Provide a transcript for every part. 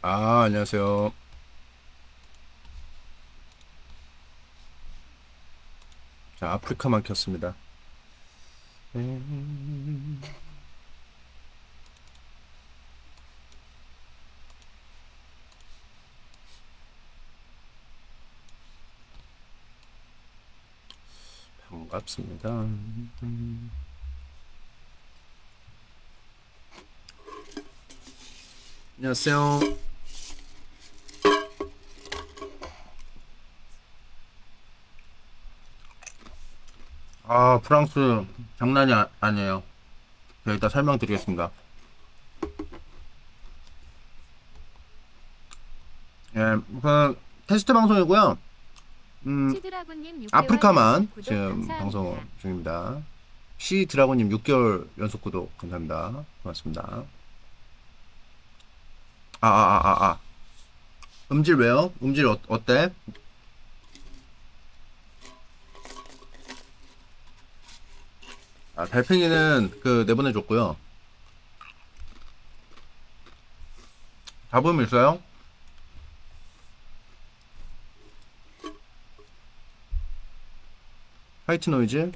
아, 안녕하세요. 자, 아프리카만 켰습니다. 반갑습니다. 안녕하세요. 아, 프랑스 장난이 아, 아니에요. 제가 이따 설명드리겠습니다. 예, 그 테스트 방송이고요. 음, 시드라군님 6개월 아프리카만 지금 감사합니다. 방송 중입니다. 시 드라곤님 6개월 연속 구독 감사합니다. 고맙습니다. 아, 아, 아, 아, 아. 음질 왜요? 음질 어, 어때? 아, 달팽이는 그 내보내줬고요. 잡음 있어요? 화이트 노이즈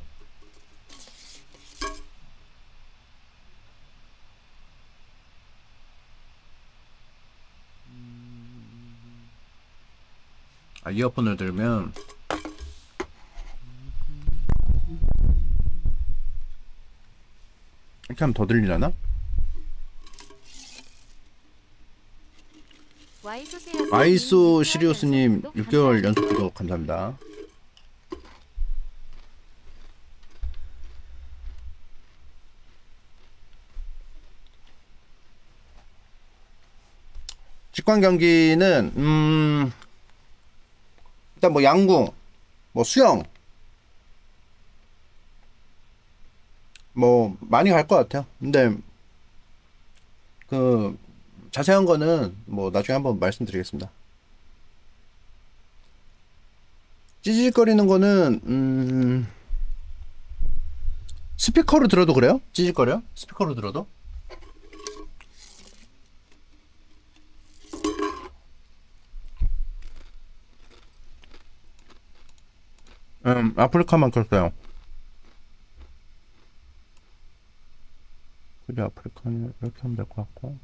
아 이어폰을 들면 이렇게 하면 더 들리려나? 와이소 세라스님 아이소 6개월 시리우스님 연속 구독 6개월 감사합니다. 연속 구독 감사합니다. 직관 경기는 음 일단 뭐 양궁, 뭐 수영, 뭐 많이 갈 것 같아요. 근데 그 자세한 거는 뭐 나중에 한번 말씀드리겠습니다. 찌질거리는 거는 음 스피커로 들어도 그래요? 찌질거려? 스피커로 들어도? 음 아프리카만 켰어요. 그래 아프리카는 이렇게 하면 될 것 같고.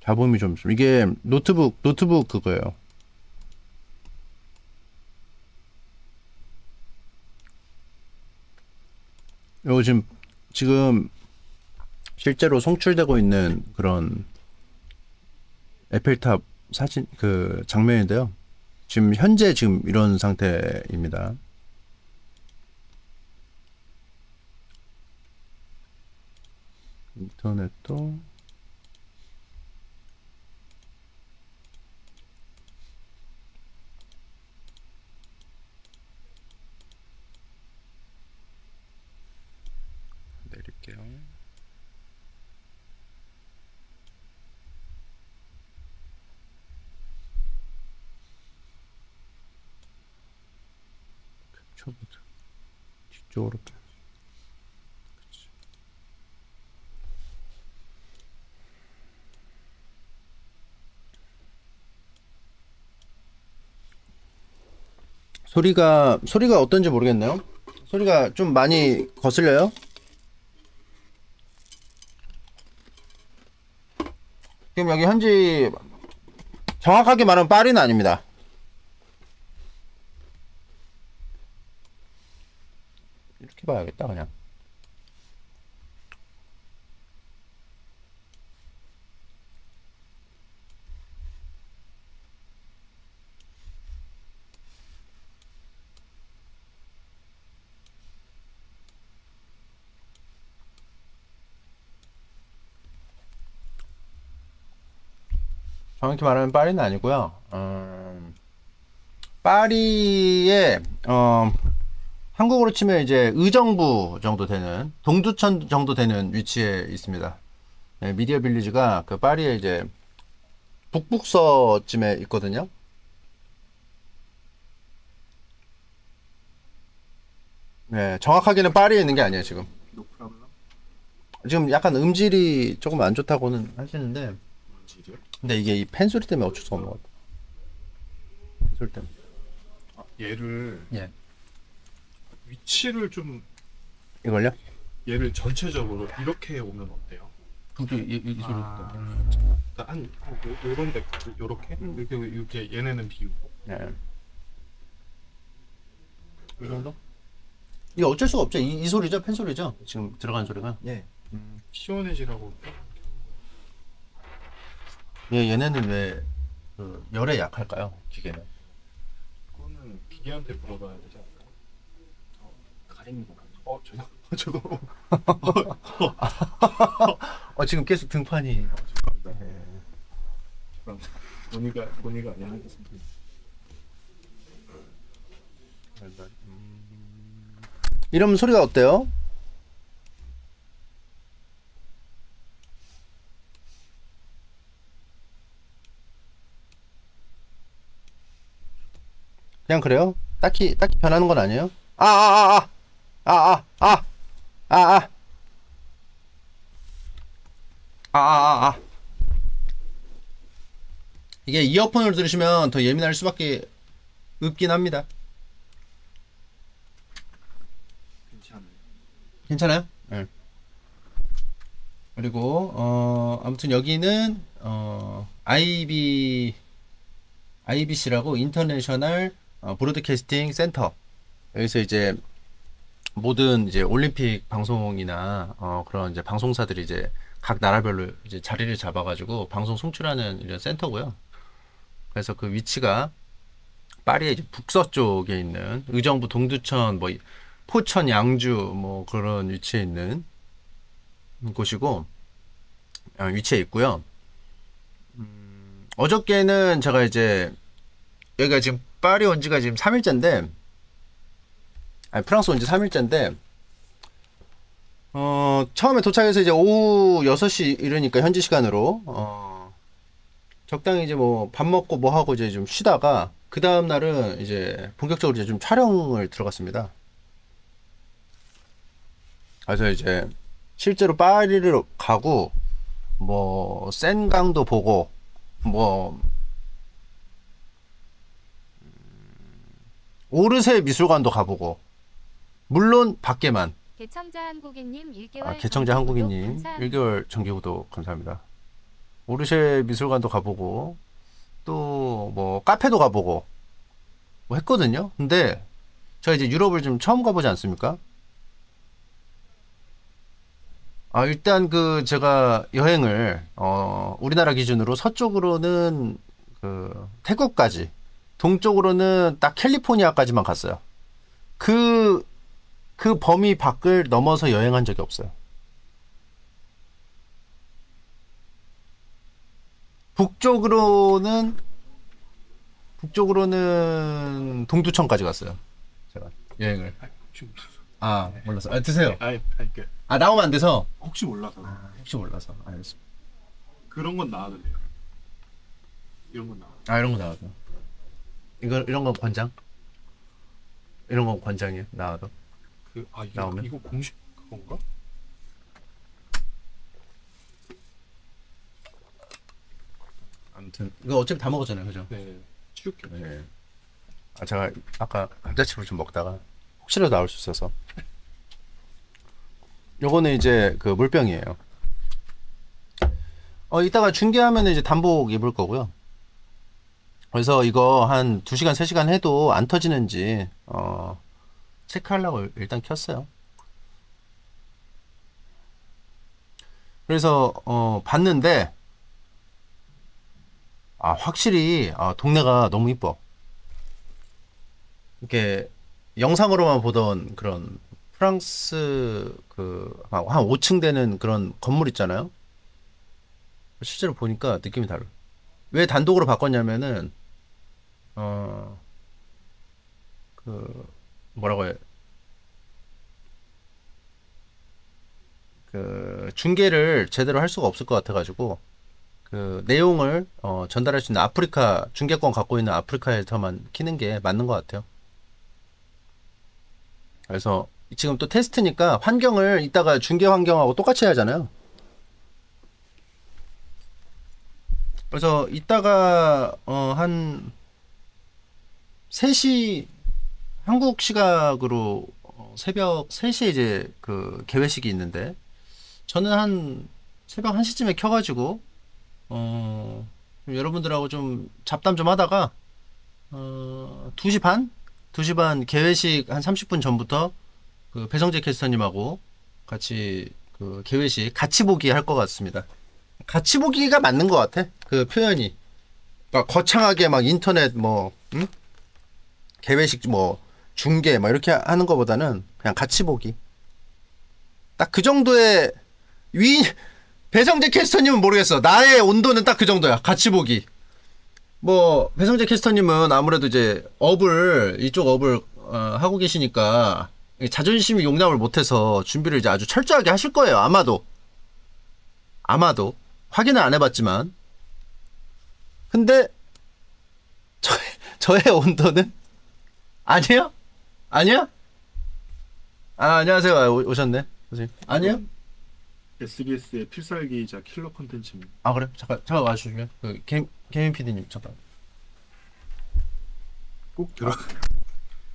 잡음이 좀 있어. 이게 노트북 노트북 그거예요. 요즘 지금 실제로 송출되고 있는 그런 에펠탑 사진 그 장면인데요. 지금 현재 지금 이런 상태입니다. 인터넷도 내릴게요. 캡처보드 뒤쪽으로 빼. 소리가 소리가 어떤지 모르겠네요. 소리가 좀 많이 거슬려요? 지금 여기 현지 정확하게 말하면 파리는 아닙니다. 봐야겠다 그냥. 정확히 말하면 파리는 아니고요. 음, 파리에 어, 한국으로 치면 이제 의정부 정도 되는 동두천 정도 되는 위치에 있습니다. 네, 미디어 빌리지가 그 파리에 이제 북북서쯤에 있거든요. 네, 정확하게는 파리에 있는 게 아니에요, 지금. 지금 약간 음질이 조금 안 좋다고는 하시는데? 근데 이게 이 펜 소리 때문에 어쩔 수 없는 것 같아요. 펜 소리 때문에. 아, 얘를 예. 위치를 좀 이걸요? 얘를 전체적으로 이렇게 오면 어때요? 그게 이, 이, 이 소리 아. 그러니까 한 요- 요런 데 요렇게 이렇게 이렇게 얘네는 비우고 네. 이 정도? 이게 어쩔 수가 없죠. 이, 이 소리죠? 펜 소리죠? 지금 들어간 소리가. 예. 시원해지라고 얘, 얘네는 왜, 그, 열에 약할까요? 기계는. 그거는 기계한테 물어봐야 않을까? 가리는 거 같아요. 어 저도 저도 어, 지금 계속 등판이. 본의가 본의가 아니야 하겠습니다. 이러면 소리가 어때요? 그냥 그래요? 딱히 딱히 변하는 건 아니에요? 아아아아 아 아 아 아 아 아 아 이게 이어폰을 들으시면 더 예민할 수밖에 없긴 합니다. 괜찮아요. 괜찮아요? 네. 그리고 어 아무튼 여기는 어 IB IBC라고 International 어, Broadcasting Center 여기서 이제 모든 이제 올림픽 방송이나 어 그런 이제 방송사들이 이제 각 나라별로 이제 자리를 잡아가지고 방송 송출하는 이런 센터고요. 그래서 그 위치가 파리의 이제 북서쪽에 있는 의정부 동두천 뭐 포천 양주 뭐 그런 위치에 있는 곳이고 어, 위치에 있고요. 음, 어저께는 제가 이제 여기가 지금 파리 온 지가 지금 3일째인데 아니 프랑스 온 지 3일째인데 어 처음에 도착해서 이제 오후 6시 이러니까 현지 시간으로 어 적당히 이제 뭐 밥 먹고 뭐 하고 이제 좀 쉬다가 그 다음 날은 이제 본격적으로 이제 좀 촬영을 들어갔습니다. 그래서 이제 실제로 파리를 가고 뭐 센강도 보고 뭐 음, 오르세 미술관도 가보고 물론 밖에만 개청자 한국인님 1개월 아, 개청자 한국인님 감사합니다. 1개월 정기구독 감사합니다. 오르쉐 미술관도 가보고 또 뭐 카페도 가보고 뭐 했거든요. 근데 제가 이제 유럽을 좀 처음 가보지 않습니까? 아 일단 그 제가 여행을 어 우리나라 기준으로 서쪽으로는 그 태국까지 동쪽으로는 딱 캘리포니아까지만 갔어요. 그 그 범위 밖을 넘어서 여행한 적이 없어요. 북쪽으로는 북쪽으로는 동두천까지 갔어요. 제가 여행을. 아, 몰라서. 아 몰라서. 아 드세요. 아니 아니 그아 나오면 안 돼서. 혹시 몰라서 혹시 몰라서. 알겠습니다. 그런 건 나와도 돼요. 이런 건 나와. 아 이런 거 나와도. 이거 이런 건 권장? 이런 건 권장이에요. 나와도. 그 아 이거 나오면? 이거 공식 그건가? 아무튼 이거 어차피 다 먹었잖아요, 그죠? 네. 치울게. 네. 아 제가 아까 감자칩을 좀 먹다가 혹시라도 나올 수 있어서. 요거는 이제 그 물병이에요. 어 이따가 중계하면 이제 단복 입을 거고요. 그래서 이거 한 2시간, 3시간 해도 안 터지는지 어 체크하려고 일단 켰어요. 그래서 어 봤는데 아 확실히 아, 동네가 너무 이뻐. 이렇게 영상으로만 보던 그런 프랑스 그 한 5층 되는 그런 건물 있잖아요. 실제로 보니까 느낌이 달라. 왜 단독으로 바꿨냐면은 어그 뭐라고 해? 그 중계를 제대로 할 수가 없을 것 같아가지고 그 내용을 어, 전달할 수 있는 아프리카 중계권 갖고 있는 아프리카에서만 키는 게 맞는 것 같아요. 그래서 지금 또 테스트니까 환경을 이따가 중계 환경하고 똑같이 해야 하잖아요. 그래서 이따가 어, 한 3시 한국 시각으로 어, 새벽 3시에 이제 그 개회식이 있는데 저는 한 새벽 1시쯤에 켜가지고 어, 좀 여러분들하고 좀 잡담 좀 하다가 어, 2시 반? 2시 반 개회식 한 30분 전부터 그 배성재 캐스터님하고 같이 그 개회식 같이 보기 할 것 같습니다. 같이 보기가 맞는 것 같아. 그 표현이. 그러니까 거창하게 막 인터넷 뭐 응? 개회식 뭐 중계 뭐 이렇게 하는 것보다는 그냥 같이 보기. 딱 그 정도의 위 배성재 캐스터님은 모르겠어. 나의 온도는 딱 그 정도야. 같이 보기. 뭐 배성재 캐스터님은 아무래도 이제 업을 이쪽 업을 어, 하고 계시니까 자존심이 용납을 못해서 준비를 이제 아주 철저하게 하실 거예요. 아마도 아마도 확인은 안 해봤지만 근데 저의, 저의 온도는 아니에요? 아니야? 아 안녕하세요 아, 오- 오셨네 선생님 아니요? SBS의 필살기이자 킬러 컨텐츠입니다. 아 그래? 잠깐 잠깐 와주시면 그 개인 PD님 잠깐 꼭 들어.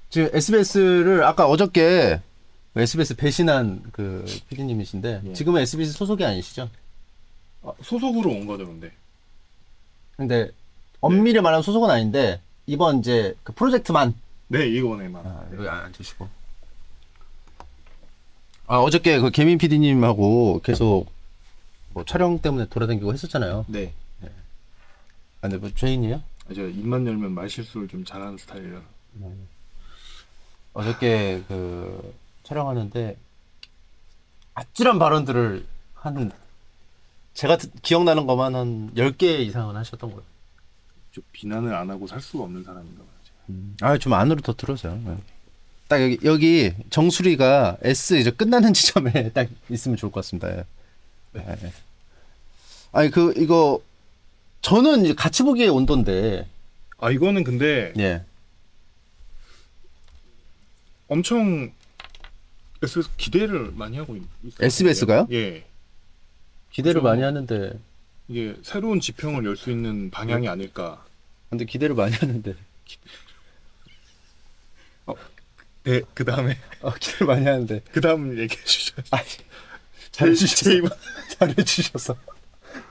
지금 SBS를 아까 어저께 SBS 배신한 그 PD님이신데 예. 지금은 SBS 소속이 아니시죠? 아, 소속으로 온 거죠, 근데. 근데 엄밀히 말하면 소속은 아닌데 이번 이제 그 프로젝트만 네, 이거네만. 아, 여기 앉으시고 아 어저께 그 개민 PD님하고 계속 뭐 촬영 때문에 돌아다니고 했었잖아요. 네. 아, 근데 뭐 죄인이에요? 아, 제가 입만 열면 말실수를 좀 잘하는 스타일이라. 어저께 그 촬영하는데 아찔한 발언들을 하는 제가 듣- 기억나는 것만 한 10개 이상은 하셨던 거예요. 좀 비난을 안 하고 살 수가 없는 사람인가 봐요. 제가. 아, 좀 안으로 더 들어서요. 네. 딱 여기 여기 정수리가 S 이제 끝나는 지점에 딱 있으면 좋을 것 같습니다. 예. 예. 아니 그 이거 저는 이제 같이 보기의 온도인데 아, 이거는 근데 예. 엄청 SBS 기대를 많이 하고 있, 있어요. SBS 가요? 예. 기대를. 많이 하는데 이게 새로운 지평을 열 수 있는 방향이 아닐까. 근데 기대를 많이 하는데 네, 그 다음에 어, 기대를 많이 하는데 그 다음 얘기해 주셔. 아, 잘해주셔서 잘해주셔서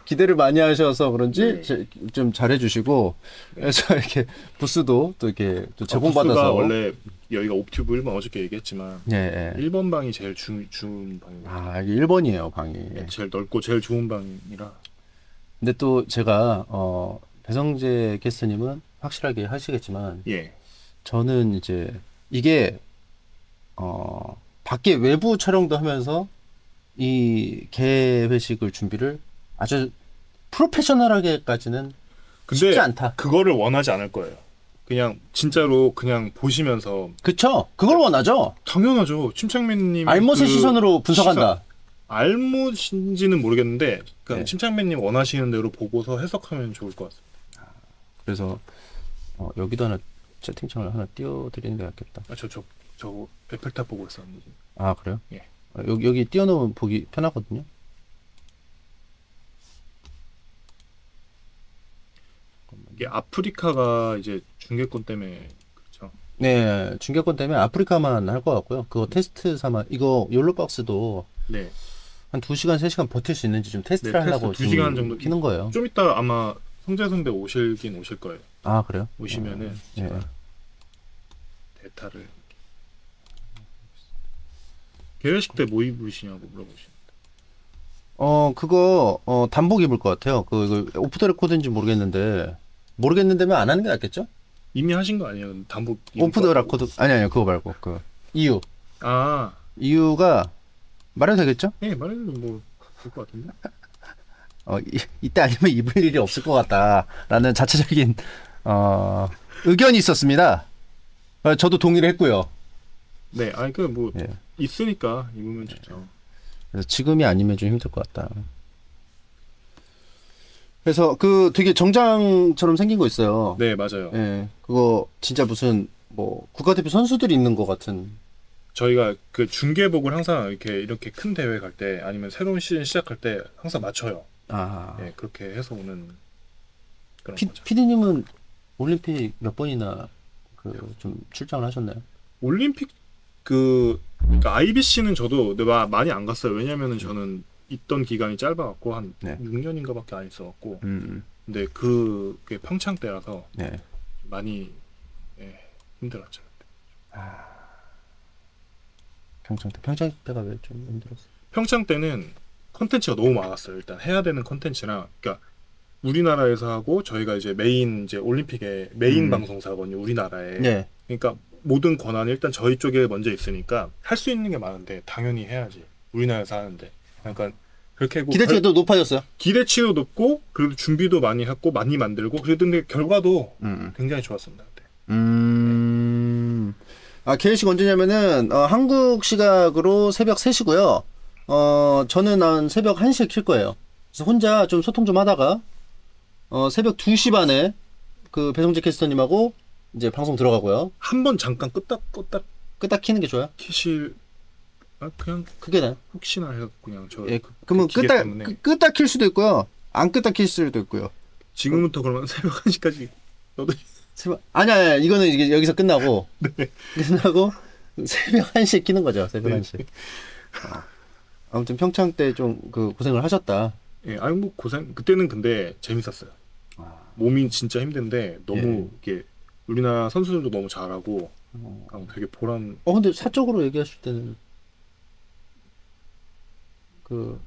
기대를 많이 하셔서 그런지 네. 제- 좀 잘해주시고 그래서 이렇게 부스도 또 이렇게 또 제공받아서 부스가 원래 여기가 옵튜브 1번 어저께 얘기했지만 예, 예. 1번 방이 제일 주, 좋은 방이에요. 아 이게 1번이에요 방이 제일 넓고 제일 좋은 방이라. 근데 또 제가 어 배성재 캐스터님은 확실하게 하시겠지만 예. 저는 이제 이게 어 밖에 외부 촬영도 하면서 이 개회식을 준비를 아주 프로페셔널하게까지는 근데 쉽지 않다. 그거를 원하지 않을 거예요. 그냥 진짜로 그냥 보시면서 그쵸? 그걸 원하죠. 당연하죠. 침착맨님 알못의 그 시선으로 분석한다. 시선- 알못인지는 모르겠는데 그냥 네. 침착맨님 원하시는 대로 보고서 해석하면 좋을 것 같습니다. 그래서 어, 여기도 하나 채팅창을 하나 띄워드리는 게 낫겠다. 아, 저, 저, 저 에펠탑 보고 있었는데. 아 그래요? 예. 어, 여기 여기 띄워놓으면 보기 편하거든요. 이게 아프리카가 이제 중계권 때문에 그렇죠. 네, 중계권 때문에 아프리카만 할 것 같고요. 그거 테스트 삼아 이거 욜로박스도 네. 한 2시간, 3시간 버틸 수 있는지 좀 테스트를 네, 테스트 하려고 두 시간 정도 키는 거예요. 좀 이따 아마 성재 선배 오실긴 오실 거예요. 아, 그래요? 오시면은 어, 제가 예. 대타를 개회식 때 뭐 입으시냐고 물어보시는. 어, 그거 어, 단복 입을 것 같아요. 그, 그 off the record인지 모르겠는데 모르겠는데면 안 하는 게 낫겠죠? 이미 하신 거 아니에요? 단복 off the 거- 레코드 아니 아니요. 그거 말고 그 이유. 아, 이유가 말해도 되겠죠? 예, 말해도 뭐될것 같은데. 어, 이, 이때 아니면 입을 일이 없을 것 같다라는 자체적인 어, 의견이 있었습니다. 어, 저도 동의를 했고요. 네, 아니 그뭐 예. 있으니까 입으면 좋죠. 그래서 지금이 아니면 좀 힘들 것 같다. 그래서 그 되게 정장처럼 생긴 거 있어요. 네 맞아요. 예, 그거 진짜 무슨 뭐 국가대표 선수들이 있는 것 같은. 저희가 그 중계복을 항상 이렇게 이렇게 큰 대회 갈 때 아니면 새로운 시즌 시작할 때 항상 맞춰요. 아, 예, 그렇게 해서 오는 그런 피, 거죠. 피디님은 올림픽 몇 번이나 그 좀 출장을 하셨나요? 올림픽 그 그러니까 IBC는 저도 네, 마- 많이 안 갔어요. 왜냐면은 저는 있던 기간이 짧아갖고 한 네. 6년인가밖에 안 있어갖고 음, 근데 그게 평창 때라서 네. 많이 예, 힘들었죠. 평창 때 평창 때가 왜 좀 힘들었어요? 평창 때는 컨텐츠가 너무 많았어요. 일단 해야 되는 컨텐츠랑 그러니까 우리나라에서 하고 저희가 이제 메인 이제 올림픽의 메인 음. 방송사거든요. 우리나라에. 네. 그러니까 모든 권한이 일단 저희 쪽에 먼저 있으니까 할 수 있는 게 많은데 당연히 해야지. 우리나라에서 하는데. 그러니까 그렇게 하고 기대치가 또 높아졌어요. 기대치도 높고 그래도 준비도 많이 했고 많이 만들고 그래도 근데 결과도 음. 굉장히 좋았습니다. 그때. 음. 아, 개회식 언제냐면은, 어, 한국 시각으로 새벽 3시고요. 어, 저는 한 새벽 1시에 킬 거예요. 그래서 혼자 좀 소통 좀 하다가, 어, 새벽 2시 반에 그 배성재 캐스터님하고 이제 방송 들어가고요. 한 번 잠깐 껐다 껐다 껐다 키는 게 좋아요. 키실 아, 그냥 그게 나아요. 혹시나 해서 그냥 저 예, 그러면 기계 끄딱, 때문에. 꺼- 껐다 킬 수도 있고요. 안 껐다 킬 수도 있고요. 지금부터 그러면 새벽 1시까지 너도 새벽, 아니, 아니, 이거는 이게 여기서 끝나고, 네. 끝나고, 새벽 1시에 키는 거죠, 새벽 네. 1시. 어. 아무튼 평창 때 좀 그 고생을 하셨다. 예, 아니 뭐 고생 그때는 근데 재밌었어요. 몸이 진짜 힘든데 너무 이게 우리나라 선수들도 너무 잘하고 아, 되게 보람 어, 근데 사적으로 얘기하실 때는, 그,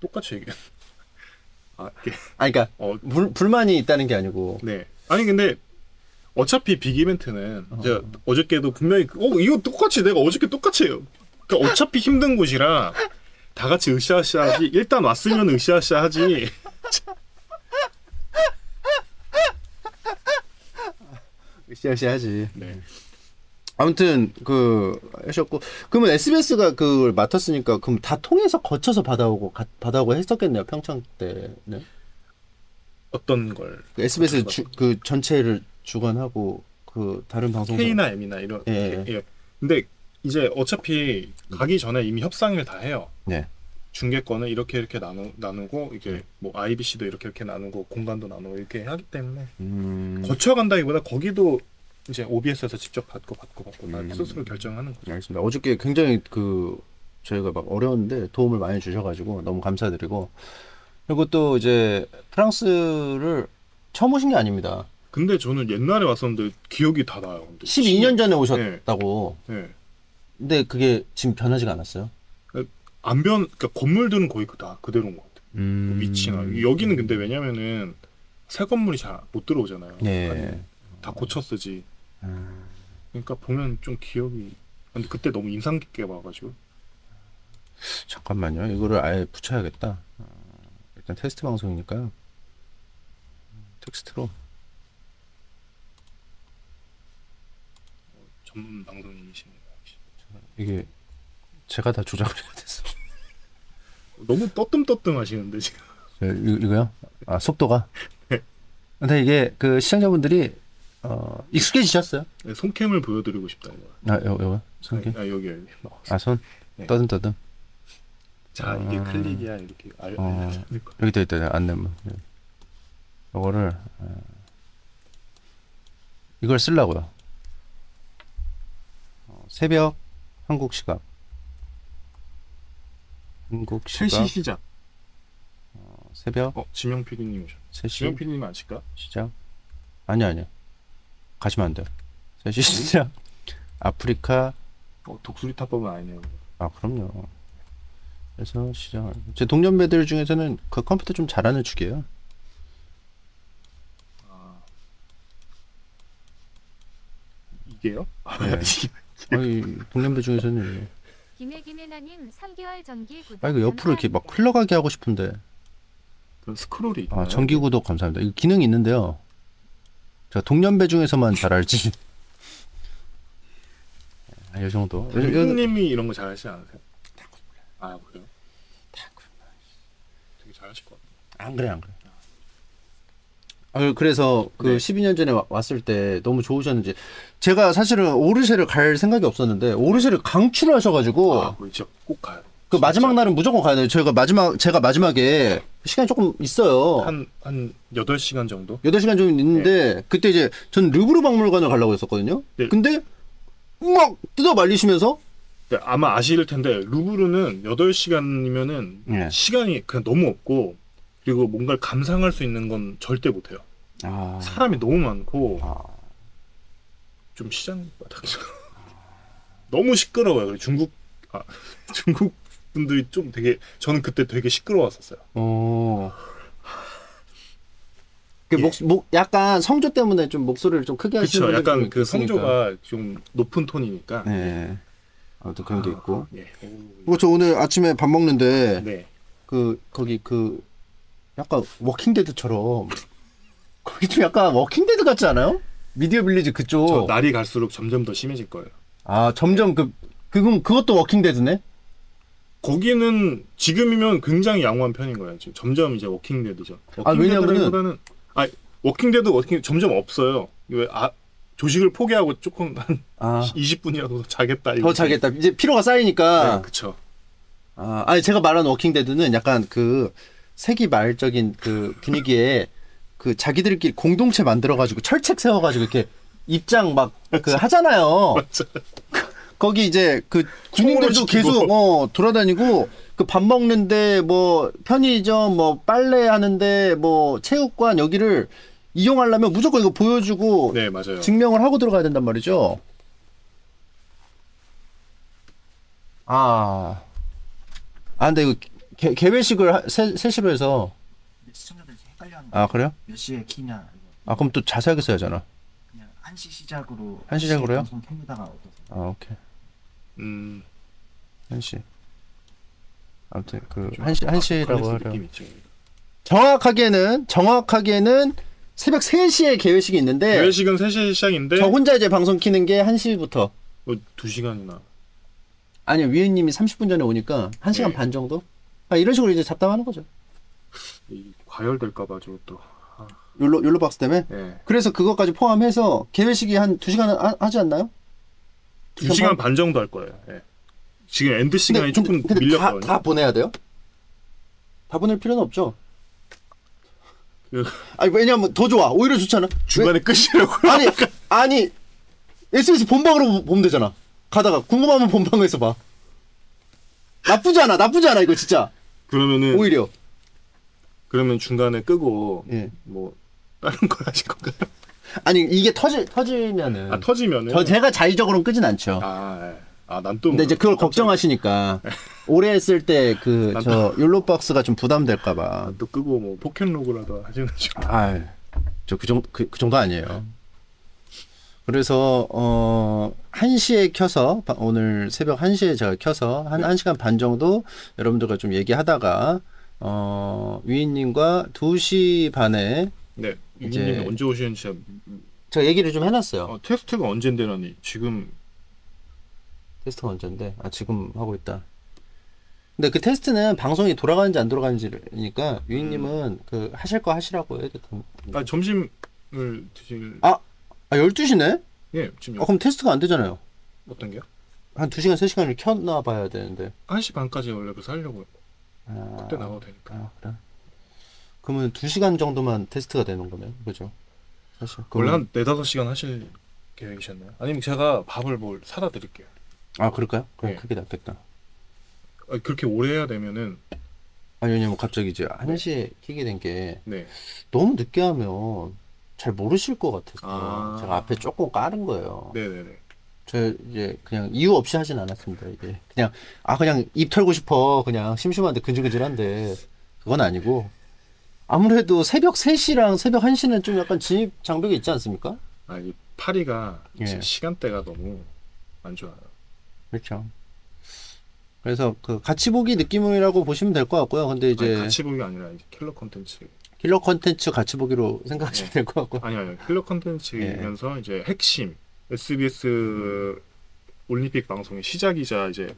똑같이 얘기해. 아, 아, 그니까, 어, 불, 불만이 있다는 게 아니고, 네. 아니 근데 어차피 빅 이벤트는 어. 제가 어저께도 분명히 그- 어 이거 똑같이 내가 어저께 똑같이 해요. 그러니까 어차피 힘든 곳이라 다 같이 으쌰으쌰 하지. 일단 왔으면 으쌰으쌰 하지. 하지. 네. 아무튼, 그, 하셨고, 그러면 SBS가 그걸 맡았으니까, 그럼 다 통해서 거쳐서 받아오고, 가- 받아오고 했었겠네요, 평창 때는. 어떤 걸그 SBS 주, 그 전체를 주관하고, 그, 다른 방송사. K나 M이나 이런 예. 예. 근데 이제 어차피 가기 전에 이미 협상을 다 해요. 네. 중계권을 이렇게 이렇게 나누, 나누고 이게 뭐 IBC도 이렇게 이렇게 나누고 공간도 나누고 이렇게 하기 때문에 음, 거쳐간다기보다 거기도 이제 OBS에서 직접 받고 받고 받고 다 음. 스스로 결정하는 거죠. 알겠습니다. 어저께 굉장히 그 저희가 막 어려웠는데 도움을 많이 주셔가지고 너무 감사드리고 그리고 또 이제 프랑스를 처음 오신 게 아닙니다. 근데 저는 옛날에 왔었는데 기억이 다 나요. 근데 12년 전에 오셨다고. 네. 근데 그게 지금 변하지가 않았어요. 안 변, 그러니까 건물들은 거의 그다 그대로인 것 같아요. 음. 위치나 여기는 근데 왜냐면은 새 건물이 잘 못 들어오잖아요. 네. 다 고쳐 쓰지. 음. 그러니까 보면 좀 기억이. 근데 그때 너무 인상 깊게 봐가지고. 잠깐만요. 이거를 아예 붙여야겠다. 어, 일단 테스트 방송이니까요. 텍스트로. 전문 방송인이시네요. 역시. 이게 제가 다 조작을 해야 돼서. 너무 떠뜸떠뜸 하시는데 지금. 저, 이- 이거요? 아 속도가. 네. 근데 이게 그 시청자분들이 어, 익숙해지셨어요. 네, 손캠을 보여드리고 싶다 이거. 아, 요, 요거 손기. 아 여기 여기. 아, 손. 네. 떠듬 떠듬. 자 이게 아. 클릭이야 이렇게 알, 어. 알려드릴 거. 여기 또 있다. 안내문. 예. 요거를 어, 이걸 쓰려고요. 어, 새벽 한국 시각. 한국 시각 3시 시작. 어, 새벽 어 지명 PD님 오셨. 3시 지명 PD님 아실까? 시작. 아니 아니요. 가시면 안 돼요. 3시 시작. 아프리카 어 독수리 타법은 아니네요. 아 그럼요. 그래서 시작을 제 동년배들 중에서는 그 컴퓨터 좀 잘하는 축이에요. 아 이게요? 네. 아이 동년배 중에서는 김혜김혜나님 3개월 정기 구독 아 이거 옆으로 이렇게 막. 흘러가게 하고 싶은데 스크롤이 있나요? 아 정기 구독 감사합니다. 이거 기능이 있는데요. 제가 동년배 중에서만 잘 알지. 아, 이 정도. 형님이 이런 거 잘하시지 않으세요? 아 그래요? 되게 잘하실 것 같아요. 안 그래 안 그래. 아, 그래서 그 네. 12년 전에 와- 왔을 때 너무 좋으셨는지 제가 사실은 오르쉐를 갈 생각이 없었는데 오르쉐를 강추를 하셔가지고 아, 진짜 꼭 가요. 그 마지막 날은 무조건 가야 돼요. 저희가 마지막 제가 마지막에 시간이 조금 있어요. 한한 8시간 정도? 8시간 좀 있는데 그때 이제 전 르브르 박물관을 가려고 했었거든요. 네. 근데 막 뜯어 말리시면서 네, 아마 아실 텐데 루브르는 8시간이면은 네. 시간이 그냥 너무 없고 그리고 뭔가를 감상할 수 있는 건 절대 못 해요. 아, 사람이 너무 많고 아. 좀 시장 바닥처럼 너무 시끄러워요. 중국 아, 중국 분들이 좀 되게 저는 그때 되게 시끄러웠었어요. 어. 그 예. 목, 목 약간 성조 때문에 좀 목소리를 좀 크게 하시는. 분들이 약간 좀그 있으니까. 성조가 좀 높은 톤이니까. 네. 아무튼 그런 게 있고. 예. 그리고 저 오늘 아침에 밥 먹는데 네. 그 거기 그 약간 Walking Dead처럼 거기 좀 약간 Walking Dead 같지 않아요? media village 그쪽. 저 날이 갈수록 점점 더 심해질 거예요. 아 점점 그 그건 그것도 Walking Dead네. 거기는 지금이면 굉장히 양호한 편인 거예요. 지금 점점 이제 Walking Dead죠. 아, 왜냐면은- Walking Dead보다는 아 Walking Dead walking 점점 없어요. 왜 아, 조식을 포기하고 조금 한 아. 20분이라도 자겠다. 더 자겠다. 이제 피로가 쌓이니까. 네, 그쵸. 아, 아니 제가 말하는 Walking Dead는 약간 그 세기 말적인 그 분위기에 그 자기들끼리 공동체 만들어가지고 철책 세워가지고 이렇게 입장 막 그 하잖아요. 맞아. 거기 이제 그 군인들도. 계속 어 돌아다니고 그 밥 먹는데 뭐 편의점 뭐 빨래 하는데 뭐 체육관 여기를 이용하려면 무조건 이거 보여주고 네, 맞아요. 증명을 하고 들어가야 된단 말이죠. 아, 아 근데 이거 개, 개회식을 하- 세, 세시로 해서 아 그래요? 몇 시에 키냐 이거 아 그럼 또 자세하게 써야잖아. 그냥 한시 시작으로 한 시작으로요? 방송 켭니다가 어떠세요? 아 오케이 음, 한시. 아무튼 그좀 한시 아- 한시라고 하려. 정확하게는 정확하게는 새벽 3시에 개회식이 있는데 개회식은 3시에 시작인데 네. 저 혼자 이제 방송 키는 게 1시부터 뭐 2시간이나 아니 위원님이 30분 전에 오니까 1시간 네. 반 정도? 아, 이런 식으로 이제 잡담하는 거죠. 과열될까 봐 저것도. 아, Yolo YoloBox 때문에. 예. 그래서 그것까지 포함해서 개회식이 한 2시간 하, 하지 않나요? 2시간 반 정도 할 거예요. 예. 지금 end 시간이 조금 다, 밀렸거든요. 다 보내야 돼요? 다 보낼 필요는 없죠. 그- 아니 왜냐면 더 좋아. 오히려 좋잖아. 중간에. 왜- 아니 아니 SBS 본방으로 보면 되잖아. 가다가 궁금하면 본방에서 봐. 나쁘지 않아. 나쁘지 않아 이거 진짜. 그러면은 오히려. 그러면 중간에 끄고 예. 뭐 다른 걸 하실 건가요? 아니 이게 터지 터지면은 아 터지면은 저 제가 자의적으로는 끄진 않죠. 아, 예. 아, 난 또. 근데 이제 그걸 걱정하시니까 오래 했을 때그난저 욜로 박스가 좀 부담될까봐. 또 끄고 뭐 포켓로그라도 하시는 중. 아, 저그 정도 그, 그 정도 아니에요. 그래서 어 1시에 켜서 바- 오늘 새벽 1시에 제가 켜서 한 1시간 반 정도 여러분들과 좀 얘기하다가 어 위인님과 2시 반에 네. 이제- 언제 오시는지 제가 얘기를 좀 해놨어요. 어, 테스트가 언젠데라니 지금 테스트가 언제인데 아 지금 하고 있다. 근데 그 테스트는 방송이 돌아가는지 안 돌아가는지니까 유인님은 그 하실 거 하시라고 됩- 아, 점심을 드실 아, 아 12시네? 예 지금 아, 그럼 테스트가 안 되잖아요. 어떤 게요? 한 2시간 3시간을 켜놔 봐야 되는데 1시 반까지 원래 그래서 하려고 아, 그때 나가도 되니까 아 그래? 그러면 2시간 정도만 테스트가 되는 거네요 그죠? 사실 원래 한 4, 5시간 하실 계획이셨나요? 아니면 제가 밥을 뭘 사다 드릴게요 아 그럴까요? 그럼 네. 그게 낫겠다 아, 그렇게 오래 해야 되면은 아니 왜냐면 갑자기 이제 1시에 키게 된 게 네 너무 늦게 하면 잘 모르실 것 같아서 아. 제가 앞에 조금 까른 거예요 네네네 저 이제 그냥 이유 없이 하진 않았습니다. 이게 그냥 아 그냥 입 털고 싶어 그냥 심심한데 근질근질한데 그건 아니고 아무래도 새벽 3시랑 새벽 1시는 좀 약간 진입 장벽이 있지 않습니까? 아, 이 파리가 예. 시간대가 너무 안 좋아요 그렇죠. 그래서 그 같이 보기 느낌이라고 보시면 될 것 같고요. 근데 이제 아니, 같이 보기 아니라 이제 킬러 컨텐츠 킬러 컨텐츠 같이 보기로 생각하시면 네. 될것 같고. 아니 아니 킬러 컨텐츠이면서 이제 핵심 SBS 올림픽 방송의 시작이자 이제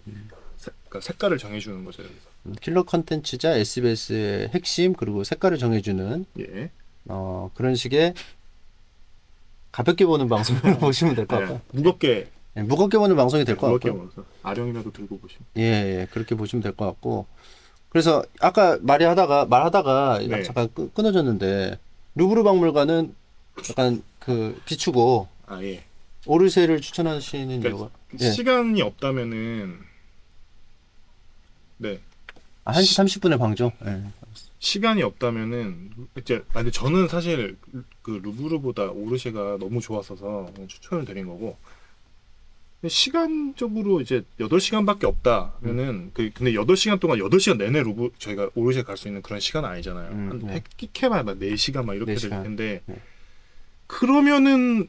색, 그러니까 색깔을 정해주는 거죠. 여기서. 킬러 컨텐츠자 SBS의 핵심 그리고 색깔을 정해주는 예. 어, 그런 식의 가볍게 보는 방송으로 보시면 될것 네, 같아요. 무겁게 예, 무겁게 보는 방송이 될 것. 먹어서 아령이라도 들고 보시면. 예, 예, 그렇게 보시면 될 것 같고. 그래서 아까 말이 하다가 말하다가 네. 잠깐 끊, 끊어졌는데 루브르 박물관은 약간 그 비추고 아 예. 오르세를 추천하시는 그러니까 이유가 예. 시간이 없다면은 네 아, 1시 30분에 방송. 예. 시간이 없다면은 이제 아 근데 저는 사실 그 루브르보다 오르쉐가 너무 좋았어서 추천을 드린 거고 시간적으로 이제 8시간밖에 없다면은 그 근데 8시간 동안 8시간 내내 루브 저희가 오르쉐 갈 수 있는 그런 시간은 아니잖아요. 음, 한 네. 끼케만 막 4시간 막 이렇게 네될 시간. 텐데 네. 그러면은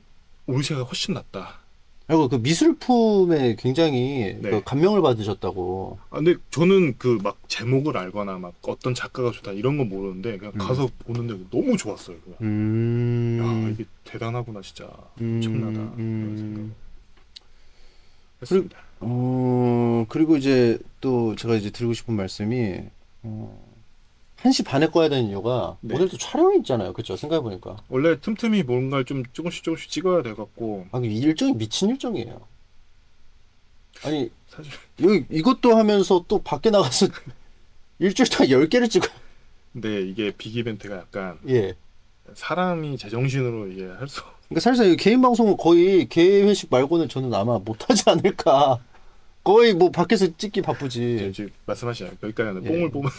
오르쉐가 훨씬 낫다. 그리고 그 미술품에 굉장히 네. 그 감명을 받으셨다고. 아, 근데 저는 그 막 제목을 알거나 막 어떤 작가가 좋다 이런 건 모르는데 그냥 음. 가서 보는데 너무 좋았어요. 그냥. 음. 야 이게 대단하구나 진짜 엄청나다 음. 이런 생각 했습니다. 어, 그리고 이제 또 제가 이제 드리고 싶은 말씀이, 어, 1시 반에 꺼야 되는 이유가 네. 오늘 또 촬영이 있잖아요. 그쵸? 생각해 보니까. 원래 틈틈이 뭔가를 좀 조금씩 조금씩 찍어야 돼 갖고 아, 이 일정이 미친 일정이에요. 아니, 사실 여기 이것도 하면서 또 밖에 나가서 일주일 동안 10개를 찍어요. 근데 이게 빅 이벤트가 약간 예. 사람이 제정신으로 이게 할 수 그러니까 사실상 이 개인 방송은 거의 개회 회식 말고는 저는 아마 못 하지 않을까. 거의 뭐 밖에서 찍기 바쁘지. 이제 말씀하시잖아요 여기까지 하는 예. 뽕을 뽑은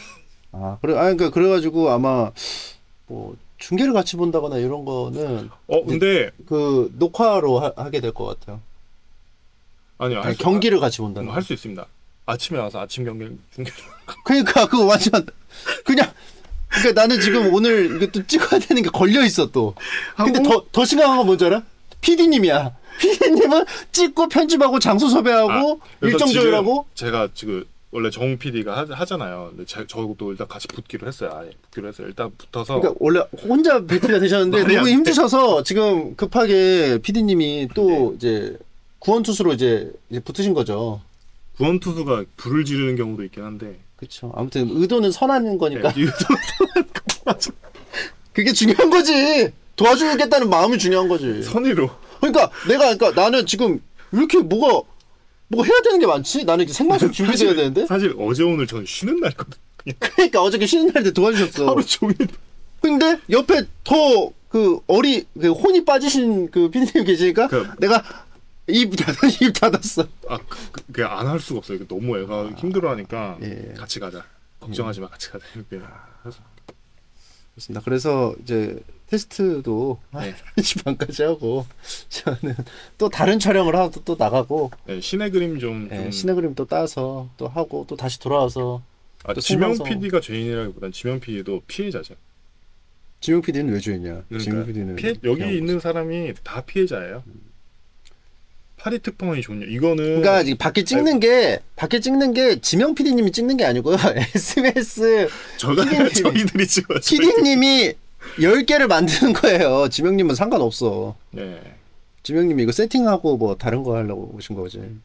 아, 그래, 아, 그러니까 그래가지고 아마 뭐 중계를 같이 본다거나 이런 거는 어 근데 그 녹화로 하, 게 될 것 같아요. 아니요 아니, 수, 경기를 같이 본다는. 거. 할수 있습니다 아침에 와서 아침 경기 중계 그러니까 그거 완전 그냥 그러니까 나는 지금 오늘 이것도 찍어야 되는 게 걸려 있어 또. 근데 하고? 더더 심각한 건 뭔지 알아? PD님이야. PD님은 찍고 편집하고 장소 섭외하고 아, 일정 조율하고 제가 지금 원래 정웅 PD가 하, 잖아요 근데 제, 저도 일단 같이 붙기로 했어요 아예 붙기로 했어요 일단 붙어서 그러니까 원래 혼자 배틀이 되셨는데 너무. 힘드셔서 지금 급하게 PD님이 또 이제 구원 투수로 이제, 이제 붙으신 거죠. 구원 투수가 불을 지르는 경우도 있긴 한데 그렇죠. 아무튼 의도는 선한 거니까 네, 이것도 그게 중요한 거지. 도와주겠다는 마음이 중요한 거지. 선의로 그러니까 내가 그러니까 나는 지금 이렇게 뭐가 뭐 해야 되는 게 많지? 나는 이렇게 생방송 준비돼야 되는데. 사실 어제 오늘 저는 쉬는 날이거든 그냥 그러니까 어저께 쉬는 날때 도와주셨어. 하루 종일 근데 옆에 더 그 어리 그 혼이 빠지신 그 피디님 계시니까 그- 내가 입 닫아 입 닫았어. 아 그, 안할 수가 없어요 이거 너무 애가 힘들어하니까 예. 같이 가자 걱정하지 마 같이 가자 이렇게 해서 그렇습니다. 그래서 이제 테스트도 네. 1시 반까지 하고 저는 또 다른 촬영을 하고 또 나가고 네, 신의 그림 좀, 예, 좀 신의 그림 또 따서 또 하고 또 다시 돌아와서 아, 또 지명 생방송. PD가 죄인이라기보단 지명 PD도 피해자죠. 지명 PD는 왜 죄냐? 그러니까 지명 PD는 피해, 여기 있는 사람이 다 피해자예요. 파리 특파원이 좋냐? 이거는 그러니까 이 밖에 찍는 게 밖에 찍는 게 지명 PD님이 찍는 게 아니고요. SBS 저가 PD님. 저희들이 찍어요. PD님이 10개를 만드는 거예요. 지명님은 상관없어. 네. 지명님이 이거 세팅하고 뭐 다른 거 하려고 오신 거지.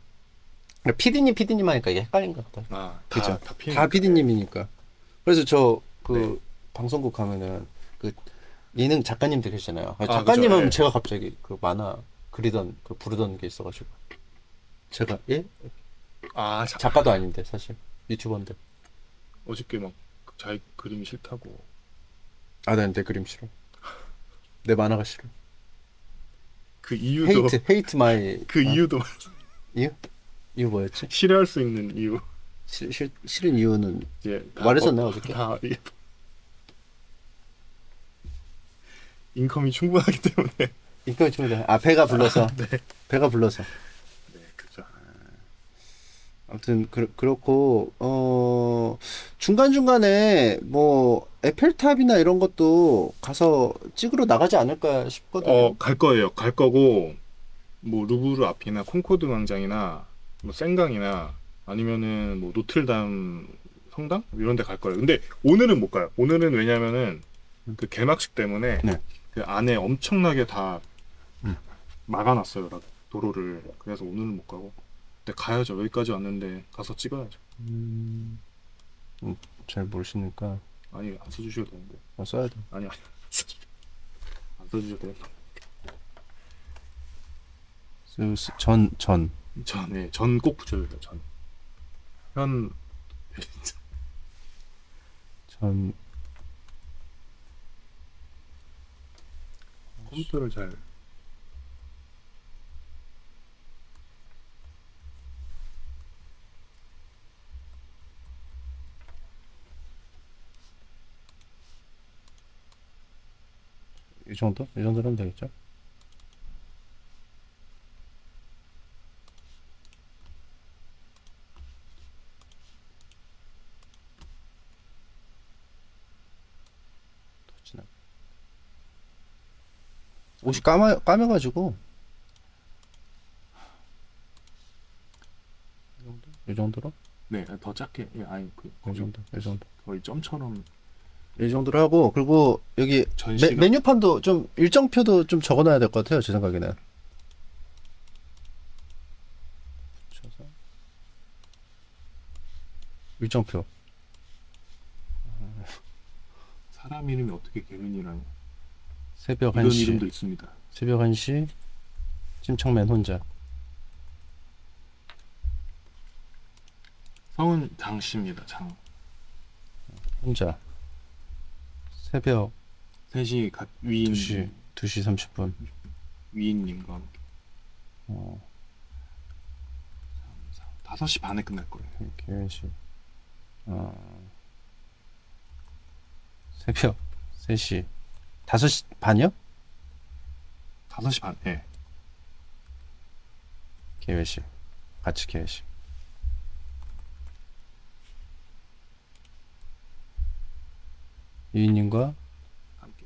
PD님 PD님 하니까 이게 헷갈린 것 같다. 아, 다, 그죠? 다. 다 PD님이니까. 그래서 저그 네. 방송국 가면은 그 예능 작가님들 계시잖아요. 아, 작가님은 그죠, 예. 제가 갑자기 그 만화 그리던 그 부르던 게 있어가지고 제가 예 아, 자, 작가도 아닌데 사실 유튜버인데 어저께 막 자기 그림이 싫다고. 아 난내 그림 싫어. 내 만화가 싫어. 그 이유도 hate hate my 그 어? 이유도 이유 이유 뭐였지? 싫어할 수 있는 이유. 싫, 싫, 싫은 이유는 이제 다 말했었나요, 어, 어저께? 다 이게 인컴이 충분하기 때문에. 인격이 좀 아, 배가 불러서. 네. 배가 불러서. 네, 그죠. 아무튼, 그, 그렇고, 어, 중간 중간에 뭐, 에펠탑이나 이런 것도 가서 찍으러 나가지 않을까 싶거든요. 어, 갈 거예요. 갈 거고 뭐 루브르 앞이나 콩코드 광장이나 뭐 생강이나 아니면은 뭐 노틀담 성당 이런 데 갈 거예요. 근데 오늘은 못 가요. 오늘은 왜냐면은 그 개막식 때문에 네. 그 안에 엄청나게 다 음. 막아놨어요. 다 도로를. 그래서 오늘은 못 가고 근데 가야죠. 여기까지 왔는데 가서 찍어야죠. 음, 음, 잘 모르시니까 아니 안 써주셔도 되는데. 어, 써야 돼. 아니 아니 안 써주- 안 써주셔도. 쓰- 쓰- 전, 전. 전, 네, 전꼭 붙여줘요. 전. 현 전, 컴퓨터를 잘 이 정도? 이 정도로 하면 되겠죠? 옷이 까매, 까매가지고 이 정도? 이 정도로? 네, 더 작게. 예, 아니 그 이 정도, 이 정도. 거의 점처럼 이 정도로 하고 그리고 여기 메, 전시가 메뉴판도 좀 일정표도 좀 적어놔야 될 것 같아요 제 생각에는 일정표 사람 이름이 어떻게 개면이라니 새벽 이런 1시 이름도 있습니다. 새벽 1시 찜청맨 혼자 성은 장 씨입니다. 장. 혼자 새벽 3시 갓 위인 2시 2시 30분 위인님과 함께 어, 5시 반에 끝날 거예요. 개연식 어, 새벽 3시 5시 반이요? 5시 반. 예. 개회식 같이 개회식 유인님과 함께.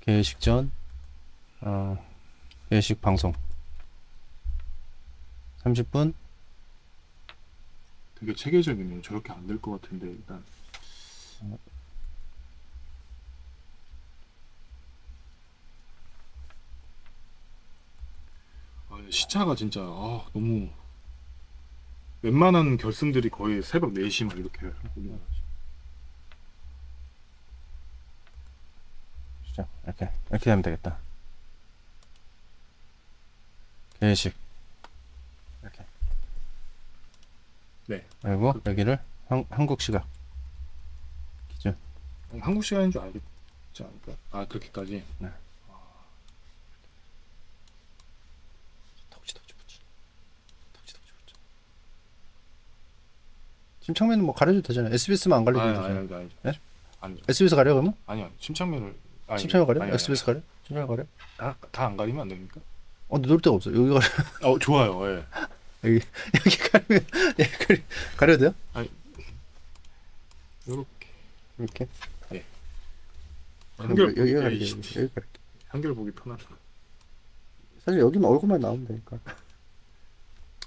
개회식 전 어, 개회식 방송. 30분? 되게 체계적이네요. 저렇게 안 될 것 같은데 일단. 아, 시차가 진짜 아, 너무. 웬만한 결승들이 거의 새벽 4시 막 이렇게 올라 시작 이렇게 이렇게 하면 되겠다. 개회식. 이렇게. 네. 그리고 여기를 한, 한국 시각 기준. 한국 시간인 줄 알겠지 않을까? 아 그렇게까지. 덕지 덕지 붙지. 덕지 덕지 붙지. 침착맨은 뭐 가려도 되잖아요. SBS만 안 가려도 아니 되잖아요. 아니 아니. 네? 아니죠. SBS 가려 그러면? 아니 아니 침착맨을 아니, 침착맨 가려? 아니, 아니, SBS 가려? 침착맨 가려? 다다 안 가리면 안 됩니까? 어 근데 놀 데가 없어 여기 가려 어 좋아요. 예. 여기 여기 가려면 여기 가려, 가려도 돼요? 이렇게 이렇게 네. 그럼 한결 여기 가려 여기 가려 한결 보기 편한. 사실 여기만 얼굴만 나오면 되니까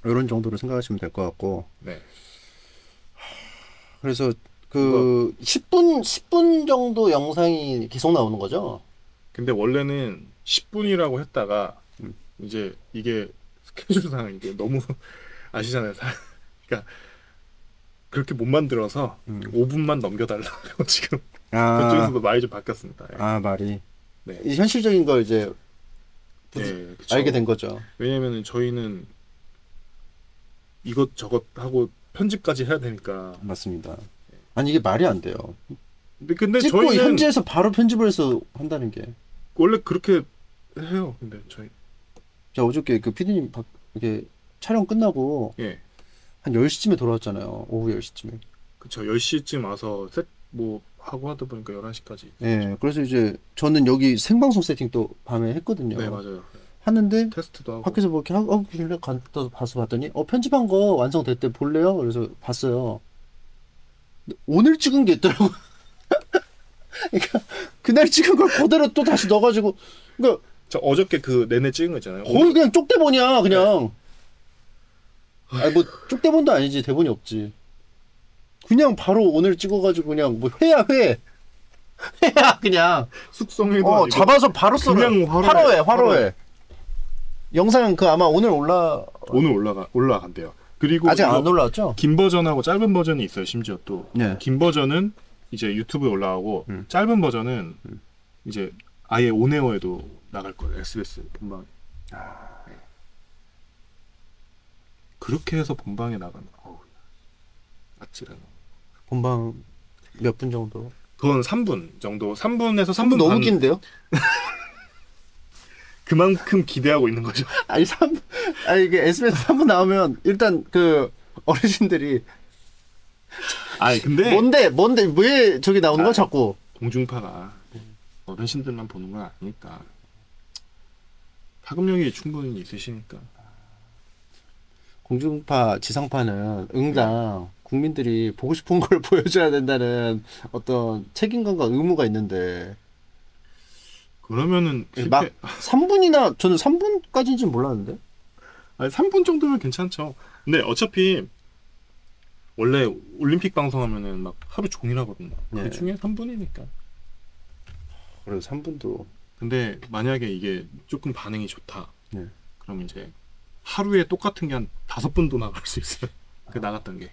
이런 정도로 생각하시면 될 것 같고 네. 그래서 그 10분 10분 정도 영상이 계속 나오는 거죠? 근데 원래는 10분이라고 했다가 음. 이제 이게 스케줄상 이게 너무 아시잖아요. 사- 그러니까 그렇게 못 만들어서 음. 5분만 넘겨달라고 지금 아, 그쪽에서도 많이 좀 바뀌었습니다. 예. 아 말이 네. 이 현실적인 걸 이제 네, 그쵸. 알게 된 거죠. 왜냐면은 저희는 이것 저것 하고 편집까지 해야 되니까. 맞습니다. 아니 이게 말이 안 돼요. 근데 찍고 저희는 현지에서 바로 편집을 해서 한다는 게. 원래 그렇게 해요. 근데 저희 제가 어저께 그 피디님 박- 이렇게 촬영 끝나고 예. 한 10시쯤에 돌아왔잖아요. 오후 10시쯤에. 그쵸 10시쯤 와서 셋 뭐 하고 하다 보니까 11시까지. 예. 그래서 이제 저는 여기 생방송 세팅 또 밤에 했거든요. 네, 맞아요. 하는데 테스트도 하고. 밖에서 뭐 이렇게 하고 어, 길래 갔다 봐서 봤더니 어 편집한 거 완성됐대 볼래요? 그래서 봤어요. 오늘 찍은 게 있더라고. 그러니까 그날 찍은 걸 그대로 또 다시 넣어가지고 그러니까 저 어저께 그 내내 찍은 거 있잖아요. 거의 그냥 쪽대본이야 그냥. 아니 뭐 쪽대본도 아니지 대본이 없지. 그냥 바로 오늘 찍어가지고 그냥 뭐 회야 회. 회야 그냥. 숙성해도 어 아니고 잡아서 바로 썰어. 그냥 화로에, 화로에 화로에. 화로에. 영상 그 아마 오늘 올라 오늘 올라가 올라간대요. 그리고 아직 안 올라왔죠? 긴 버전하고 짧은 버전이 있어요. 심지어 또. 네. 긴 버전은 이제 유튜브에 올라가고 음. 짧은 버전은 음. 이제 아예 온에어에도 나갈 거예요. SBS 본방. 네. 그렇게 해서 본방에 나가는. 어우, 아찔하네. 본방 몇 분 정도? 그건 3분 정도. 3분에서 3분 3분 너무 반. 긴데요? 그만큼 기대하고 있는 거죠. 아니 3 아니 이게 SBS 3분 나오면 일단 그 어르신들이 아니 근데 뭔데 뭔데 왜 저기 나오는 거 아. 자꾸 공중파가 어르신들만 보는 건 아니니까 파급력이 충분히 있으시니까 공중파 지상파는 응당 국민들이 보고 싶은 걸 보여줘야 된다는 어떤 책임감과 의무가 있는데 그러면은 실패 막 3분이나 저는 3분까지인지 몰랐는데 아니 3분 정도면 괜찮죠. 근데 어차피 원래 올림픽 방송하면은 막 하루 종일 하거든요. 네. 그 중에 3분이니까. 그래도 3분도 근데 만약에 이게 조금 반응이 좋다. 네. 그럼 이제 하루에 똑같은 게 한 다섯 분도 나갈 수 있어요. 그 나갔던 게.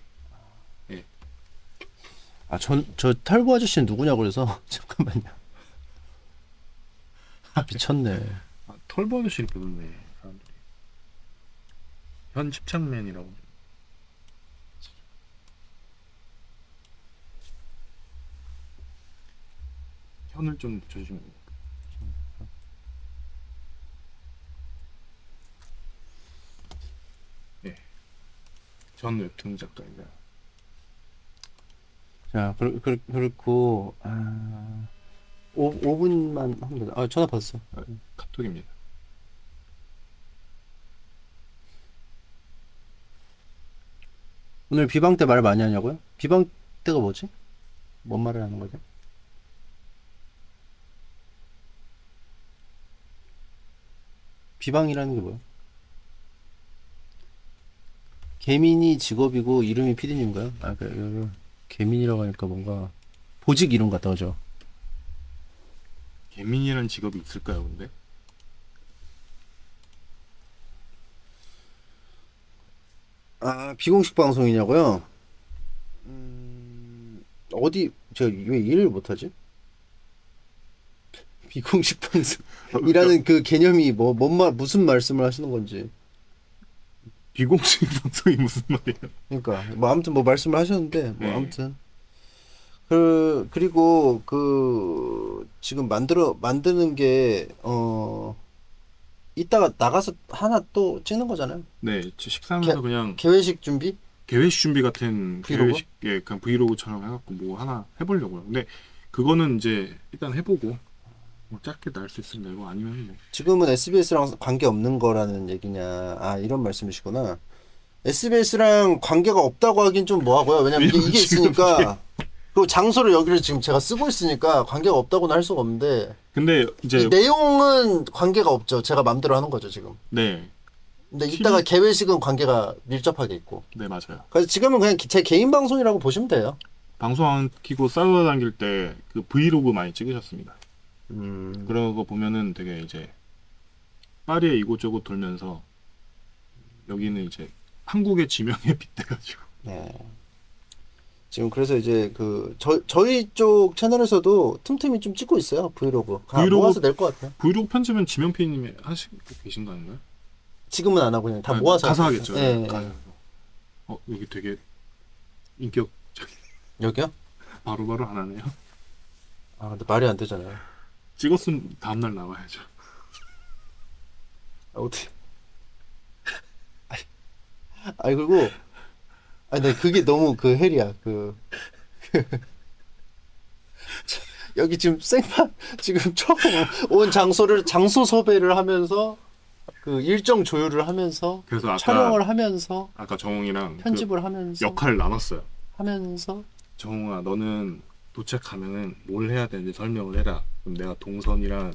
아, 전, 저 털보 아저씨는 누구냐고 그래서 잠깐만요. 미쳤네. 아, 털보 아저씨를 부르네 사람들이. 현 집착맨이라고. 현을 좀 조심해. 예. 전 웹툰 작가입니다. 자, 그, 그, 그렇고 아, 5, 5분만 하면 되나? 아, 전화 받았어. 아, 카톡입니다. 오늘 비방 때 말 많이 하냐고요? 비방 때가 뭐지? 뭔 말을 하는 거죠? 비방이라는 게 뭐야? 개민이 직업이고 이름이 피디님인가요? 아, 그래, 이거 개민이라고 하니까 뭔가 보직 이름 같다 그죠? 개민이라는 직업이 있을까요, 근데? 아, 비공식 방송이냐고요? 음, 어디, 제가 왜 일을 못하지? 비공식 방송이라는 그 개념이 뭐, 뭔 말, 무슨 말씀을 하시는 건지. 비공식 방송이 무슨 말이에요? 그러니까, 뭐, 아무튼 뭐 말씀을 하셨는데, 뭐, 네. 아무튼. 그, 그리고 그, 지금 만들어, 만드는 게, 어, 이따가 나가서 하나 또 찍는 거잖아요. 네, 저 식사하면서 그냥 개회식 준비? 계획 준비 같은 브이로그? 예, 그냥 브이로그처럼 해갖고 뭐 하나 해보려고요. 근데 그거는 이제 일단 해보고 뭐 짧게 날 수 있으면 내고 아니면 뭐 지금은 SBS랑 관계 없는 거라는 얘기냐. 아, 이런 말씀이시구나. SBS랑 관계가 없다고 하긴 좀 뭐하고요. 왜냐면 이게, 이게 있으니까. 그리고 장소를 여기를 지금 제가 쓰고 있으니까 관계가 없다고는 할 수가 없는데. 근데 이제 이 내용은 관계가 없죠. 제가 맘대로 하는 거죠, 지금. 네, 근데? 이따가 개회식은 관계가 밀접하게 있고. 네 맞아요. 그래서 지금은 그냥 제 개인 방송이라고 보시면 돼요. 방송 안 키고 싸우다 당길 때 그 브이로그 많이 찍으셨습니다. 음. 그런 거 보면은 되게 이제 파리에 이곳저곳 돌면서 여기는 이제 한국의 지명에 빗대가지고 네. 지금 그래서 이제 그 저, 저희 쪽 채널에서도 틈틈이 좀 찍고 있어요 브이로그. 가- 브이로그? 모아서 낼것 같아요. 브이로그 편집은 지명 PD님이 하시고 계신 거 아닌가요? 지금은 안 하고 그냥 다 아니, 모아서 가서 하겠죠. 가서. 예. 어 여기 되게 인격 여기요? 바로 바로 안 하네요. 아 근데 말이 안 되잖아요. 찍었으면 다음날 나와야죠. 아, 어떻게? 아니, 아니 그리고 아니 나 그게 너무 그 헬이야 그. 여기 지금 생판 지금 처음 온 장소를 장소 섭외를 하면서 그 일정 조율을 하면서 그래서 아까 촬영을 하면서 아까 정웅이랑 편집을 그 하면서 역할을 나눴어요. 하면서 정웅아 너는 도착하면은 뭘 해야 되는지 설명을 해라. 그럼 내가 동선이랑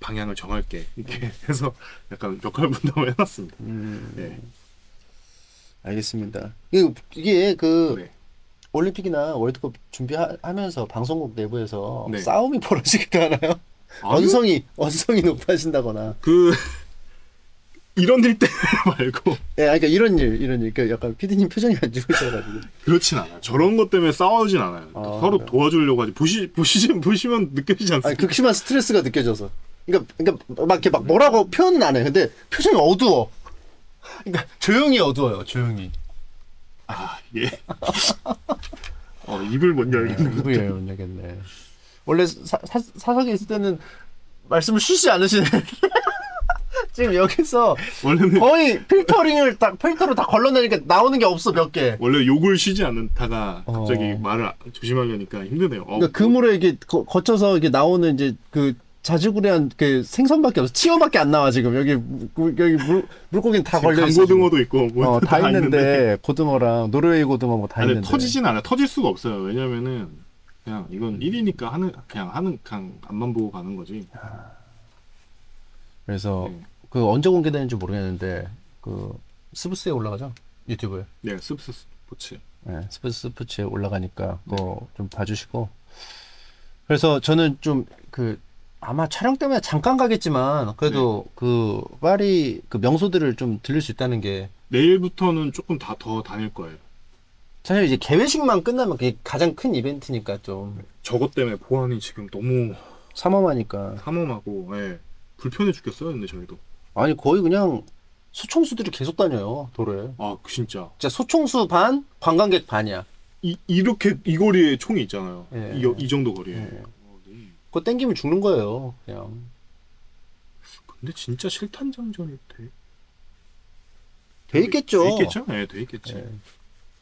방향을 정할게. 이렇게 해서 약간 역할 분담을 해놨습니다. 음, 네. 알겠습니다. 이게, 이게 그 네. 올림픽이나 월드컵 준비하면서 방송국 내부에서 네. 싸움이 벌어지기도 하나요? 원성이 원성이 높아진다거나 그 이런 일 때문에 말고 예, 아니, 그러니까 이런 일, 이런 일. 그러니까 약간 피디님 표정이 안 좋으셔가지고. 그렇진 않아요. 저런 것 때문에 싸우진 않아요. 아, 서로 그래요? 도와주려고 하지. 보시 보시 보시면 느껴지지 아니, 않습니까? 극심한 스트레스가 느껴져서. 그러니까, 그러니까 막 이렇게 막 뭐라고 표현은 안 해. 근데 표정이 어두워. 그러니까 조용히 어두워요. 조용히. 아 예. 어 입을 못 열겠는 것 누구 못 내겠네. 원래 사, 사, 사석에 있을 때는 말씀을 쉬지 않으시네. 지금 여기서 원래는 거의 필터링을 딱 필터로 다 걸러내니까 나오는 게 없어 몇 개. 원래 욕을 쉬지 않다가 어. 갑자기 말을 아- 조심하려니까 힘드네요. 어, 그러니까 그물에 이게 거, 거쳐서 이게 나오는 이제 그 자주구레한 그 생선밖에 없어. 치어밖에 안 나와 지금 여기 물- 여기 물 물고기는 다 걸려 있어. 지금. 강고등어도 있고 뭐 어, 다 있는데 고등어랑 노르웨이 고등어 뭐다 아니, 있는데. 터지진 않아. 터질 수가 없어요. 왜냐면은 그냥 이건 1위니까 하는 그냥 하는 그냥 앞만 보고 가는 거지. 그래서 네. 그 언제 공개되는지 모르겠는데 그 스브스에 올라가죠 유튜브에. 네, 습스 스포츠. 네, 스포츠 스포츠에 올라가니까 그거 좀 봐주시고 그래서 저는 좀그 아마 촬영 때문에 잠깐 가겠지만 그래도 그 파리 그 명소들을 좀 들릴 수 있다는 게 내일부터는 조금 다 더 다닐 거예요. 사실 이제 개회식만 끝나면 그게 가장 큰 이벤트니까 좀 저것 때문에 보안이 지금 너무 삼엄하니까 삼엄하고 예. 불편해 죽겠어요. 근데 저희도. 아니 거의 그냥 소총수들이 계속 다녀요 도로에 아 진짜 진짜 소총수 반 관광객 반이야 이 이렇게 이 거리에 총이 있잖아요. 예. 이, 이 정도 거리에. 예. 그거 땡기면 죽는 거예요 그냥 근데 진짜 실탄 장전이 돼. 돼 있겠죠 돼 있겠죠? 네, 돼 있겠지. 예.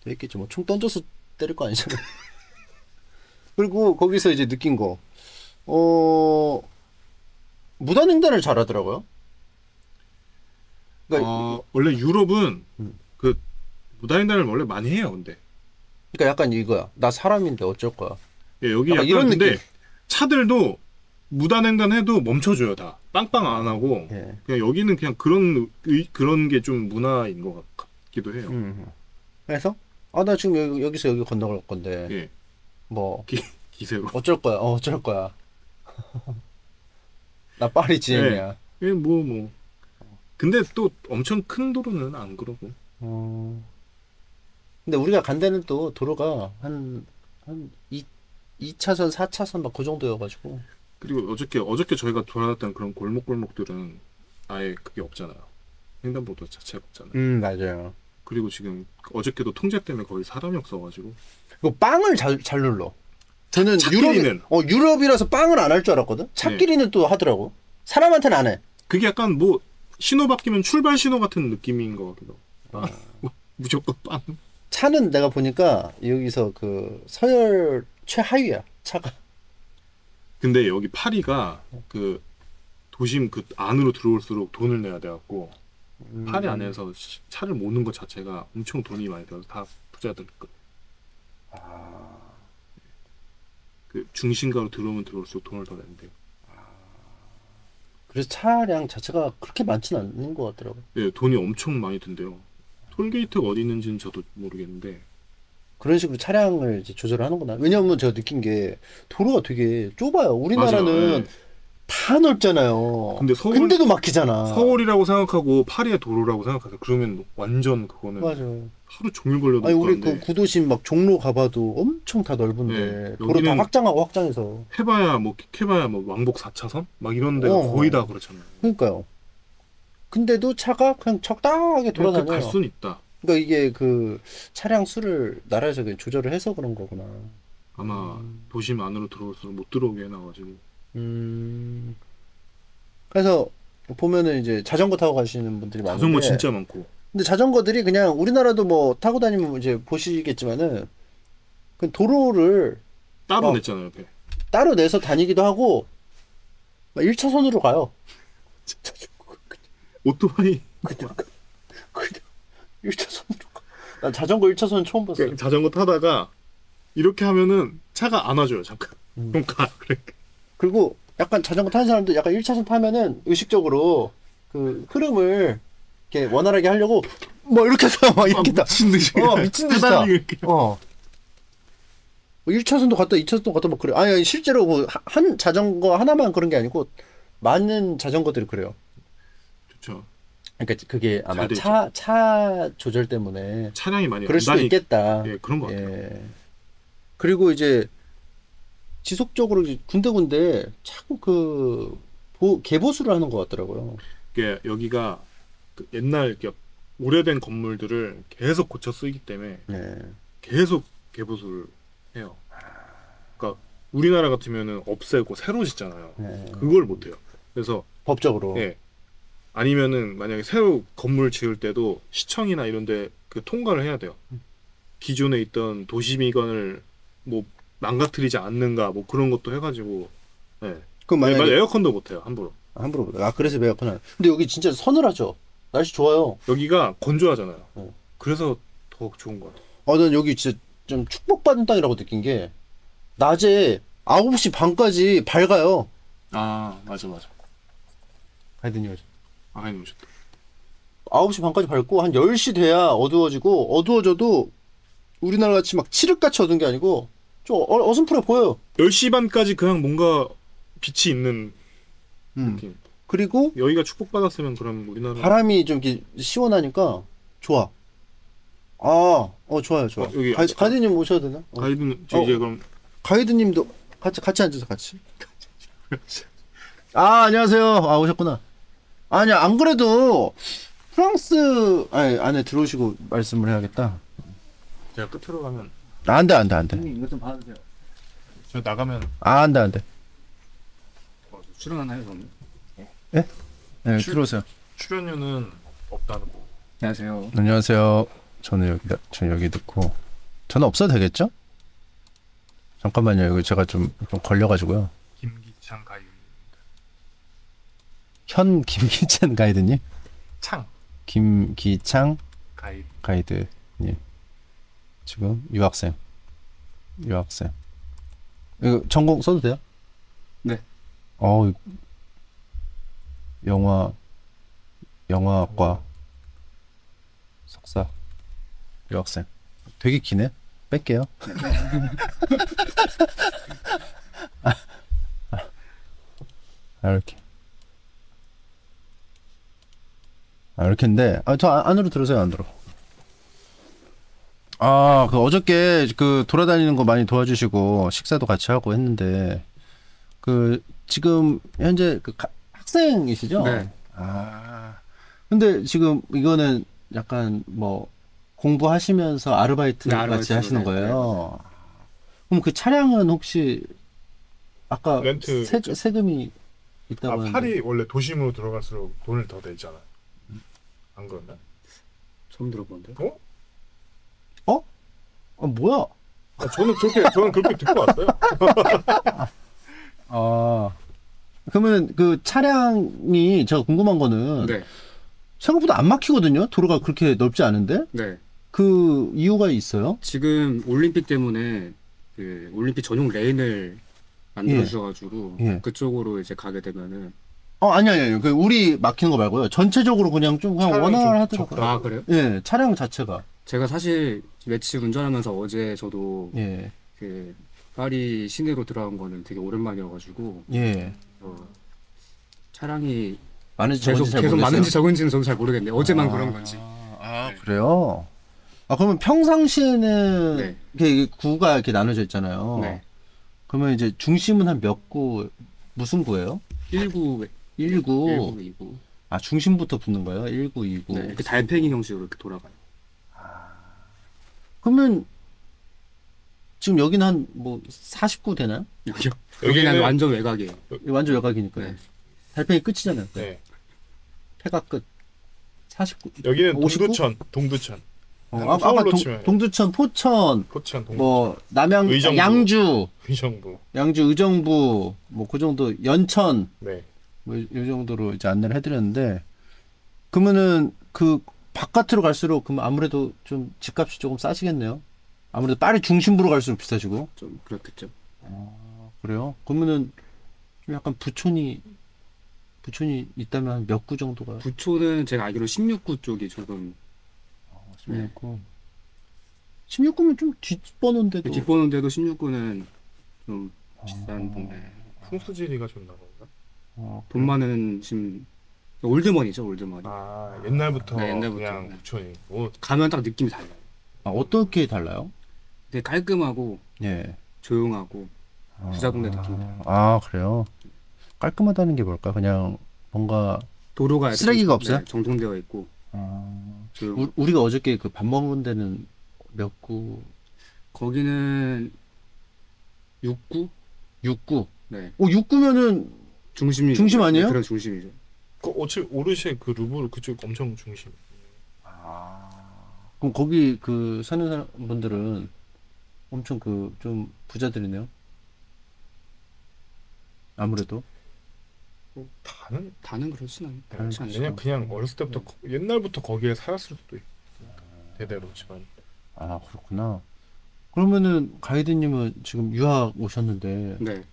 돼 있겠죠. 뭐 총 던져서 때릴 거 아니잖아요. 그리고 거기서 이제 느낀 거, 어 무단횡단을 잘 하더라고요. 그러니까, 어, 원래 유럽은 음. 그 무단횡단을 원래 많이 해요. 근데 그러니까 약간 이거야. 나 사람인데 어쩔 거야. 예, 여기 약간 약간 이런 근데 느낌. 차들도 무단횡단 해도 멈춰줘요 다. 빵빵 안 하고 예. 그냥 여기는 그냥 그런 의- 그런 게 좀 문화인 것 같- 같기도 해요. 음. 그래서 아 나 지금 여기, 여기 서 여기 건너갈 건데 예, 뭐 기 세로. 어쩔 거야. 어, 어쩔 거야. 나 파리 지행이야. 예, 뭐 뭐. 근데 또 엄청 큰 도로는 안 그러고. 어. 근데 우리가 간 데는 또 도로가 한, 한 2, 2차선, 4차선 막 그 정도여가지고. 그리고 어저께 어저께 저희가 돌아다녔던 그런 골목 골목들은 아예 그게 없잖아요. 횡단보도 자체가 없잖아요. 음, 맞아요. 그리고 지금 어저께도 통제 때문에 거의 사람이 없어가지고 그 빵을 잘, 잘 눌러. 저는. 유럽, 어, 유럽이라서 빵을 안 할 줄 알았거든? 차끼리는 또 하더라고. 사람한테는 안 해. 그게 약간 뭐 신호 바뀌면 출발 신호 같은 느낌인 것 같기도 하고 무조건 빵 차는 내가 보니까 여기서 그 서열 최하위야, 차가. 근데 여기 파리가 그 도심 그 안으로 들어올수록 돈을 내야 돼갖고 파리 안에서 시- 차를 모는 것 자체가 엄청 돈이 많이 들어서 다 부자들 거. 그 중심가로 들어오면 들어올수록 돈을 더 낸대요. 그래서 차량 자체가 그렇게 많지는 않는 것 같더라고. 예, 돈이 엄청 많이 든대요. 톨게이트가 어디 있는지는 저도 모르겠는데 그런 식으로 차량을 이제 조절하는구나. 왜냐면 제가 느낀 게 도로가 되게 좁아요. 우리나라는 맞아요. 예. 다 넓잖아요. 근데 서울- 근데도 막히잖아. 서울이라고 생각하고 파리의 도로라고 생각하세요. 그러면 완전 그거는 맞아요. 하루 종일 걸려도 아니 못 우리 그 구도심 막 종로 가봐도 엄청 다 넓은데 네, 도로 다 확장하고 확장해서 해봐야 뭐 해봐야 뭐 왕복 4차선 막 이런 데가 어. 거의 다 그렇잖아요. 그러니까요. 근데도 차가 그냥 적당하게 이렇게 돌아다녀요. 갈 수는 있다. 그러니까 이게 그 차량 수를 나라에서 그냥 조절을 해서 그런 거구나. 아마 음. 도심 안으로 들어올수록 못 들어오게 해놔가지고 음. 그래서 보면은 이제 자전거 타고 가시는 분들이 많은데 자전거 진짜 많고 근데 자전거들이 그냥 우리나라도 뭐 타고 다니면 이제 보시겠지만은 그 도로를 따로 어. 냈잖아요 옆에. 따로 내서 다니기도 하고 1차선으로 가요. 오토바이 그냥 1차선으로 가. 난 자전거 1차선 처음 봤어. 그냥 자전거 타다가 이렇게 하면은 차가 안 와줘요 잠깐. 음. 그럼 가. 그래. 그리고 약간 자전거 타는 사람도 약간 1차선 타면은 의식적으로 그 흐름을 이렇게 원활하게 하려고 뭐 이렇게 해서 막 이렇게 타. 미친 듯이. 어, 미친 듯이 타. 페달링을 이렇게. 어. 1차선도 갔다 2차선도 갔다 막 그래. 아니, 아니 실제로 뭐 한 자전거 하나만 그런 게 아니고 많은 자전거들이 그래요. 좋죠. 그러니까 그게 아마 잘돼 있죠. 차, 차 조절 때문에 차량이 많이 그럴 수도 있겠다. 예, 그런 것 같아요. 예. 그리고 이제 지속적으로 군데군데 자꾸 그 보, 개보수를 하는 것 같더라고요. 이게 여기가 그 옛날 오래된 건물들을 계속 고쳐 쓰기 때문에 예. 계속 개보수를 해요. 그러니까 우리나라 같으면은 없애고 새로 짓잖아요. 예. 그걸 못 해요. 그래서 법적으로. 예. 아니면은 만약에 새로 건물 지을 때도 시청이나 이런데 그 통과를 해야 돼요. 기존에 있던 도시미관을 뭐 망가뜨리지 않는가 뭐 그런 것도 해가지고 예. 그럼 만약에 만약에 에어컨도 못 해요 함부로. 함부로 보다. 아 그래서 에어컨. 근데 여기 진짜 서늘하죠. 날씨 좋아요. 여기가 건조하잖아요. 어. 그래서 더 좋은 것 같아요. 아, 난 여기 진짜 좀 축복받은 땅이라고 느낀 게 낮에 9시 반까지 밝아요. 아 맞아 맞아. 하이든요. 아가님 오셨다. 9시 반까지 밝고 한 10시 돼야 어두워지고 어두워져도 우리나라 같이 막 칠흑같이 어두운 게 아니고 좀 어, 어슴푸레 보여요. 10시 반까지 그냥 뭔가 빛이 있는 음. 느낌. 그리고 여기가 축복받았으면 그럼 우리나라 바람이 좀 이렇게 시원하니까 좋아. 아, 어 좋아요, 좋아. 어, 여기 가, 가이드님 오셔야 되나? 어. 가이드는 저 어. 이제 그럼 가이드님도 같이 같이 앉아서 같이. 아 안녕하세요. 아 오셨구나. 아니 안 그래도 프랑스 아니 안에 들어오시고 말씀을 해야겠다. 제가 끝으로 가면 아, 안돼 안돼 안돼. 형님 이거 좀 받아주세요. 저 나가면 아 안돼 안돼. 출연하나요 저는? 네 출- 들어오세요. 출연료는 없다는 거. 안녕하세요. 안녕하세요. 저는 여기 저 여기 듣고 저는 없어도 되겠죠? 잠깐만요. 여기 제가 좀, 좀 걸려가지고요. 김기창 가이드. 현 김기찬 가이드님, 창. 김기창 가이드. 가이드님 지금 유학생. 유학생. 이거 전공 써도 돼요? 네. 어 영화 영화학과. 석사. 유학생. 되게 기네. 뺄게요. 아, 이렇게 아 이렇게인데 아 저 안으로 들어서요 안 들어 아, 그 어저께 그 돌아다니는 거 많이 도와주시고 식사도 같이 하고 했는데 그 지금 현재 그 가- 학생이시죠? 네. 아. 근데 지금 이거는 약간 뭐 공부하시면서 아르바이트 네, 같이 아르바이트로, 하시는 네, 거예요. 그럼 그 차량은 혹시 아까 렌트 세. 세금이 있다고 아 팔이 원래 도심으로 들어갈수록 돈을 더 내잖아. 안 그런가? 처음 들어보는데. 아, 뭐야? 아, 저는 그렇게 저는 그렇게 듣고 왔어요. 아. 그러면 그 차량이 제가 궁금한 거는 네, 생각보다 안 막히거든요. 도로가 그렇게 넓지 않은데 네. 그 이유가 있어요? 지금 올림픽 때문에 그 올림픽 전용 레인을 만들어 주셔 가지고 예. 그쪽으로 이제 가게 되면은 어 아니 아니 아니. 그 우리 막히는 거 말고요. 전체적으로 그냥 좀 그냥 차량이 원활 좀 하더라고요. 적다. 아 그래요? 예, 차량 자체가 제가 사실 매치 운전하면서 어제 저도 예, 그 파리 시내로 들어간 거는 되게 오랜만이어가지고 예. 어, 차량이 많은지 계속 적은지 잘 계속 모르겠어요. 많은지 적은지는 저도 잘 모르겠네요. 어제만 아, 그런 건지. 아 그래요? 아 그러면 평상시에는 네. 이렇게 구가 이렇게 나눠져 있잖아요. 네. 그러면 이제 중심은 한 몇 구 무슨 구예요? 19, 1구. 19, 29. 아 중심부터 붙는 거예요? 1구, 2구. 네, 이렇게 달팽이 형식으로 이렇게 돌아가요. 그러면 지금 여기는 한 뭐 49 되나요? 여기요? 여기는 여기는- 완전 외곽이에요. 완전 외곽이니까요. 네. 달팽이 끝이잖아요. 네. 폐가 끝. 49. 여기는 59? 동두천, 동두천, 어, 아, 아까 서울로 동, 치면. 동두천, 포천, 포천, 동두천, 뭐 남양, 의정부. 양주, 의정부. 양주 의정부, 뭐 그 정도 연천 네. 뭐 이 정도로 이제 안내를 해드렸는데 그러면은 그 바깥으로 갈수록 그럼 아무래도 좀 집값이 조금 싸지겠네요. 아무래도 파리 중심부로 갈수록 비싸지고. 좀 그렇겠죠. 그래요? 그러면은 좀 약간 부촌이 부촌이 있다면 몇 구 정도가 부초는 제가 알기로 16구 쪽이 조금 16구. 16구면 좀 뒷번호인데도 뒷보는데도 16구는 좀 비싼 아. 동네. 풍수지리가 좋나 본가? 어, 돈 많은 집 올드머니죠 올드머니. 아 옛날부터 네, 옛날부터. 그냥 네. 부촌이 뭐 가면 딱 느낌이 달라요. 아, 어떻게 달라요? 되게 깔끔하고 예. 조용하고 부자동네 느낌. 아 그래요. 깔끔하다는 게 뭘까? 그냥 뭔가 도로가 쓰레기가 좀- 없어요? 네, 정돈되어 있고 아, 조용. 우, 우리가 어저께 그 밥 먹은 데는 몇 구? 거기는 6구? 6구. 네. 오 6구면은 중심이 중심 아니에요? 그런 중심이죠. 그 어차피 오르쉐 그 루브르 그쪽 엄청 중심. 그럼 거기 그 사는 사람 분들은 엄청 그 좀 부자들이네요. 아무래도 뭐 다는 다는 그렇진 않, 다는 그렇지 않죠. 그냥 그냥 어렸을 때부터 거- 옛날부터 거기에 살았을 수도 있고 대대로 집안. 아 그렇구나. 그러면은 가이드님은 지금 유학 오셨는데 네.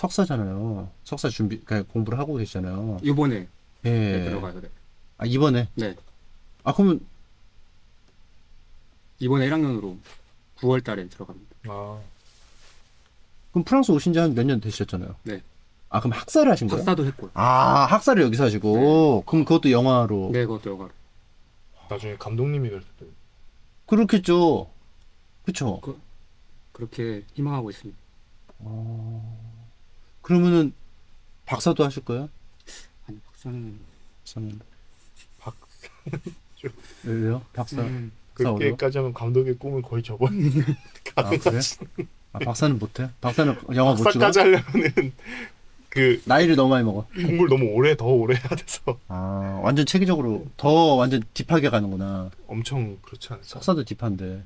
석사잖아요. 석사 준비 그러니까 공부를 하고 계시잖아요. 이번에 예. 네, 들어가요. 네. 아 이번에. 네. 아 그러면 이번에 1학년으로 9월 달에 들어갑니다. 아 그럼 프랑스 오신 지 한 몇 년 되셨잖아요. 네. 아 그럼 학사를 하신 거예요? 학사도 했고요. 아 학사를 여기서 하시고 그럼 그것도 영화로 네, 그것도 영화로. 나중에 감독님이 될 수도. 그렇겠죠. 그쵸. 그렇게 희망하고 있습니다. 어... 그러면은 박사도 하실 거예요? 아니, 박사는 박사는 박 왜요? 박사. 음, 그렇게까지 하면 감독의 꿈을 거의 접어. 아 그래? 아 박사는 못해? 박사는 영화 못 찍어? 박사까지 하려면은 그 나이를 너무 많이 먹어. 공부를 너무 오래 더 오래 해야 돼서 아 완전 체계적으로 더 완전 딥하게 가는구나. 엄청 그렇지 않을까. 석사도 딥한데.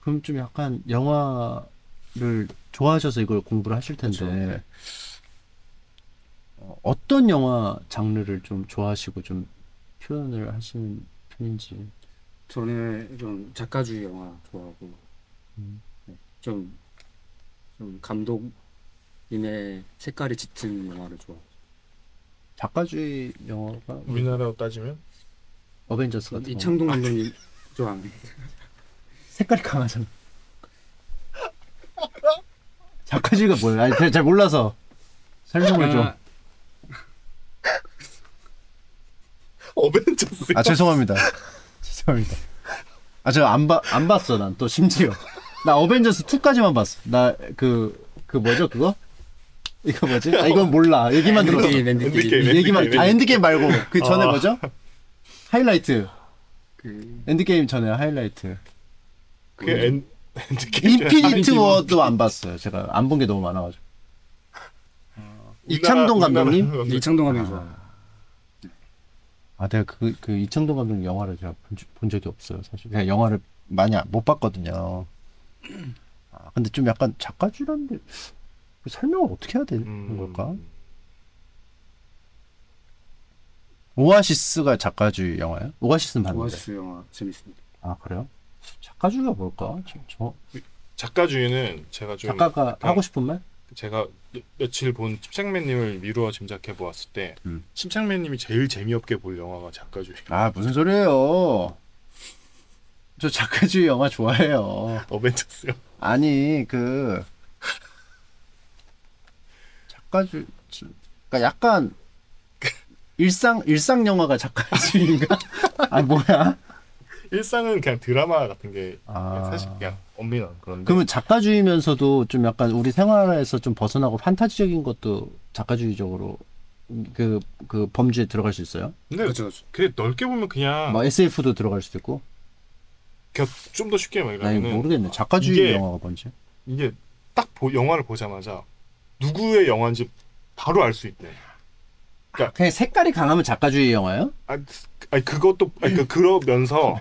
그럼 좀 약간 영화 를 좋아하셔서 이걸 공부를 하실 텐데 그렇죠. 어, 어떤 영화 장르를 좀 좋아하시고 좀 표현을 하시는 편인지. 저는 좀 작가주의 영화 좋아하고 음. 네, 좀, 좀 감독님의 색깔이 짙은 영화를 좋아해요. 작가주의 영화가 우리나라로 따지면 어벤져스 같은 거. 이창동 감독님 좋아합니다. 색깔이 강하잖아. 작가주의가 뭐야? 아니, 잘- 잘 몰라서 설명을 좀. 아, 어벤져스. 아 죄송합니다. 죄송합니다. 아저안봐안 봤어 난 또 심지어 나 어벤져스 2까지만 봤어. 나 그그 뭐죠 그거? 이거 뭐지? 아 이건 몰라. 얘기만 들었어. 엔드게임, 엔드게임. 엔드게임. 얘기만 아 엔드게임 말고 그 전에 어. 뭐죠? 하이라이트. 그, 엔드게임 전에 하이라이트. 그 엔. 인피니티 워도 안 봤어요. 제가 안 본 게 너무 많아가지고. 이창동 우리나라- 감독님? 우리나라- 이창동 감독님 좋아해요. 아, 내가 그, 그 이창동 감독 영화를 제가 본, 적- 본 적이 없어요, 사실. 그냥 영화를 많이 안- 못 봤거든요. 아, 근데 좀 약간 작가주의라는데 그 설명을 어떻게 해야 되는 음. 걸까? 오아시스가 작가주의 영화예요? 오아시스는 봤는데. 오아시스 영화 재밌습니다. 아, 그래요? 작가주의가 뭘까? 저, 저 작가주의는 제가 좀 작가가 약간 하고 싶은 말? 제가 며- 며칠 본 침착맨님을 미루어 짐작해 보았을 때 음. 침착맨님이 제일 재미없게 볼 영화가 작가주의. 아, 무슨 소리예요? 저 작가주의 영화 좋아해요. 어벤져스요. 아니 그 작가주 그러니까 약간 일상 일상 영화가 작가주의인가? 아 뭐야? 일상은 그냥 드라마 같은 게 아 사실 그냥 엄밀한 그런데 그러면 작가주의면서도 좀 약간 우리 생활에서 좀 벗어나고 판타지적인 것도 작가주의적으로 그 그 범주에 들어갈 수 있어요? 근데 그렇죠, 그렇죠. 그 넓게 보면 그냥 뭐 SF도 들어갈 수도 있고. 좀더 쉽게 아니 말하면은 모르겠네. 작가주의 이게- 영화가 뭔지. 이게 딱 보, 영화를 보자마자 누구의 영화인지 바로 알 수 있대. 그냥 색깔이 강하면 작가주의 영화예요? 아, 아니 그것도 아니 그 그러면서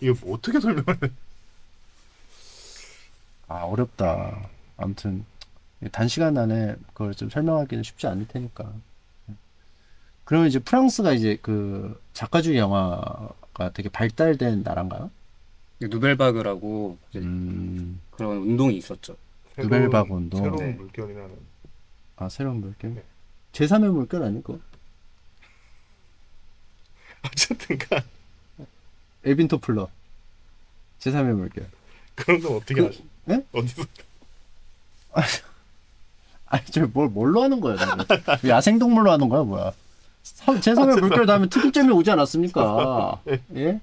이거 뭐 어떻게 설명을 해? 아 어렵다. 아무튼 단시간 안에 그걸 좀 설명하기는 쉽지 않을 테니까. 그러면 이제 프랑스가 이제 그 작가주의 영화가 되게 발달된 나라인가요? 누벨바그라고 이제 음, 그런 운동이 있었죠. 누벨바그 운동. 새로운 네. 물결이라는 아 새로운 물결. 네. 제3의 물결 아닐까? 어쨌든간 에빈 토플러. 제3의 물결. 그런 건 어떻게 그- 하시? 네? 어디서 아니 저뭘 뭘로 하는 거야? 야생동물로 하는 거야 뭐야? 제3의 물결 다음에 특이점이 오지 않았습니까? 예?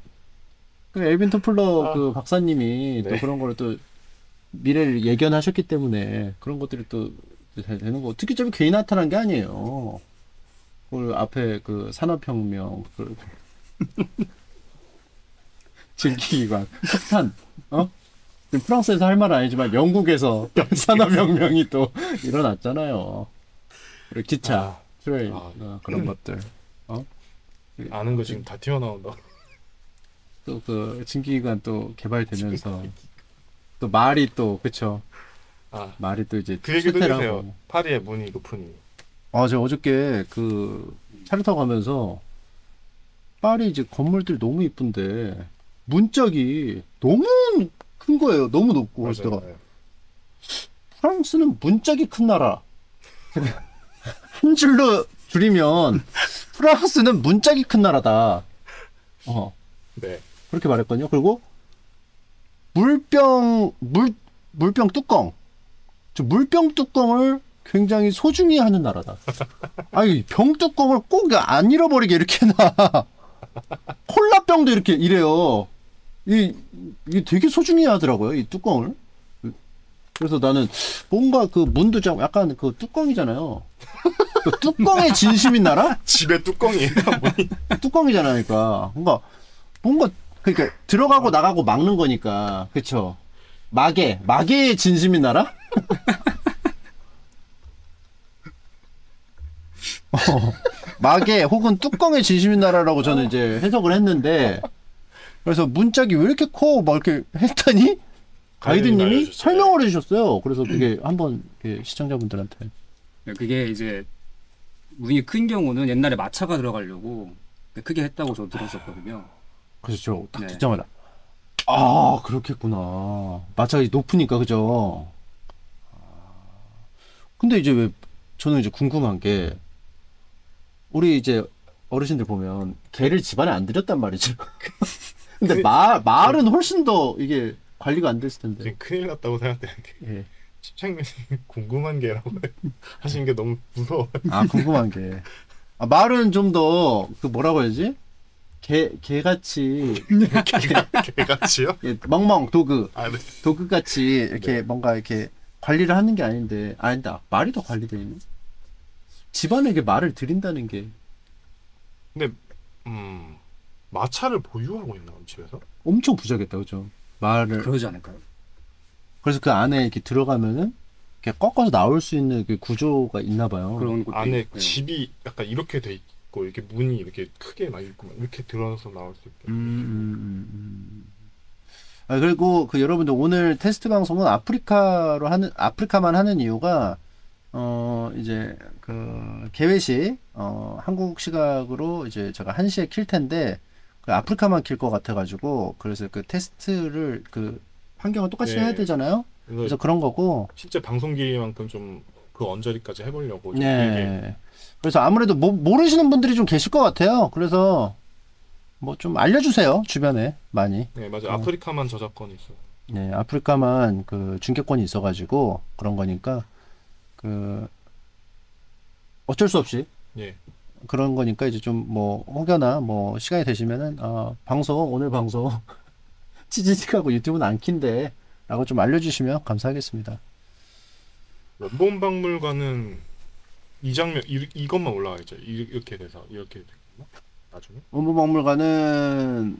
그 엘빈 토플러 그 박사님이 또 네. 그런 거를 또 미래를 예견하셨기 때문에 그런 것들이 또 되- 되는 거. 특이점이 괜히 나타난 게 아니에요. 그 앞에 그 산업혁명, 그 증기기관, 석탄, 어? 지금 프랑스에서 할 말은 아니지만 영국에서 산업혁명이 또 일어났잖아요. 그리고 기차, 아, train, 아. 어, 그런 것들. 아는 거 지금 다 튀어나온다. 또 그 증기기관 또 개발되면서 또 말이 또 그쵸 아, 말이 또 이제 그 얘기도. 해주세요. 파리의 문이 높으니. 아, 제가 어저께 그 차를 타고 가면서 파리 이제 건물들이 너무 이쁜데 문짝이 너무 큰 거예요. 너무 높고 그래서 맞아요. 프랑스는 문짝이 큰 나라. 한 줄로 줄이면 프랑스는 문짝이 큰 나라다. 어. 네. 그렇게 말했거든요. 그리고 물병 물 물병 뚜껑. 저 물병 뚜껑을 굉장히 소중히 하는 나라다. 아니 병 뚜껑을 꼭 안 잃어버리게 이렇게 놔. 콜라병도 이렇게 이래요. 이 이게 되게 소중히 하더라고요. 이 뚜껑을. 그래서 나는 뭔가 그 문도 좀 약간 그 뚜껑이잖아요. 그 뚜껑에 진심인 나라? 집에 뚜껑이에요. 문이. 뚜껑이잖아, 그러니까 뭔가 뭔가 그러니까 들어가고 나가고 막는 거니까 그쵸? 마개 마개의 진심인 나라? 어, 마개 혹은 뚜껑의 진심인 나라라고 저는 이제 해석을 했는데 그래서 문짝이 왜 이렇게 커? 막 이렇게 했더니 가이드님이. 설명을 해주셨어요. 그래서 그게 한번 시청자분들한테 네, 그게 이제 문이 큰 경우는 옛날에 마차가 들어가려고 크게 했다고 저 들었었거든요. 그래서 저딱 네. 듣자마자 아 그렇겠구나 마찰이 높으니까 그죠 아, 근데 이제 왜 저는 이제 궁금한 게 우리 이제 어르신들 보면 개를 집안에 안 들였단 말이죠 근데 그- 말 말은 훨씬 더 이게 관리가 안 됐을 텐데 큰일 났다고 생각되는 게 예. 집창민이 궁금한 게라고 하시는 게 너무 무서워. 아 궁금한 게 아, 말은 좀 더 그 뭐라고 해야지 개 개같이 개같이요? 예, 멍멍 도그 아, 네. 도그같이 이렇게 네. 뭔가 이렇게 관리를 하는 게 아닌데 아니다 말이 더 관리되어 있네 집안에게 말을 드린다는 게 근데 음 마차를 보유하고 있나 집에서? 엄청 부자겠다 그죠 말을 그러지 않을까요? 그래서 그 안에 이렇게 들어가면은 이렇게 꺾어서 나올 수 있는 그 구조가 있나 봐요 그런 것도 안에 있- 네. 집이 약간 이렇게 돼 있고 이렇게 문이 이렇게 크게 막 있고 막 이렇게 들어서 나올 수 있게. 음, 음, 음, 음. 아, 그리고 그 여러분들 오늘 테스트 방송은 아프리카로 하는 아프리카만 하는 이유가 어 이제 그 개회식 어 한국 시각으로 이제 제가 1시에 킬 텐데 그 아프리카만 킬 것 같아 가지고 그래서 그 테스트를 그 환경을 똑같이 네. 해야 되잖아요. 그래서 그런 거고 실제 방송 길이만큼 좀 그 언저리까지 해보려고. 네. 그래서 아무래도 모, 모르시는 분들이 좀 계실 것 같아요. 그래서 뭐 좀 알려주세요 주변에 많이. 네 맞아 어. 요 아프리카만 저작권이 있어요. 네, 아프리카만 그 중계권이 있어가지고 그런 거니까 그 어쩔 수 없이 예. 그런 거니까 이제 좀 뭐 혹여나 뭐 시간이 되시면은 아 방송 오늘 방송 찌찌직하고 유튜브는 안 킨대라고 좀 알려주시면 감사하겠습니다. 원본 박물관은 이 장면 이, 이것만 올라가 있죠. 이- 이렇게 돼서 이렇게 됐나? 나중에? 원무박물관은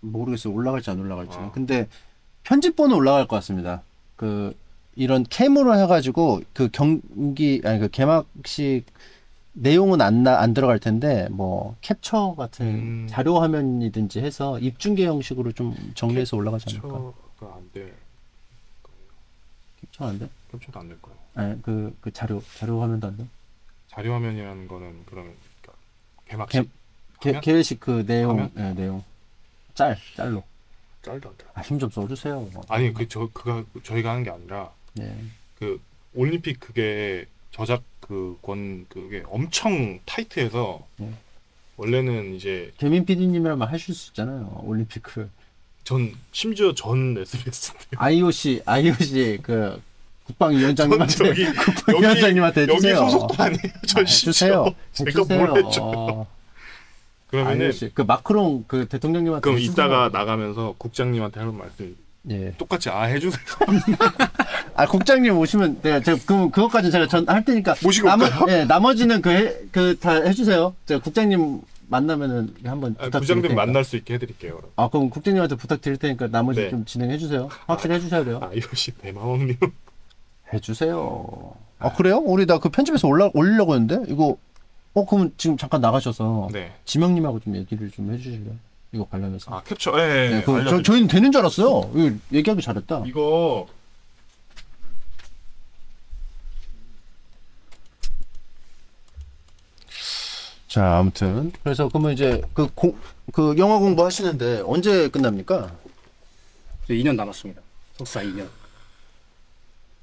모르겠어요 올라갈지 안 올라갈지. 아. 근데 편집본은 올라갈 것 같습니다. 그 이런 캠으로 해가지고 그 경기 아니 그 개막식 내용은 안, 나, 안 들어갈 텐데 뭐 캡처 같은 음. 자료 화면이든지 해서 입중계 형식으로 좀 정리해서 올라가지 않을까? 캡처가 안 돼. 캡처 안 돼? 캡처도 안 될 거예요. 아니 그, 그 자료 자료 화면도 안 돼? 자료 화면이라는 거는 그러면 그러니까 개막식 개- 개, 화면? 개회식 그 내용? 예, 내용 짤 짤로 짤도 안 돼. 아, 힘좀 써주세요. 아니 그 저 그가 저희가 하는 게 아니라 예. 그 올림픽 그게 저작 그권 그게 엄청 타이트해서 네. 원래는 이제 개민 PD님이라면 하실 수 있잖아요. 올림피크 전 심지어 전 SBS 때 IOC IOC 그 국방위원장님한테 저기 국방위원장님한테 여기 해주세요. 소속도 아니에요. 저 아, 해주세요. 제가 뭘 해줘? 해주세요. 그러면은 아니, 그 마크롱 그 대통령님한테 그럼. 이따가 나가면서 국장님한테 하는 말씀 예. 똑같이 아 해주세요. 아 국장님 오시면 내가 제가 그 그것까지 제가 전 할 테니까 모시고 나머? 예, 나머지는 그다 해주세요. 제가 국장님 만나면은 한번 아, 부장님. 만날 수 있게 해드릴게요. 그럼. 아 그럼 국장님한테 부탁드릴 테니까 나머지 네. 좀 진행해 주세요. 확실히 해주셔야 돼요. 아 이것이 대마왕님. 해주세요. 아 그래요? 우리 나 그 편집해서 올라 올리려고 했는데 이거 어 그럼 지금 잠깐 나가셔서 네. 지명님하고 좀 얘기를 좀 해주실래요? 이거 관련해서. 아 캡처. 예. 예, 네, 그, 저, 알려드릴게요. 저희는 되는 줄 알았어요. 이거 얘기하기 잘했다. 이거 자, 아무튼 그래서 그러면 이제 그, 공, 그 영화 공부 하시는데 언제 끝납니까? 저 2년 남았습니다. 석사 2년.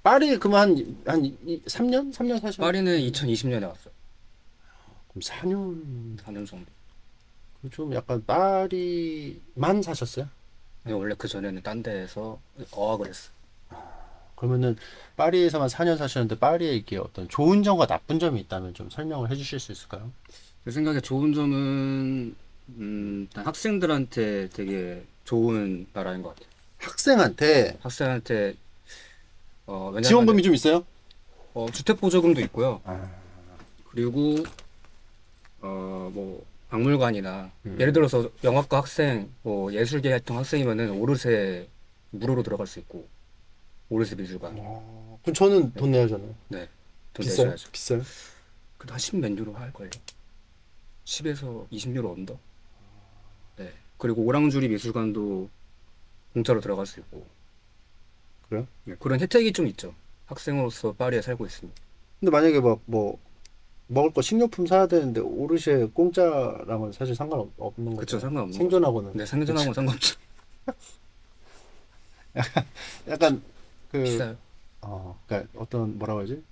파리 그만 한한 3년? 3년 사셔? 파리는 2020년에 왔어요. 그럼 4년 4년 정도. 좀 약간 파리만 사셨어요? 근데 원래 그 전에는 딴 데에서 어학을 했어. 그러면은 파리에서만 4년 사셨는데 파리에 이게 어떤 좋은 점과 나쁜 점이 있다면 좀 설명을 해주실 수 있을까요? 제 생각에 좋은 점은 음, 일단 학생들한테 되게 좋은 나라인 것 같아요. 학생한테 학생한테 어, 왜냐면 지원금이 좀 있어요? 어, 주택 보조금도 있고요. 아. 그리고 어 뭐 박물관이나 음. 예를 들어서 영화과 학생, 뭐 예술계 활동 학생이면은 오르세 무료로 들어갈 수 있고 오르세 미술관. 어, 그럼 저는 돈 내야 하잖아요. 네. 돈 비싸요? 내셔야죠. 비싸요? 그래도 한 10몇 유로 할 걸요. 10에서 20유로 언더. 네. 그리고 오랑주리 미술관도 공짜로 들어갈 수 있고. 그래요? 네, 그런 혜택이 좀 있죠. 학생으로서 파리에 살고 있으니. 근데 만약에 막 뭐 먹을 거 식료품 사야 되는데 오르쉐 공짜랑은 사실 상관없는 거죠. 그쵸, 상관없는 생존하고는. 네, 상전하고는 상관없죠. 약간 그 비싸요. 어, 그러니까 어떤 뭐라고 하지?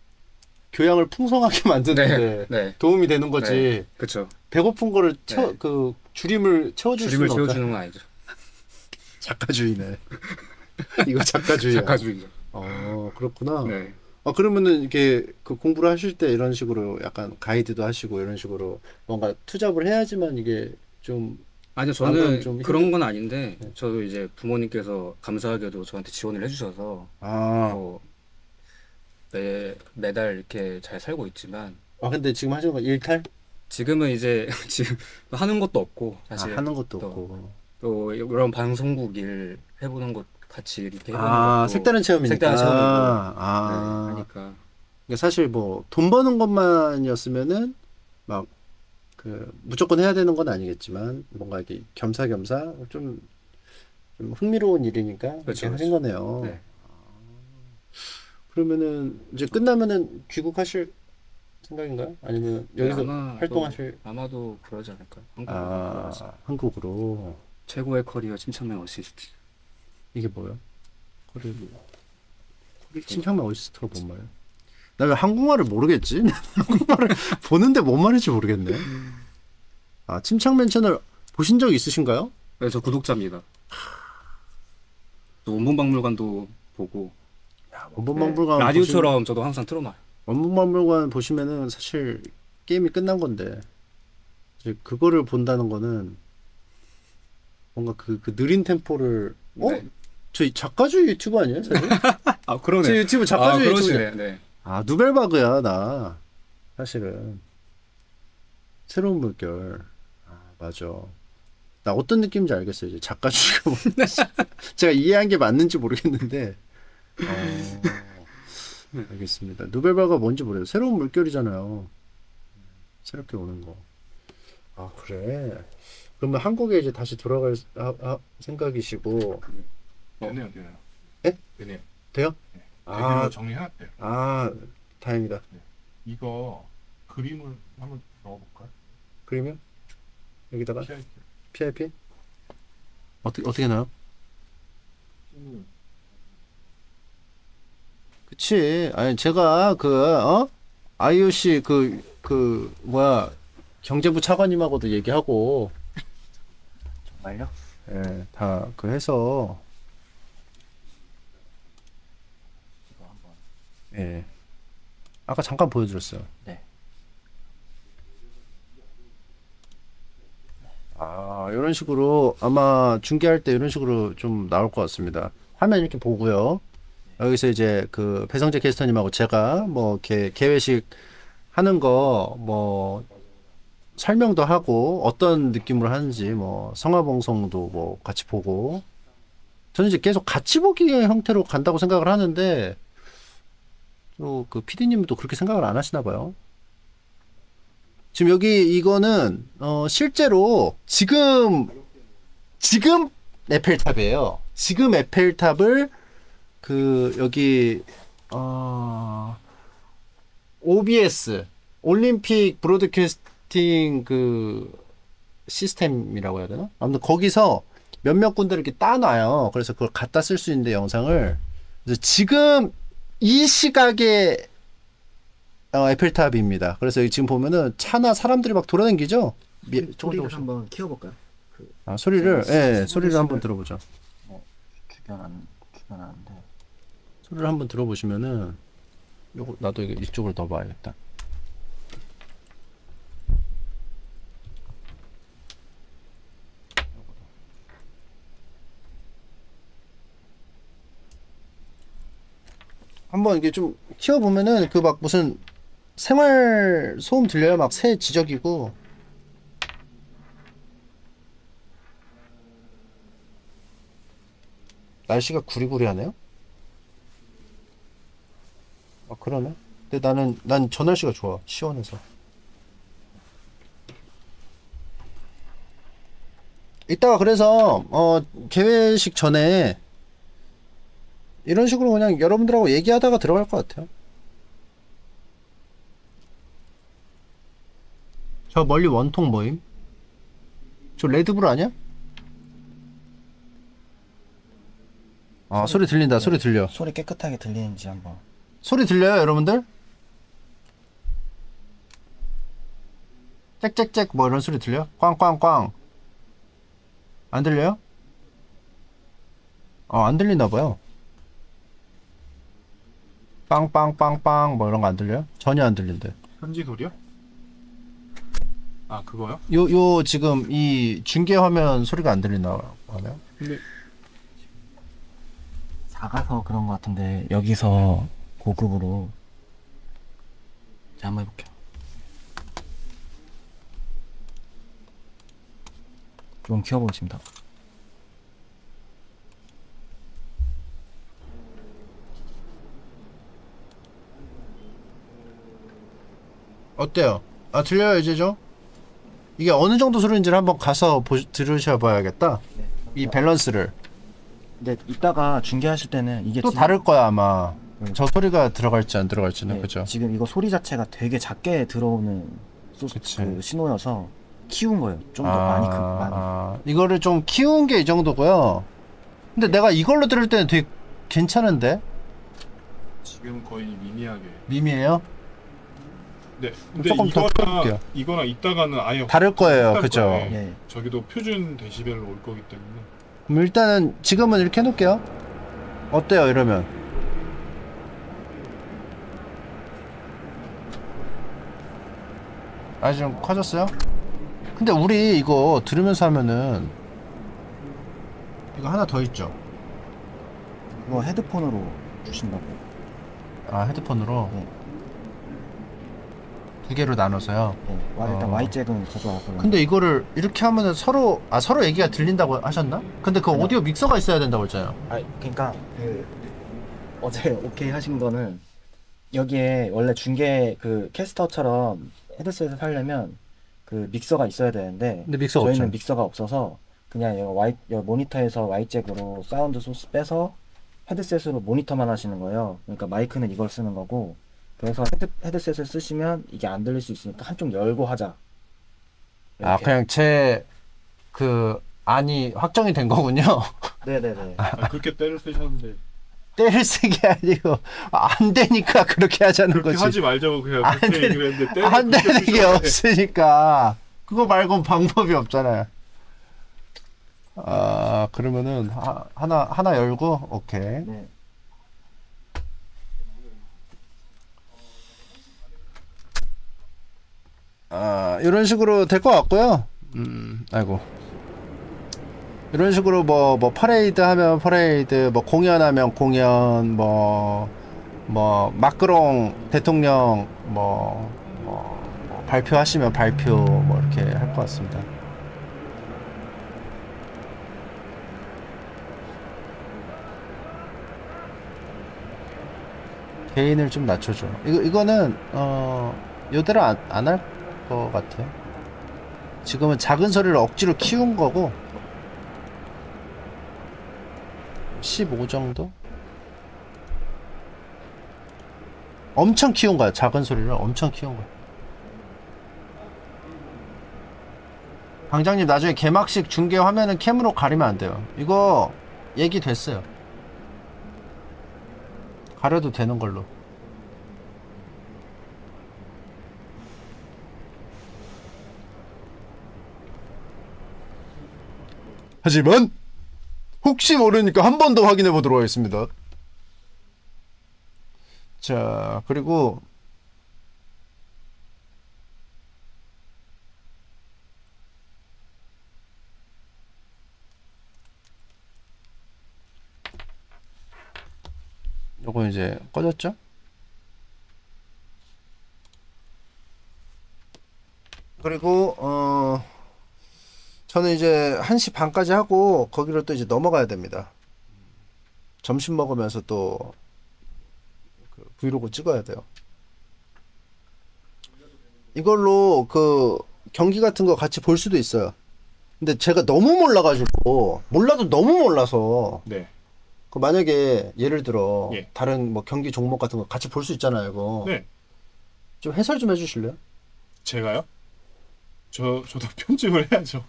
교양을 풍성하게 만드는데 네. 네. 도움이 되는 거지. 네. 그쵸. 배고픈 거를 채워 네. 그 줄임을 채워줄 없다. 채워주는 건 아니죠. 작가주의네. 이거 작가주의야. 작가주의죠. 어 그렇구나. 네. 어 그러면은 이렇게 그 공부를 하실 때 이런 식으로 약간 가이드도 하시고 이런 식으로 뭔가 투잡을 해야지만 이게 좀 아니요, 아, 저는 좀 그런 건 아닌데, 네. 저도 이제 부모님께서 감사하게도 저한테 지원을 해주셔서, 아, 뭐, 매, 매달 이렇게 잘 살고 있지만, 아 근데 지금 하시는 건 일탈? 지금은 이제, 지금 하는 것도 없고, 사실. 아, 하는 것도 또- 없고. 또 이런 방송국 일 해보는 것 같이 이렇게 해보는 아 색다른 체험이니까. 색다른 체험이고. 아, 네, 아. 하니까. 그러니까 사실 뭐 돈 버는 것만이었으면은 막 그 무조건 해야 되는 건 아니겠지만 뭔가 이렇게 겸사겸사 좀, 좀 흥미로운 일이니까 이렇게 그렇죠, 하신 거네요. 네. 그러면은 이제 끝나면은 귀국하실 생각인가요? 아니면 여기서 아마도- 활동하실 아마도 그러지 않을까요? 한국으로 아. 한국으로 최고의 커리어 침착맨 어시스트. 이게 뭐야? 커리어 침착맨 어시스트가 뭔 말이야? 나 왜 한국말을 모르겠지? 한국말을 보는데 뭔 말인지 모르겠네. 아 침착맨 채널 보신 적 있으신가요? 네, 저 구독자입니다. 또 원문박물관도 보고 원본박물관 네, 라디오처럼 저도 항상 틀어놔요. 원본박물관 보시면은 사실 게임이 끝난 건데 이제 그거를 본다는 거는 뭔가 그, 그 느린 템포를 어? 네. 저희 작가주의 유튜브 아니에요? 사실? 아제 그러네. 유튜브 아 작가주의 유튜브. 네. 아 누벨바그야 나. 사실은. 새로운 물결. 아 맞아. 나 어떤 느낌인지 알겠어요 이제 작가주의가 뭔지. 제가 이해한 게 맞는지 모르겠는데. 어, 알겠습니다. 누벨바가 뭔지 모르겠어요. 새로운 물결이잖아요. 새롭게 오는 거 아 그래. 그러면 한국에 이제 다시 돌아갈 아, 아, 생각이시고 되네요, 되네요. 예? 되네요. 돼요? 아, 아, 정리해놨대요. 아 다행이다 이거 그림을 한번 넣어볼까요? 그러면 여기다가 PIP. PIP? 어떻게 어떻게 나요? 그치. 아니 제가 그 어? IOC 그그 뭐야 경제부 차관님하고도 얘기하고 정말요? 예, 다 그 해서 예. 아까 잠깐 보여드렸어요. 네. 아, 이런 식으로 아마 중계할 때 이런 식으로 좀 나올 것 같습니다. 화면 이렇게 보고요. 여기서 이제 그 배성재 캐스터님하고 제가 뭐 이렇게 개회식 하는 거 뭐 설명도 하고 어떤 느낌으로 하는지 뭐 성화봉송도 뭐 같이 보고 저는 이제 계속 같이 보기의 형태로 간다고 생각을 하는데 또그 PD님도 그렇게 생각을 안 하시나 봐요. 지금 여기 이거는 어 실제로 지금 지금 에펠탑이에요. 지금 에펠탑을 그 여기 어 OBS 올림픽 브로드캐스팅 그 시스템이라고 해야 되나? 아무튼 거기서 몇몇 군데를 이렇게 따놔요. 그래서 그걸 갖다 쓸 수 있는데 영상을 지금 이 시각에 어, 에펠탑입니다. 그래서 지금 보면은 차나 사람들이 막 돌아다니죠? 미, 조금 소리를. 한번 키워볼까요? 아, 소리를 예, 소- 소리를 한번 들어보죠. 주변 안 주변하는데 소리를 한번 들어보시면은 요거 나도 이쪽으로 더 봐야겠다. 한번 이게 좀 키워 보면은 그 막 무슨 생활 소음 들려요? 막 새 지적이고 날씨가 구리구리하네요. 아 그러네. 근데 나는 난 저 날씨가 좋아. 시원해서. 이따가 그래서 어 개회식 전에 이런 식으로 그냥 여러분들하고 얘기하다가 들어갈 것 같아요. 저 멀리 원통 모임? 저 레드불 아니야? 아 소리 들린다. 소리 들려. 소리 깨끗하게 들리는지 한번 소리 들려요, 여러분들? 짹짹짹 뭐 이런 소리 들려? 꽝꽝꽝. 안 들려요? 어, 안 들리나 봐요. 빵빵빵빵 뭐 이런 거 안 들려요? 전혀 안 들린대. 현지 소리요? 아 그거요? 요, 요 지금 이 중계 화면 소리가 안 들리나 봐요. 근데 작아서 그런 것 같은데 여기서 고급으로 자 한번 해볼게요. 좀 키워보겠습니다. 어때요? 아, 들려요, 이제 좀? 이게 어느 정도 소리인지를 한번 가서 보, 들으셔봐야겠다. 이 밸런스를. 근데 이따가 중계하실 때는 이게 또 지금- 다를 거야 아마 음. 저 소리가 들어갈지 안 들어갈지는 네, 그죠 지금 이거 소리 자체가 되게 작게 들어오는 소스. 그 신호여서 키운 거예요. 좀더 많이 그 많이. 아, 이거를 좀 키운 게 이 정도고요 근데 내가 이걸로 들을 때는 되게 괜찮은데 지금 거의 미미하게. 미미해요 네. 근데 조금 더 이거나 켜볼게요. 이거나 이따가는 아예 다를 거예요 다를 그죠 거예요. 예. 저기도 표준 데시벨로 올 거기 때문에. 그럼 일단은 지금은 이렇게 해놓을게요 어때요 이러면 아직 좀 커졌어요? 근데 우리 이거 들으면서 하면은 이거 하나 더 있죠 이거 헤드폰으로 주신다고. 아 헤드폰으로 네. 두 개로 나눠서요. 네. 와, 일단 어. Y잭은 가져왔고요. 근데 이거를 이렇게 하면은 서로 아 서로 얘기가 들린다고 하셨나? 근데 그 아니요. 오디오 믹서가 있어야 된다고 했잖아요. 아, 그러니까 그 어제 오케이 하신 거는 여기에 원래 중계 그 캐스터처럼 헤드셋을 쓰려면 그 믹서가 있어야 되는데 근데 믹서가 저희는 없죠. 믹서가 없어서 그냥 여 Y 여 모니터에서 Y잭으로 사운드 소스 빼서 헤드셋으로 모니터만 하시는 거예요. 그러니까 마이크는 이걸 쓰는 거고 그래서 헤드, 헤드셋을 쓰시면 이게 안 들릴 수 있으니까 한쪽 열고 하자. 아 이렇게. 그냥 제그 안이 확정이 된 거군요. 네네네. 아, 그렇게 때를 쓰셨는데 때를 쓰게 아니고 안 되니까 그렇게 하자는 그렇게 거지. 하지 말자고 그냥 안 그렇게 되는- 얘기를 했는데 때를 안 되는 게 없으니까 그거 말고 방법이 없잖아요. 아 그러면은 하, 하나 하나 열고 오케이. 네. 아, 이런 식으로 될 것 같고요. 음, 아이고. 이런 식으로 뭐, 뭐, 퍼레이드 하면 퍼레이드, 뭐, 공연하면 공연, 뭐, 뭐, 마크롱 대통령, 뭐, 뭐, 뭐 발표하시면 발표, 뭐, 이렇게 할 것 같습니다. gain을 좀 낮춰줘. 이거, 이거는, 어, 요대로 안, 안할 것 같아요. 지금은 작은 소리를 억지로 키운 거고, 15 정도? 엄청 키운 거야. 작은 소리를 엄청 키운 거야. 방장님 나중에 개막식 중계 화면은 캠으로 가리면 안 돼요. 이거 얘기 됐어요. 가려도 되는 걸로. 하지만 혹시 모르니까 한 번 더 확인해 보도록 하겠습니다. 자, 그리고 요거 이제 꺼졌죠? 그리고 어 저는 이제 1시 반까지 하고 거기로 또 이제 넘어가야 됩니다. 점심 먹으면서 또 그 브이로그 찍어야 돼요. 이걸로 그 경기 같은 거 같이 볼 수도 있어요. 근데 제가 너무 몰라가지고 몰라도 너무 몰라서 네. 그 만약에 예를 들어 예. 다른 뭐 경기 종목 같은 거 같이 볼 수 있잖아요. 이거 네. 좀 해설 좀 해주실래요? 제가요? 저 저도 편집을 해야죠.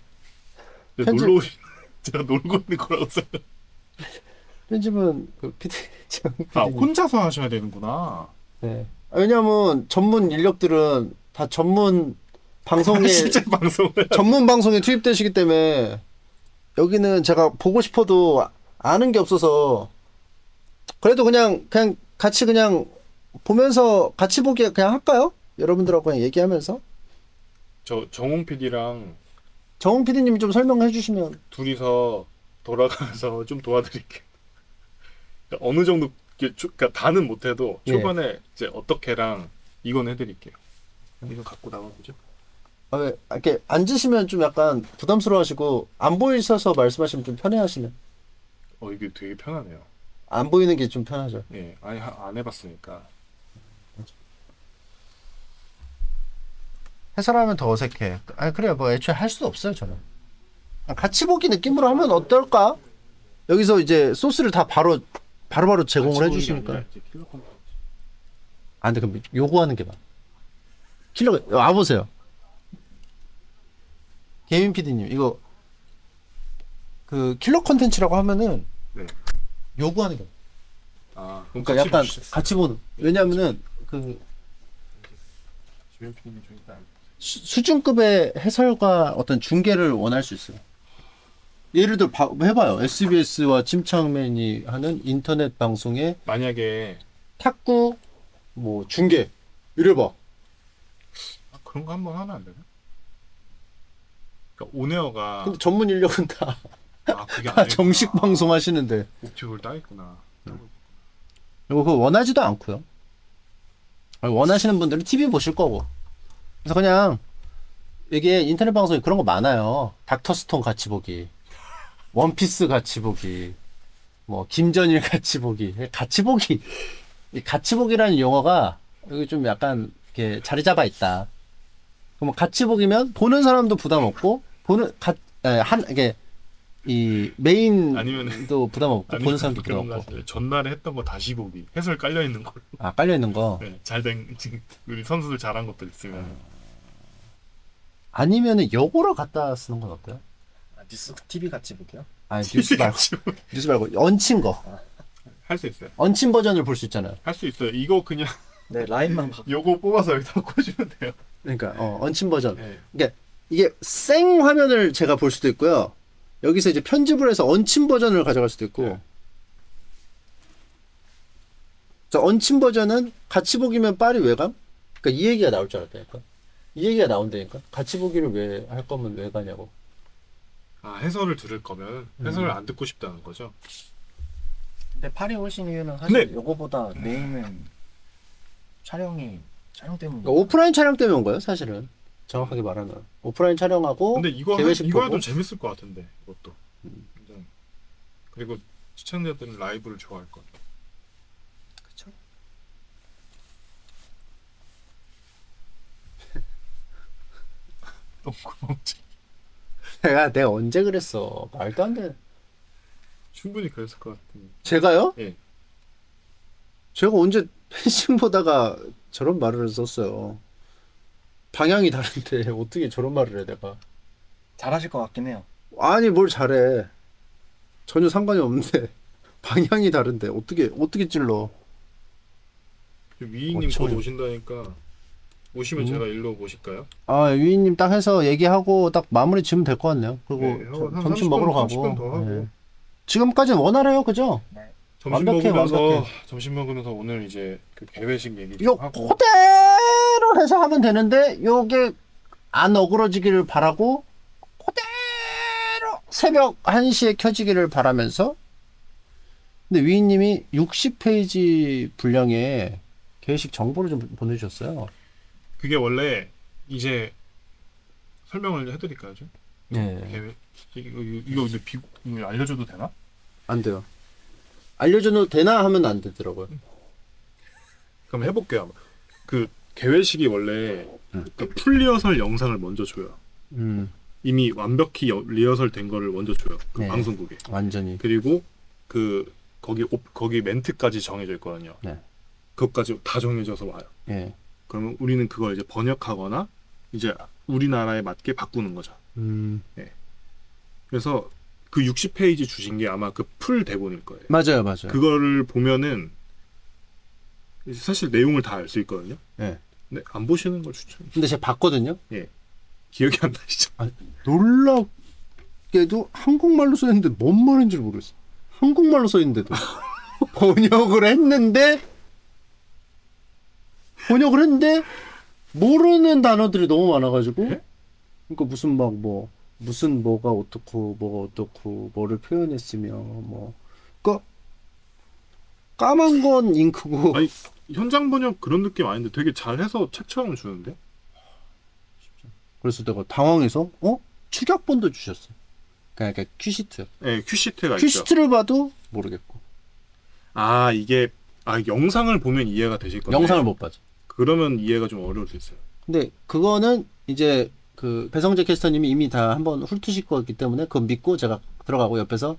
네, 편집- 놀러 제가 놀고 있는 거라고 생각. 편집은 그장 아. 혼자서 하셔야 되는구나. 네. 아, 왜냐면 전문 인력들은 다 전문 방송에 실제 방송을 전문 방송에 투입되시기 때문에 여기는 제가 보고 싶어도 아는 게 없어서 그래도 그냥 그냥 같이 그냥 보면서 같이 보기 그냥 할까요? 여러분들하고 그냥 얘기하면서 저 정홍 PD랑 정홍 PD님이 좀 설명해 주시면 둘이서 돌아가면서 좀 도와드릴게요. 그러니까 어느 정도 그러니까 다는 못해도 예. 초반에 이제 어떻게랑 이건 해드릴게요. 이거 갖고 나가보죠. 아, 왜 아, 이렇게 앉으시면 좀 약간 부담스러워하시고 안 보이셔서 말씀하시면 좀 편해하시네. 어 이게 되게 편하네요. 안 보이는 게 좀 편하죠. 예, 아니 하- 안 해봤으니까. 해설하면 더 어색해. 아 그래 뭐 애초에 할 수도 없어요 저는. 아, 같이 보기 느낌으로 하면 어떨까? 여기서 이제 소스를 다 바로 바로바로 제공을 보는 게 해주시니까. 콘텐츠. 아 근데 그럼 요구하는 게 봐. 킬러 와 보세요. 개민 PD님 이거 그 킬러 컨텐츠라고 하면은 네. 요구하는 게. 봐. 아, 그러니까 같이 약간 보시죠. 같이 보는. 왜냐면은 그 주변 PD님 좀 일단 수, 수준급의 해설과 어떤 중계를 원할 수 있어요. 예를 들어 봐- 해봐요. SBS와 침착맨이 하는 인터넷 방송에 만약에 탁구 뭐 중계 이래봐. 아, 그런 거 한번 하면 안 되나? 그러니까 온에어가 근데 전문 인력은 다, 아 그게 다. 정식 방송 하시는데 목표를 따있구나. 그리고 그거 원하지도 않고요. 원하시는 분들은 TV 보실 거고. 그래서 그냥 이게 인터넷 방송에 그런 거 많아요. 닥터스톤 같이 보기, 원피스 같이 보기, 뭐 김전일 같이 보기, 같이 보기. 이 같이 보기라는 용어가 여기 좀 약간 이렇게 자리 잡아 있다. 그럼 같이 보기면 보는 사람도 부담 없고 보는 갓한 이게 이 메인도 아니면은- 부담 없고 보는 사람도 부담 없고. 전날에 했던 거 다시 보기. 해설 깔려 있는 거. 아 깔려 있는 거 네, 잘된 우리 선수들 잘한 것들 있으면 아 니면은 요거를 갖다 쓰는 건 어때요? 아, 뉴스 TV 같이 볼게요. 아니 뉴스 말고 뉴스 말고 얹힌 거 할 수 있어요. 얹힌 버전을 볼 수 있잖아요. 할 수 있어요. 이거 그냥 네 라인만 바... 요거 뽑아서 여기다 꽂으면 돼요. 그러니까 어, 얹힌 버전. 네. 그러니까 이게 생 화면을 제가 볼 수도 있고요. 여기서 이제 편집을 해서 얹힌 버전을 가져갈 수도 있고. 네. 자, 얹힌 버전은 같이 보기면 파리 외감? 그러니까 이 얘기가 나올 줄 알았다니까. 이 얘기가 나온다니까. 같이 보기를 왜 할 거면 왜 가냐고. 아 해설을 들을 거면 해설을 안 듣고 싶다는 거죠. 근데 팔이 훨씬 이유는 사실 근데- 요거보다 메인은 촬영이 촬영 때문에 그러니까 오프라인 촬영 때문에 온 거예요, 사실은. 정확하게 말하면. 오프라인 촬영하고 근데 이거 하- 개회식 이거 보고? 해도 재밌을 것 같은데 이것도. 굉장히. 그리고 시청자들은 라이브를 좋아할 것 같아. 그쵸? 똥 내가 내가 언제 그랬어? 말도 안 돼. 충분히 그랬을 것 같은. 제가요? 예. 제가 언제 펜싱 보다가 저런 말을 썼어요. 방향이 다른데 어떻게 저런 말을 해 내가? 잘하실 것 같긴 해요. 아니 뭘 잘해? 전혀 상관이 없는데 방향이 다른데 어떻게 어떻게 찔러? 위인님 어쩌- 곧 오신다니까 오시면 음. 제가 일로 모실까요? 아 유인님 딱 해서 얘기하고 딱 마무리 지으면 될 것 같네요. 그리고 네, 저- 한 점심 30분, 먹으러 30분 가고. 더 하고. 네. 지금까지는 원활해요, 그죠? 점심 완벽해, 먹으면서 완벽해. 점심 먹으면서 오늘 이제 그 개회식 얘기 요좀 하고 그대로 해서 하면 되는데 요게 안 어그러지기를 바라고 그대로 새벽 1시에 켜지기를 바라면서 근데 위인님이 60페이지 분량의 게시식 정보를 좀 보내주셨어요. 그게 원래 이제 설명을 해드릴까요 좀? 네. 이거 이거 근데 비 알려줘도 되나? 안 돼요. 알려줘도 되나 하면 안 되더라고요. 그럼 해볼게요. 그 개회식이 원래 그 풀리허설 영상을 먼저 줘요. 음, 이미 완벽히 여- 리허설 된 거를 먼저 줘요. 그 네. 방송국에. 완전히. 그리고 그 거기 옵, 거기 멘트까지 정해져 있거든요. 네. 그것까지 다 정해져서 와요. 예. 그러면 우리는 그걸 이제 번역하거나 이제 우리나라에 맞게 바꾸는 거죠. 음, 그래서 그 60페이지 주신 게 아마 그 풀 대본일 거예요. 맞아요, 맞아요. 그거를 보면은 사실 내용을 다 알 수 있거든요. 예. 근데 안 보시는 걸 추천. 근데 제가 봤거든요. 기억이 안 나시죠? 놀랍게도 한국말로 써 있는데 뭔 말인지 를 모르겠어. 한국말로 써 있는데도 번역을 했는데 번역을 했는데 모르는 단어들이 너무 많아가지고 예? 그러니까 무슨 막 뭐 무슨 뭐가 어떻고 뭐가 어떻고 뭐를 표현했으며 뭐 그러니까 까만 건 잉크고 아니 현장 번역 그런 느낌 아닌데 되게 잘해서 책처럼 주는데. 그래서 내가 당황해서 어 축약본도 주셨어. 그러니까 큐시트. 네, 큐시트가 있죠. 큐시트를 봐도 모르겠고 아 이게 아 영상을 보면 이해가 되실 건데. 영상을 못 봐죠. 그러면 이해가 좀 어려울 수 있어요. 근데 그거는 이제 그 배성재 캐스터님이 이미 다 한번 훑으실 거기 때문에 그거 믿고 제가 들어가고 옆에서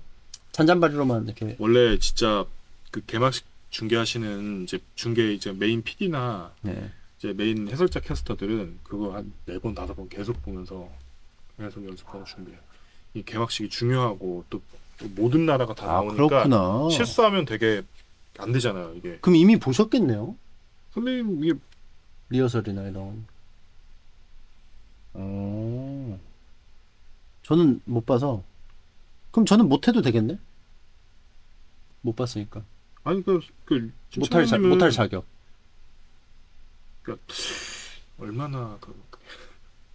잔잔바리로만 이렇게 원래 진짜 그 개막식 중계하시는 이제 중계 이제 메인 PD나 네. 이제 메인 해설자 캐스터들은 그거 한 네 번 다섯 번 계속 보면서 계속 연습하고 준비해요. 이 개막식이 중요하고 또, 또 모든 나라가 다 아 나오니까 그렇구나. 실수하면 되게 안 되잖아요. 이게 그럼 이미 보셨겠네요. 선배님 이게 리허설이나 이런. 어. 저는 못 봐서. 그럼 저는 못 해도 되겠네? 못 봤으니까. 아니 그 그 못할 자, 못할 자격. 얼마나 그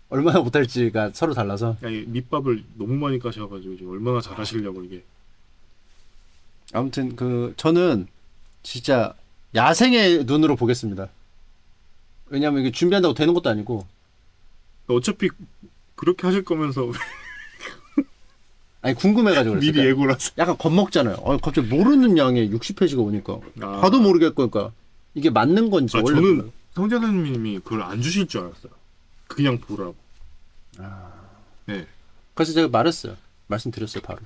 얼마나 못할지가 서로 달라서. 아니, 밑밥을 너무 많이 까셔가지고 지금 얼마나 잘하시려고 이게 아무튼 그 저는 진짜 야생의 눈으로 보겠습니다. 왜냐면 이게 준비한다고 되는 것도 아니고 어차피 그렇게 하실 거면서 아니 궁금해가지고 그랬어요. 미리 그러니까 예고라서 약간 겁먹잖아요. 어, 갑자기 모르는 양의 60페이지가 오니까 아. 봐도 모르겠고 그러니까 이게 맞는 건지 아, 원래 저는 몰라요. 성재 선생님이 그걸 안 주실 줄 알았어요. 그냥 보라고. 네. 그래서 제가 말했어요. 말씀드렸어요 바로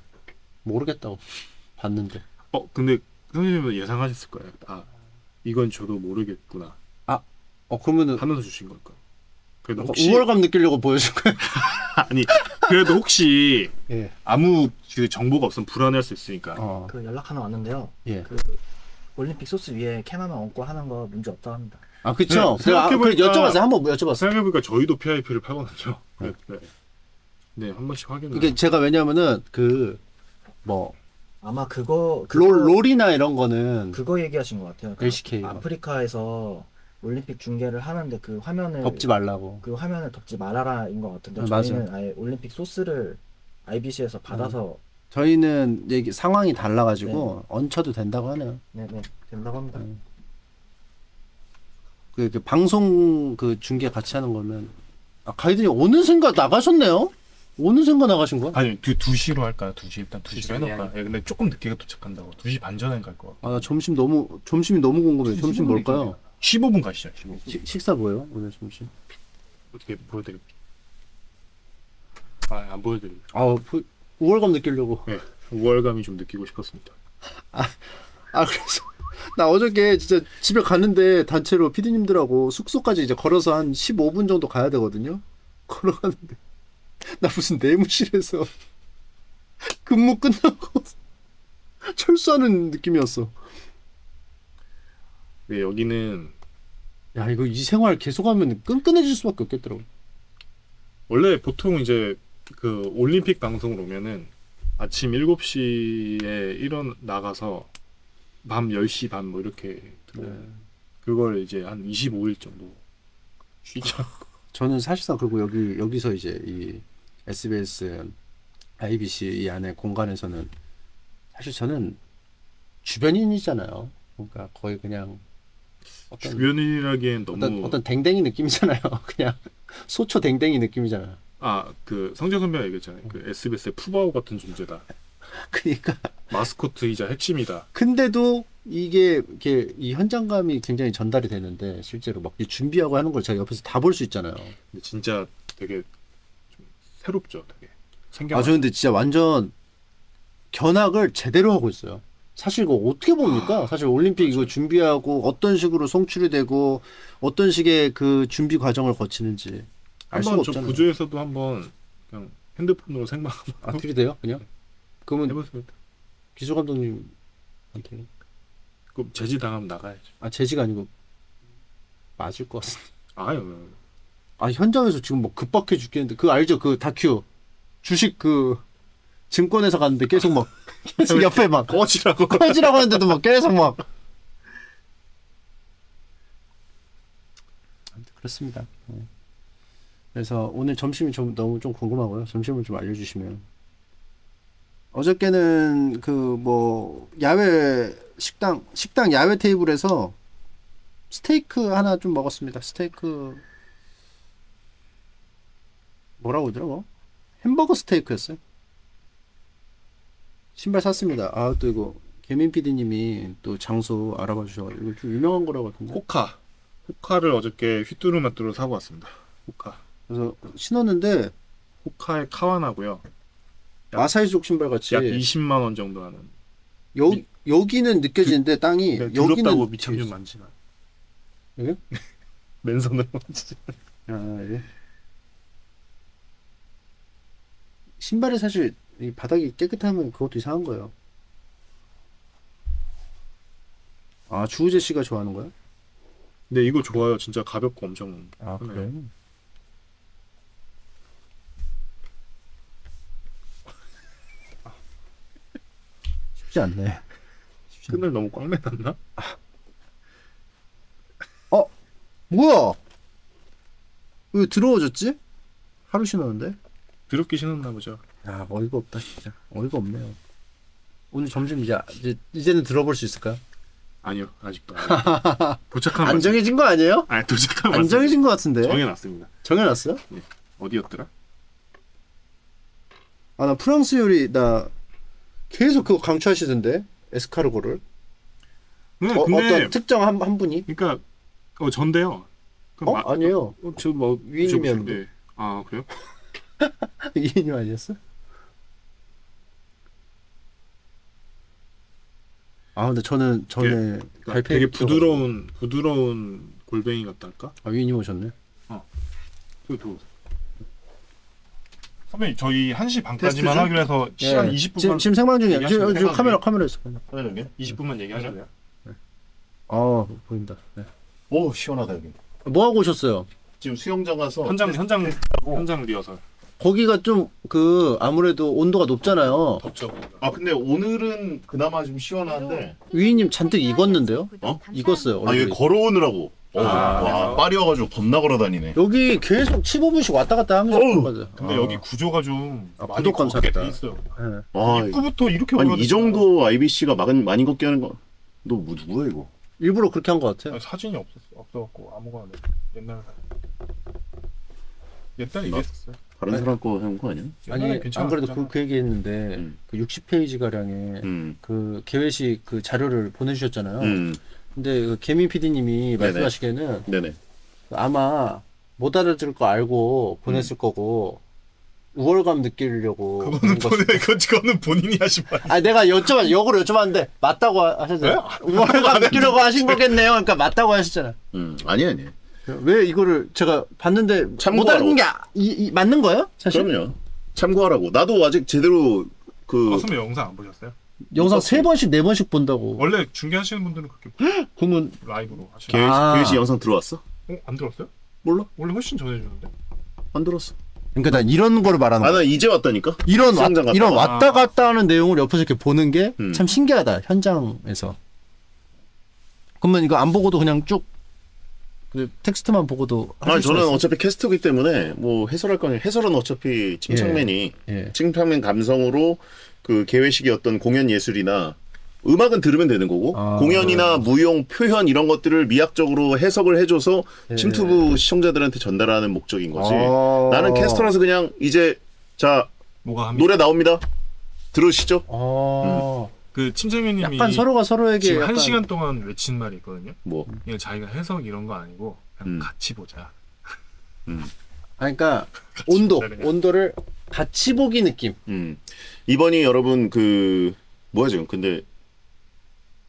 모르겠다고 봤는데 어 근데 선생님은 예상하셨을 거예요. 아 이건 저도 모르겠구나 어 그러면은 하면서 주신 걸까. 그래도 혹시 우월감 느끼려고 보여줄 거예요. 아니 그래도 혹시 예. 아무 그 정보가 없으면 불안할 수 있으니까. 어. 그 연락 하나 왔는데요. 예. 그 올림픽 소스 위에 캠 하나 얹고 하는 거 문제 없다고 합니다. 아 그쵸. 네, 제가 아, 그 생각해보니까- 여쭤봤어요. 한번 여쭤봤어요. 생각해보니까 저희도 PIP를 팔거든요. 네. 네. 네, 한 번씩 확인을. 이게 제가 왜냐면은 그뭐 아마 그거 그거, 롤, 롤이나 이런 거는 그거 얘기하신 것 같아요. 그 LCK 가. 아프리카에서 올림픽 중계를 하는데 그 화면을 덮지 말라고. 그 화면을 덮지 말아라인 것 같은데 아, 저희는 아예 올림픽 소스를 IBC에서 받아서 저희는 이게 상황이 달라가지고 얹혀도 된다고 하네요. 네네 된다고 합니다. 음. 그, 그 방송 그 중계 같이 하는 거면 아 가이드님 오는 생각 나가셨네요? 오는 생각 나가신 거야? 아니 그 2시로 할까요? 2시 일단 2시로 두시 해놓을까? 예, 근데 조금 늦게 도착한다고 2시 반 전에 갈 거. 아, 나 점심 너무 점심이 너무 궁금해요. 점심 뭘까요? 15분 가시죠. 15분. 시- 식사 뭐예요? 오늘 점심? 어떻게 보여드릴게요? 아 안 보여드릴게요. 아, 그 우월감 느끼려고. 네, 우월감이 좀 느끼고 싶었습니다. 아, 그래서 나 어저께 진짜 집에 갔는데 단체로 피디님들하고 숙소까지 이제 걸어서 한 15분 정도 가야 되거든요. 걸어가는데 나 무슨 내무실에서 근무 끝나고 철수하는 느낌이었어. 네, 여기는 야, 이거 이 생활 계속하면 끈끈해질 수밖에 없겠더라고. 원래 보통 이제 그 올림픽 방송을 오면은 아침 7시에 일어 나가서 밤 10시 반 뭐 이렇게 네. 그걸 이제 한 25일 정도 쉬죠. 저는 사실상 그리고 여기 여기서 이제 이 SBS, IBC 이 안에 공간에서는 사실 저는 주변인이잖아요. 그러니까 거의 그냥 어떤 주변이라기엔 너무 어떤 어떤 댕댕이 느낌이잖아요. 그냥 소초 댕댕이 느낌이잖아요. 아그 성재 선배가 얘기했잖아요. 그 SBS의 푸바오 같은 존재다. 그러니까 마스코트이자 핵심이다. 근데도 이게 이렇게 이 현장감이 굉장히 전달이 되는데 실제로 막이 준비하고 하는 걸 제가 옆에서 다 볼 수 있잖아요. 근데 진짜 되게 좀 새롭죠. 되게 생겨. 아, 저 근데 진짜 완전 견학을 제대로 하고 있어요. 사실 이거 어떻게 봅니까? 사실 올림픽 이거 준비하고 어떤 식으로 송출이 되고 어떤 식의 그 준비 과정을 거치는지 알 수가 없잖아요. 구조에서도 한번 그냥 핸드폰으로 생방 아, 들이대요? 그냥? 그러면 해보습니다. 기조 감독님한테 그 제지 당하면 나가야죠. 아 제지가 아니고 맞을 것 같은데. 아유. 아 현장에서 지금 뭐 급박해 죽겠는데 그 알죠? 그 다큐 주식 그 증권회사 갔는데 계속 막 계속 옆에 막 꺼지라고. 꺼지라고 하는데도 막 계속 막 그렇습니다. 네. 그래서 오늘 점심이 좀 너무 좀 궁금하고요. 점심을 좀 알려주시면 어저께는 그 뭐 야외 식당 식당 야외 테이블에서 스테이크 하나 좀 먹었습니다. 스테이크 뭐라고 그러더라고? 햄버거 스테이크였어요. 신발 샀습니다. 아 또 이거 개민 PD님이 또 장소 알아봐 주셔가지고 이거 좀 유명한 거라고 같은데. 호카. 호카를 어저께 휘뚜루마뚜루 사고 왔습니다. 호카. 그래서 신었는데 호카의 카와나고요. 마사이족 신발 같이 약 20만 원 정도 하는. 여 여기는 느껴지는데 땅이 네, 여기는 미창준 만지나. 예? 맨손으로 만지지. 아, 예. 신발이 사실 이 바닥이 깨끗하면 그것도 이상한 거예요. 아 주우재 씨가 좋아하는 거야? 근데 이거 좋아요. 진짜 가볍고 엄청. 아 그래? 쉽지 않네. 쉽지. 끈을 너무 꽉 매놨나? 뭐야? 왜 더러워졌지? 하루 신었는데? 드럽게 신었나 보죠. 야 어이가 없다 진짜. 어이가 없네요. 오늘 점심 이제 이제 이제는 들어볼 수 있을까요? 아니요, 아직도. 아니요. 도착한 안 정해진 거 아니에요? 아니 도착한 안 정해진 거 같은데. 정해놨습니다. 정해놨어요? 어디였더라? 아 나 프랑스 요리 나 계속 그거 강추하시던데 에스카르고를 네, 어, 근데 어떤 특정 한, 한 분이 그러니까 어 전데요. 그어 마- 아니에요 어, 저뭐 위인이면 뭐. 아 그래요? 이인이 아니었어? 아 근데 저는 전에 그러니까 발표 되게 부드러운 부드러운 골뱅이 같달까? 아 위인이 오셨네 그 그. 선배님 저희 1시 반까지만 테스트? 하기로 해서 시간 예. 20분만 지금, 지금 생방 중이야 지금, 지금 카메라? 카메라 있어 선배님 20분만 얘기하실래요? 아 보인다 네. 오 시원하다 여기. 뭐 하고 오셨어요? 지금 수영장 가서 현장 현장 현장 리허설. 거기가 좀 그 아무래도 온도가 높잖아요 덥죠. 아 근데 오늘은 그나마 좀 시원한데 위인님 잔뜩 익었는데요? 어? 익었어요 아 이게 얼굴이 걸어오느라고 어, 아, 와 파리여가지고 겁나 걸어다니네. 여기 계속 15분씩 왔다 갔다 하면서 어우. 보거든. 근데 어. 여기 구조가 좀 아, 많이 구독 걷게 감사합니다. 돼 있어요. 예. 와 입구부터 이렇게 아니 이 정도 IBC가 많이 많이 걷게 하는 거. 너 뭐, 누구야 이거? 일부러 그렇게 한 것 같아요. 아니, 사진이 없었어. 없어갖고 아무거나 내 옛날 사진. 나- 이랬었어요. 다른 사람 거한거 아니야? 아니 옛날에 안. 그래도 그, 그 얘기했는데 음. 그 60페이지 가량의 음. 그 개회식 그 자료를 보내주셨잖아요. 음. 근데 그 개민 PD님이 말씀하시기에는 네네. 아마 못 알아들을 거 알고 보냈을 거고 우월감 느끼려고 그거는 본인 그건 그거는 본인이 하신 말. 아 내가 여쭤봤 역으로 여쭤봤는데 맞다고 하- 하셨잖아요. 우월감 느끼려고 하신 거겠네요. 그러니까 맞다고 하셨잖아요. 음 아니 아니. 왜 이거를 제가 봤는데 못 참고하라고. 알아듣는 게 아- 이, 이- 맞는 거예요? 사실 그럼요. 참고하라고. 나도 아직 제대로 그 아, 선배 영상 안 보셨어요? 영상 세 번씩 네 번씩 본다고. 원래 중계하시는 분들은 그렇게 그러면 라이브로 하시는. 계획 아. 영상 들어왔어? 어, 안 들었어요? 몰라. 원래 훨씬 전해 주는데. 안 들었어. 그러니까 난 이런 거를 말하는 아 거야. 나 이제 왔다니까. 이런 왔, 갔다 이런 와. 왔다 갔다 하는 내용을 옆에서 이렇게 보는 게참 음. 신기하다 현장에서. 그러면 이거 안 보고도 그냥 쭉 그 텍스트만 보고도 아 저는? 어차피 캐스트기 때문에 뭐 해설할 거니 해설은 어차피 침착맨이 예. 침착맨 감성으로 그 개회식의 어떤 공연 예술이나 음악은 들으면 되는 거고 아. 공연이나 무용 표현 이런 것들을 미학적으로 해석을 해줘서 예. 침투부 시청자들한테 전달하는 목적인 거지. 아. 나는 캐스터라서 그냥 이제 자. 노래 나옵니다. 들으시죠. 아. 그 침착맨님이 약간 서로가 서로에게 지금 약간 한 시간 동안 외친 말이 있거든요. 뭐 이게 자기가 해석 이런 거 아니고 그냥 음. 같이 보자. 아, 그러니까 온도 기다려요. 온도를 같이 보기 느낌. 음. 이번이 여러분 그 뭐야 지금 근데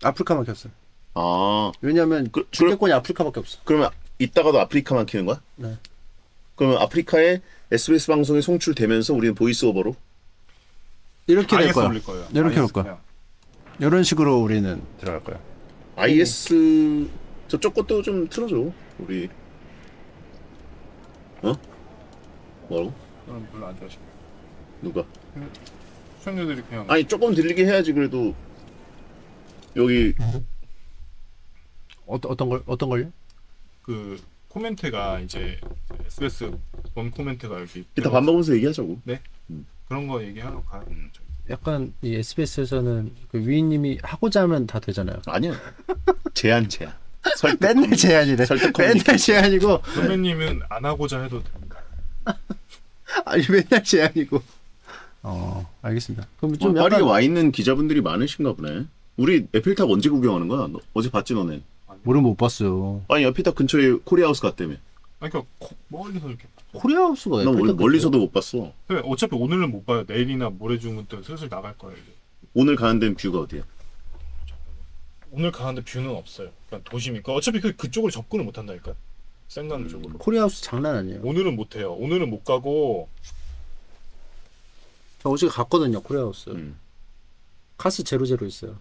아프리카만 켰어요. 아 왜냐하면 그- 주계권이 아프리카밖에 없어. 그러면 이따가도 아프리카만 키는 거야? 네. 그러면 아프리카에 SBS 방송에 송출되면서 우리는 보이스오버로 이렇게 될 거야. 거예요. 이렇게 IS 올 거야. 이런 식으로 우리는 들어갈 거야. IS 저쪽 것도 좀 틀어줘 우리 어? 뭐라고? 저는 별로 안 좋아하시고 누가? 시청자들이 그냥 아니 조금 들리게 해야지 그래도 여기 어떤 어떤 걸 어떤 걸요? 그 코멘트가 이제 SBS 본 코멘트가 여기 이따 밥 먹으면서 얘기하자고 그런 거 얘기하러 가요. 약간 이 SBS에서는 그 위인님이 하고자 하면 다 되잖아요. 아니야 제한 제한 설득 맨날 제한이래. 설득 맨날. 제한이고 선배님은 안 하고자 해도 됩니다. 아니 맨날 제한이고. 어 알겠습니다. 그럼 좀 와, 약간 파리에 와 있는 기자분들이 많으신가 보네 우리 에펠탑 언제 구경하는 거야? 너, 어제 봤지 너네 모르면 못 봤어요. 아니 에펠탑 근처에 코리아하우스 갔다며 아니 그러니까 코- 멀리서 이렇게. 코리아 하우스가 난 에펠탑 멀리서도 못 봤어 근데 어차피 오늘은 못 봐요. 내일이나 모레 중부터 슬슬 나갈 거예요. 이제. 오늘 가는 데는 view가 어디야? 오늘 가는데 뷰는 없어요. 그냥 도시니까 어차피 그 그쪽으로 접근을 못 한다니까. 센강 쪽으로. 코리아 하우스 장난 아니에요. 오늘은 못 해요. 오늘은 못 가고 저 어제 갔거든요 코리아 하우스. 음. 카스 제로 제로 있어요.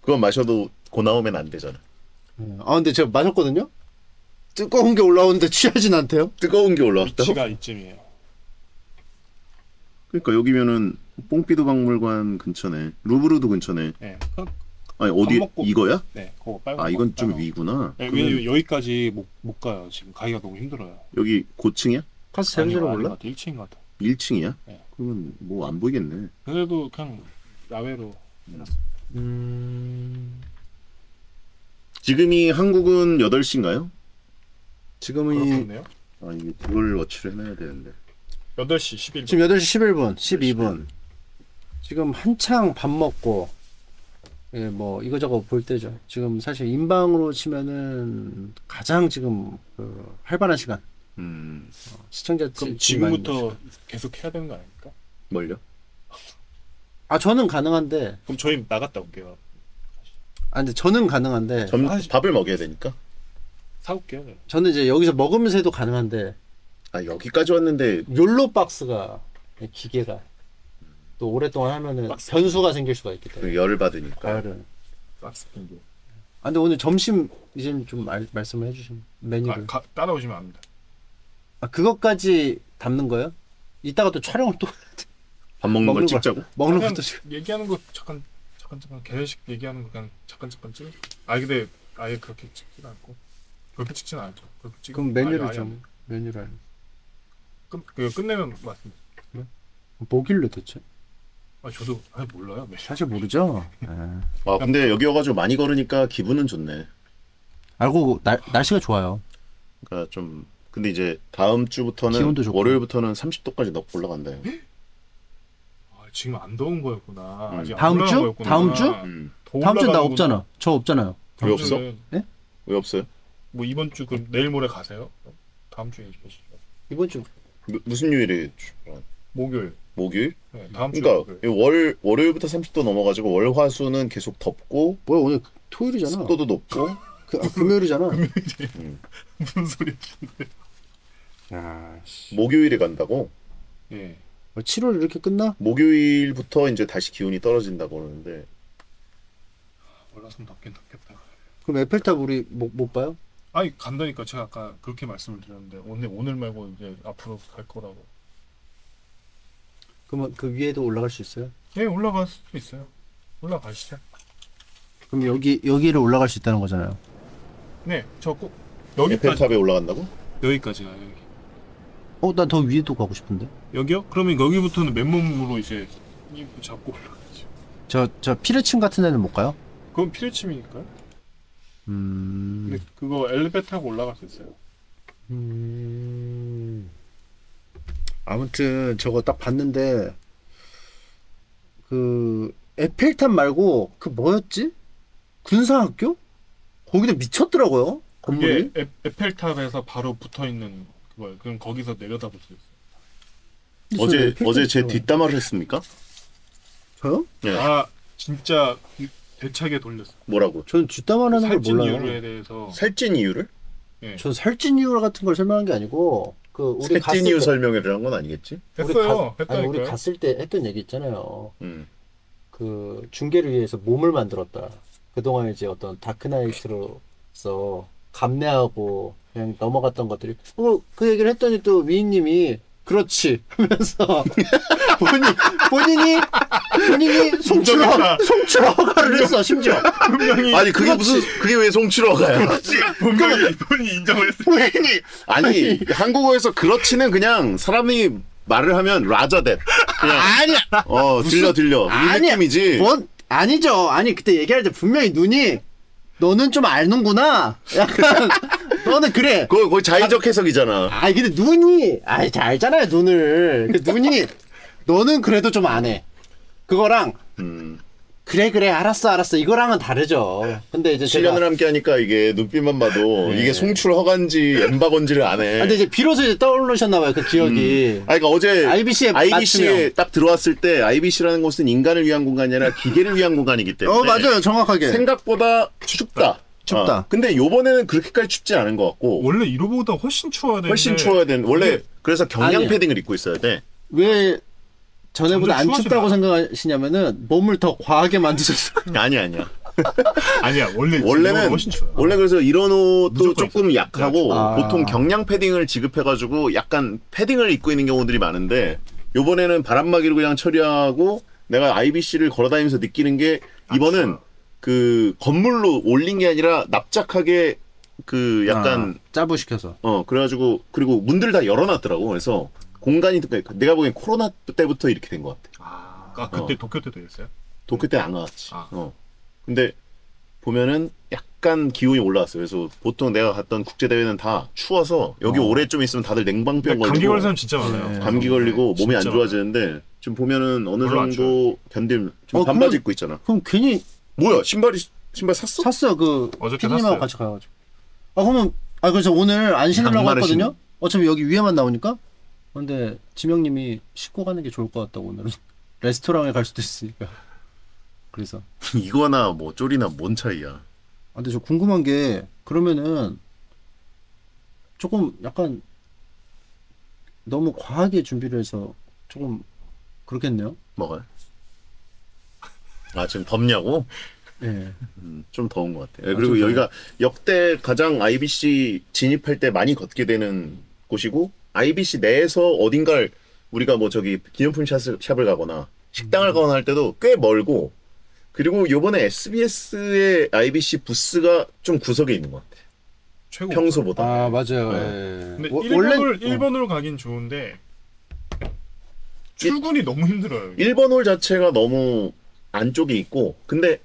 그건 마셔도 고 나오면 안 되잖아 아 근데 제가 마셨거든요. 뜨거운 게 올라오는데 취하진 않대요. 뜨거운 게 올라왔다고? 위치가 이쯤이에요. 그러니까 여기면은 퐁피두 박물관 근처네 루브르도 근처네 네. 그- 아니 어디 먹고- 이거야? 네. 그거 빨간 아 거, 이건 좀 거. 위구나 네, 그러면 왜냐면 여기까지 못, 못 가요. 지금 가기가 너무 힘들어요. 여기 고층이야? 카스 제로 몰라? 1층인 것 같아. 1층이야? 네. 그러면 뭐 안 보이겠네 그래도 그냥 야외로 해놨어요. 음 지금이 한국은 8시인가요? 지금이 그렇겠네요. 아 이게 그걸 워치를 해놔야 되는데 8시 11분. 지금 8시 11분, 12분. 지금 한창 밥 먹고, 예, 뭐, 이거저거 볼 때죠. 지금 사실 인방으로 치면은 가장 지금 그 활발한 시간. 음 시청자 그럼 지금부터 계속 해야 되는 거 아닙니까? 뭘요? 아, 저는 가능한데, 그럼 저희 나갔다 올게요. 아, 근데 저는 가능한데, 점, 사실- 밥을 먹여야 되니까 사올게요. 네. 저는 이제 여기서 먹으면서 해도 가능한데, 아 여기까지 왔는데 욜로 박스가, 기계가, 또 오랫동안 하면은 박스. 변수가 생길 수가 있기 때문에. 그 열을 받으니까 가을은. 박스 핑계. 아, 근데 오늘 점심 이제 좀 알- 말씀을 해주시면 메뉴를. 아, 가, 따라오시면 압니다. 아, 그것까지 담는 거예요? 이따가 또 촬영을 또 밥 먹는 먹는 걸 걸. 찍자고? 먹는 그냥 것도 지금. 얘기하는 거 잠깐 잠깐 잠깐 개회식 얘기하는 거 그냥 잠깐 잠깐 찍. 아 근데 아예 그렇게 찍지는 않고 그렇게 찍지는 않죠. 그렇게 찍. 그럼 메뉴를 좀 메뉴를 끝 그거 끝내면 말씀. 뭐길래 대체? 아 저도 아 몰라요. 메뉴. 사실 모르죠. 예. 아 근데 여기 와가지고 많이 걸으니까 기분은 좋네. 알고 날 날씨가 좋아요. 그러니까 좀 근데 이제 다음 주부터는. 월요일부터는 30도까지 넉 올라간다요. 아, 지금 안 더운 거였구나. 음. 아직 안 다음 주? 거였구나. 다음 주? 음. 더 다음 주나 올라가는구나. 없잖아. 저 없잖아요. 왜 없어? 주는 왜 없어요? 뭐 이번 주 그럼 내일 모레 가세요? 다음 주에 계시죠? 이번 주 무, 무슨 요일에 출발? 목요일. 목요일? 네, 다음 주 그러니까 목요일. 월 월요일부터 30도 넘어가지고 월화수는 계속 덥고 뭐야 오늘 토요일이잖아. 습도도 높고 그, 아, 금요일이잖아. 무슨 소리? 야, 씨. 목요일에 간다고. 예. 7월 이렇게 끝나? 목요일부터 이제 다시 기온이 떨어진다고 그러는데 올라서면 덥긴 덥겠다. 그럼 에펠탑 우리 못, 못 봐요? 아니 간다니까 제가 아까 그렇게 말씀을 드렸는데 오늘 오늘 말고 이제 앞으로 갈 거라고. 그러면 그 위에도 올라갈 수 있어요? 예, 올라갈 수도 있어요. 올라가시죠. 그럼 여기 여기를 올라갈 수 있다는 거잖아요. 네, 저꼭 여기까지 에펠탑에 올라간다고? 여기까지가 여기. 어, 난더 위에도 가고 싶은데. 여기요? 그러면 여기부터는 맨몸으로 이제 입 잡고 올라가죠. 저 저 피르층 같은 데는 못 가요? 그건 피레침이니까요. 음. 근데 그거 엘리베이터 타고 올라갈 수 있어요. 음. 아무튼 저거 딱 봤는데 그 에펠탑 말고 그 뭐였지? 군사학교? 거기도 미쳤더라고요. 건물이. 그게 에, 에펠탑에서 바로 붙어 있는 그거예요. 그럼 거기서 내려다 볼 수 있어요. 어제 어제 제. 뒷담화를 했습니까? 저요? 네. 아 진짜 이- 대차게 돌렸어. 뭐라고? 저는 뒷담화라는 걸 살찐 몰라요. 이유에 대해서 살찐 이유를? 예. 저 살찐 이유 같은 걸 설명한 게 아니고 그 우리 살찐 갔을 이유 때 설명을 한건 아니겠지? 우리 했어요. 갔- 아니 우리 했다니까요. 갔을 때 했던 얘기 있잖아요. 음. 그 중계를 위해서 몸을 만들었다. 그동안 이제 어떤 다크나이트로서 감내하고 그냥 넘어갔던 것들이 어, 그 얘기를 했더니 또 위인님이 그렇지. 하면서 본인 본인이 본인이 송출허 송출허가를 했어 심지어. 분명히 아니 그게 무슨 그게 왜 송출어가야? 분명히 이분이 인정을 했어요. 본인이 아니 한국어에서 그렇지는 그냥 사람이 말을 하면 라자댓 그냥. 아니야. 어 들려 들려. 이 아니야. 느낌이지. 뭔 아니죠. 아니 그때 얘기할 때 분명히 눈이 너는 좀 아는구나. 약간 너는 그래 그거 거의 자의적 해석이잖아. 아니 근데 눈이 아이 잘 알잖아요 눈을 그 눈이 너는 그래도 좀 안 해 그거랑 음. 그래 그래 알았어 알았어 이거랑은 다르죠 근데 이제 제가 7년을 함께 하니까 이게 눈빛만 봐도 네. 이게 송출 허간지 엠바건지를 안 해. 아, 근데 이제 비로소 이제 떠오르셨나 봐요 그 기억이 아, 그러니까 어제 IBC에 IBC에 맞추면. 딱 들어왔을 때 IBC라는 곳은 인간을 위한 공간이 아니라 기계를 위한 공간이기 때문에 어 맞아요 정확하게 생각보다 춥다. 춥다. 어, 근데 요번에는 그렇게까지 춥지 않은 것 같고 원래 이로보다 훨씬 추워야 되는데 훨씬 추워야 되는 원래 그래서 경량 아니야. 패딩을 입고 있어야 돼. 왜 전에보다 안 춥다고? 생각하시냐면은 몸을 더 과하게 만드셨어요 아니 아니야. 아니야 원래 원래는 훨씬 추워. 원래 그래서 이런 옷도 조금 약하고 아. 보통 경량 패딩을 지급해가지고 약간 패딩을 입고 있는 경우들이 많은데 요번에는 바람막이로 그냥 처리하고 내가 IBC를 걸어다니면서 느끼는 게 이번은 그 건물로 올린 게 아니라 납작하게 그 약간 아, 짜부 시켜서 어 그래가지고 그리고 문들 다 열어놨더라고 그래서 공간이 내가 보기엔 코로나 때부터 이렇게 된 것 같아. 아, 아 그때 어. 도쿄 때도 있어요? 도쿄 때는 안 나왔지. 아. 어. 근데 보면은 약간 기온이 올라왔어요. 그래서 보통 내가 갔던 국제 대회는 다 추워서 여기 어. 오래 좀 있으면 다들 냉방병 걸리고 감기 걸린 사람 진짜 많아요. 네. 감기 걸리고 몸이 안 좋아지는데 지금 보면은 어느 정도 견딜 지금 어, 반바지 그럼- 입고 있잖아. 그럼 괜히 뭐야 신발이 신발 샀어? 샀어요 그 어저께 피디님하고 샀어요. 같이 가가지고 아 그러면 아 그래서 오늘 안 신으려고 양말을 했거든요 신는. 어차피 여기 위에만 나오니까 근데 지명님이 신고 가는 게 좋을 것 같다고 오늘은 레스토랑에 갈 수도 있으니까 그래서 이거나 뭐 쪼리나 뭔 차이야? 아, 근데 저 궁금한 게 그러면은 조금 약간 너무 과하게 준비를 해서 조금 그렇겠네요. 뭐가? 아 지금 덥냐고? 예. 음, 좀 더운 것 같아. 요 아, 그리고 좀 여기가 역대 가장 IBC 진입할 때 많이 걷게 되는 곳이고 IBC 내에서 어딘가를 우리가 뭐 저기 기념품 샵을, 샵을 가거나 식당을 가거나 할 때도 꽤 멀고 그리고 요번에 SBS의 IBC 부스가 좀 구석에 있는 것 같아. 최고. 평소보다. 아 맞아요. 네. 예. 근데 워- 일본을 어. 일본으로 가긴 좋은데 출근이 너무 힘들어요. 1번 홀 자체가 너무 안쪽에 있고 근데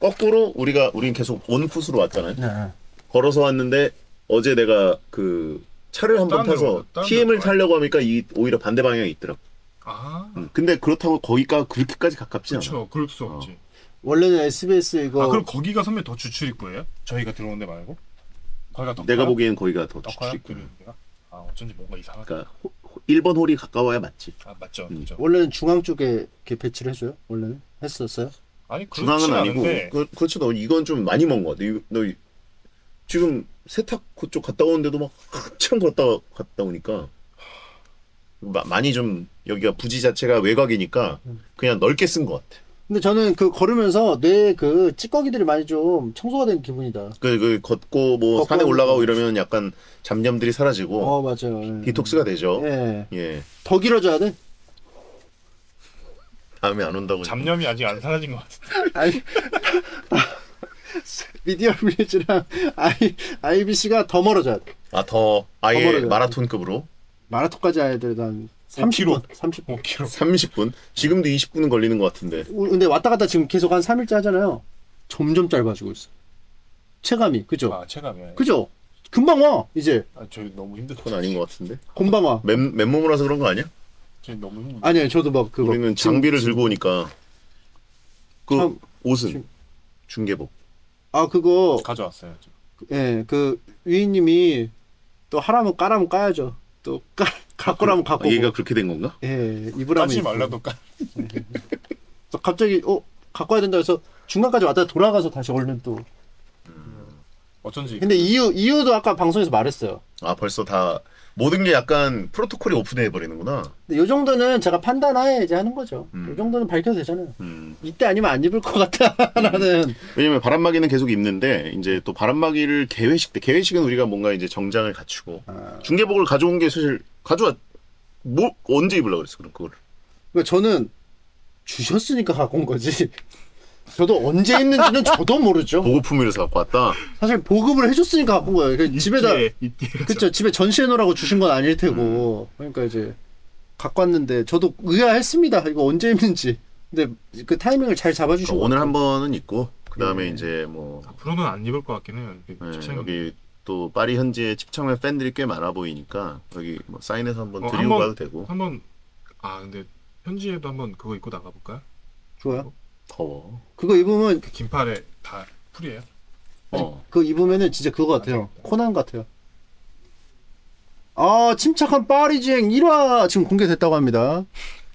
거꾸로 우리가 우린 계속 원풋으로 왔잖아요. 네. 걸어서 왔는데 어제 내가 그 차를 한번 다른 데로 타서 TM을? 타려고 하니까 이 오히려 반대 방향에 있더라고. 아, 음, 근데 그렇다고 거기가 그렇게까지 가깝지 않아. 그렇죠. 그럴 수 없지. 원래는 SBS 이거 아, 그럼 거기가 선배 더 주출일 거예요? 저희가 들어온 데 말고? 거기가 더 내가? 보기엔 거기가 더. 그러니까? 아, 어쩐지 뭔가 이상하다. 그러니까 호- 호- 1번 홀이 가까워야 맞지. 아, 맞죠. 음. 맞죠. 원래는 중앙 쪽에 이렇게 배치를 해줘요. 원래는 했었어요. 아니, 중앙은 아니고 않은데 그. 너 이건 좀 많이 먼 거 같아. 너 이- 지금 세탁소 쪽 갔다 오는데도 막 한참 갔다 갔다 오니까 마- 많이 좀 여기가 부지 자체가 외곽이니까 그냥 넓게 쓴 것 같아. 근데 저는 그 걸으면서 내그 찌꺼기들이 많이 좀 청소가 된 기분이다. 그, 그 걷고 뭐 걷고 산에. 올라가고 이러면 약간 잡념들이 사라지고 어 맞아요. 예. 디톡스가 되죠. 예. 예. 더 길어져야 돼. 다음에 안 온다고. 잡념이 아직 안 사라진 것 같은데. 아니 미디어 빌리지랑 아이 IBC가 더 멀어져야 돼. 아, 더 아예 멀어져요. 마라톤급으로 마라톤까지 해야 되한 5km. 30분. 30분. 5km. 30분. 지금도 20분은 걸리는 것 같은데. 우- 근데 왔다 갔다 지금 계속 한 3일째 하잖아요. 점점 짧아지고 있어. 체감이 그죠? 아, 체감이. 그죠? 금방 와 이제 아, 저희 너무 힘들다. 그건 아닌 것 같은데. 금방 와. 맨 맨몸이라서 그런 거 아니야? 저희 너무 힘들다. 아니에요 저도 막 그거 우리는 장비를 들고 오니까 그 참- 옷은 중계복. 아 그거 가져왔어요. 지금. 예, 그 위인님이 또 하라면 까라면 까야죠. 또 까, 갖고라면 갖고. 아, 얘가 그렇게 된 건가? 예, 입으라면 까지 입고. 말라도 까. 또 갑자기 어 갖고 와야 된다 해서 중간까지 왔다 돌아가서 다시 얼른 또. 어쩐지 근데 이유 이유도 아까 방송에서 말했어요. 아 벌써 다 모든 게 약간 프로토콜이 오픈해 버리는구나. 근데 요 정도는 제가 판단하에 이제 하는 거죠. 음. 요 정도는 밝혀도 되잖아요. 음. 이때 아니면 안 입을 것 같다라는. 왜냐면 바람막이는 계속 입는데 이제 또 바람막이를 개회식 때 개회식은 우리가 뭔가 이제 정장을 갖추고 아, 중계복을 가져온 게 사실 가져왔 뭐 언제 입으려고 그랬어 그럼 그걸 그러니까 저는 주셨으니까 갖고 온 거지. 저도 언제 입는지는 저도 모르죠. 보급품이라서 갖고 왔다. 사실 보급을 해줬으니까 갖고 온 거예요. 그 집에다 그쵸 집에 전시해 놓으라고 주신 건 아닐 테고 그러니까 이제 갖고 왔는데 저도 의아했습니다 이거 언제 입는지 근데 그 타이밍을 잘 잡아주신 것 오늘 같아요. 한 번은 입고 그 다음에 네. 이제 뭐 앞으로는 안 입을 것 같긴 해요. 네, 여기 또 파리 현지에 침착맨 팬들이 꽤 많아 보이니까 여기 뭐 사인해서 한번 어, 드리고 한번- 가도 되고 한번 아 근데 현지에도 한번 그거 입고 나가 볼까요? 좋아요 더워. 그거 입으면 그 긴팔에 다 풀이에요. 어. 그거 입으면은 진짜 그거 같아요 코난 같아요 아 침착한 파리지앵 1화 지금 공개됐다고 합니다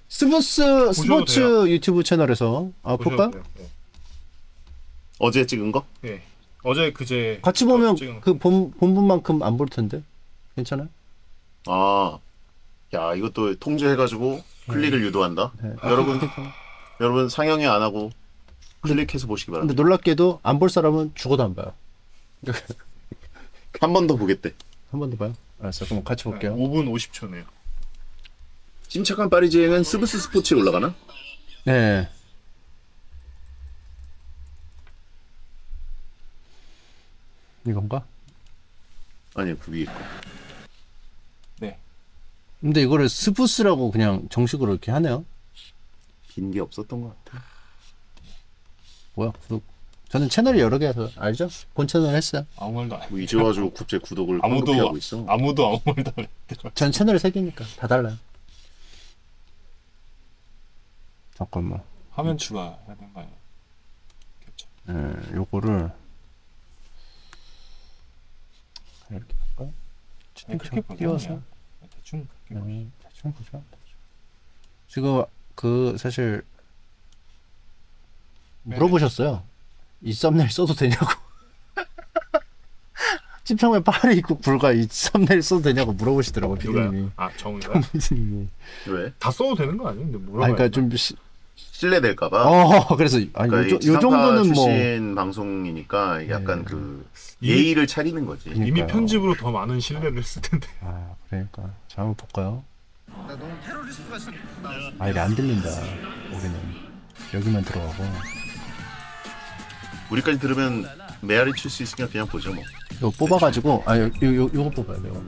스브스 스포츠 돼요. 유튜브 채널에서 아 볼까? 네. 어제 찍은 거? 네. 어제 그제 같이 보면 찍은 그 본, 본분만큼 안 볼 텐데 괜찮아요? 아, 야 이것도 통제해가지고 클릭을 유도한다. 네. 여러분 괜찮아요. 여러분 상영이 안 하고 클릭해서 보시기 근데 바랍니다. 놀랍게도 안 볼 사람은 죽어도 안 봐요 한 번 더 보겠대. 한 번 더 봐요 알았어 그럼 같이 볼게요 5분 50초네요. 침착한 파리지행은 스브스 스포츠에 올라가나? 네. 이건가? 아니요 그 위에 거. 네. 근데 이거를 스부스라고 그냥 정식으로 이렇게 하네요. 긴게 없었던 것 같아. 뭐야? 구독. 저는 채널이 여러 개라서 알죠? 본 채널 했어요. 아무 말도 안. 뭐 이제 와가지고 국제 구독을 아무도 하고 있어. 아무도 아무 말도 안 했더라. 전 채널이 세 개니까 다 달라요. 잠깐만. 화면 추가 해야 되는 거 아니야? 겹쳐. 예, 요거를 이렇게 할까? 아니, 그렇게 띄워서 아니야. 대충. 음, 대충 보자. 지금 그 사실 물어보셨어요. 이 썸네일 써도 되냐고. 찜청맨 파리 입국 불가 이 썸네일 써도 되냐고 물어보시더라고 누가요? 피디님이. 아 정우가 피디님이. 왜? 다 써도 되는 거 아니에요? 근데 아 뭐라고? 그러니까 좀 시, 실례될까봐. 어 그래서 아니 그러니까 요, 이요 정도는 뭐 출신 방송이니까 약간 네. 그 이- 예의를 차리는 거지. 이미 그러니까요. 편집으로 더 많은 신뢰를 쓸 텐데. 아 그러니까 자 한번 볼까요? 아 이게 안 들린다 우리는 여기만 들어가고 우리까지 들으면 메아리 칠 수 있으니까 그냥 보죠 뭐. 이거 뽑아가지고 아 요, 요, 요, 요거 뽑아요 요거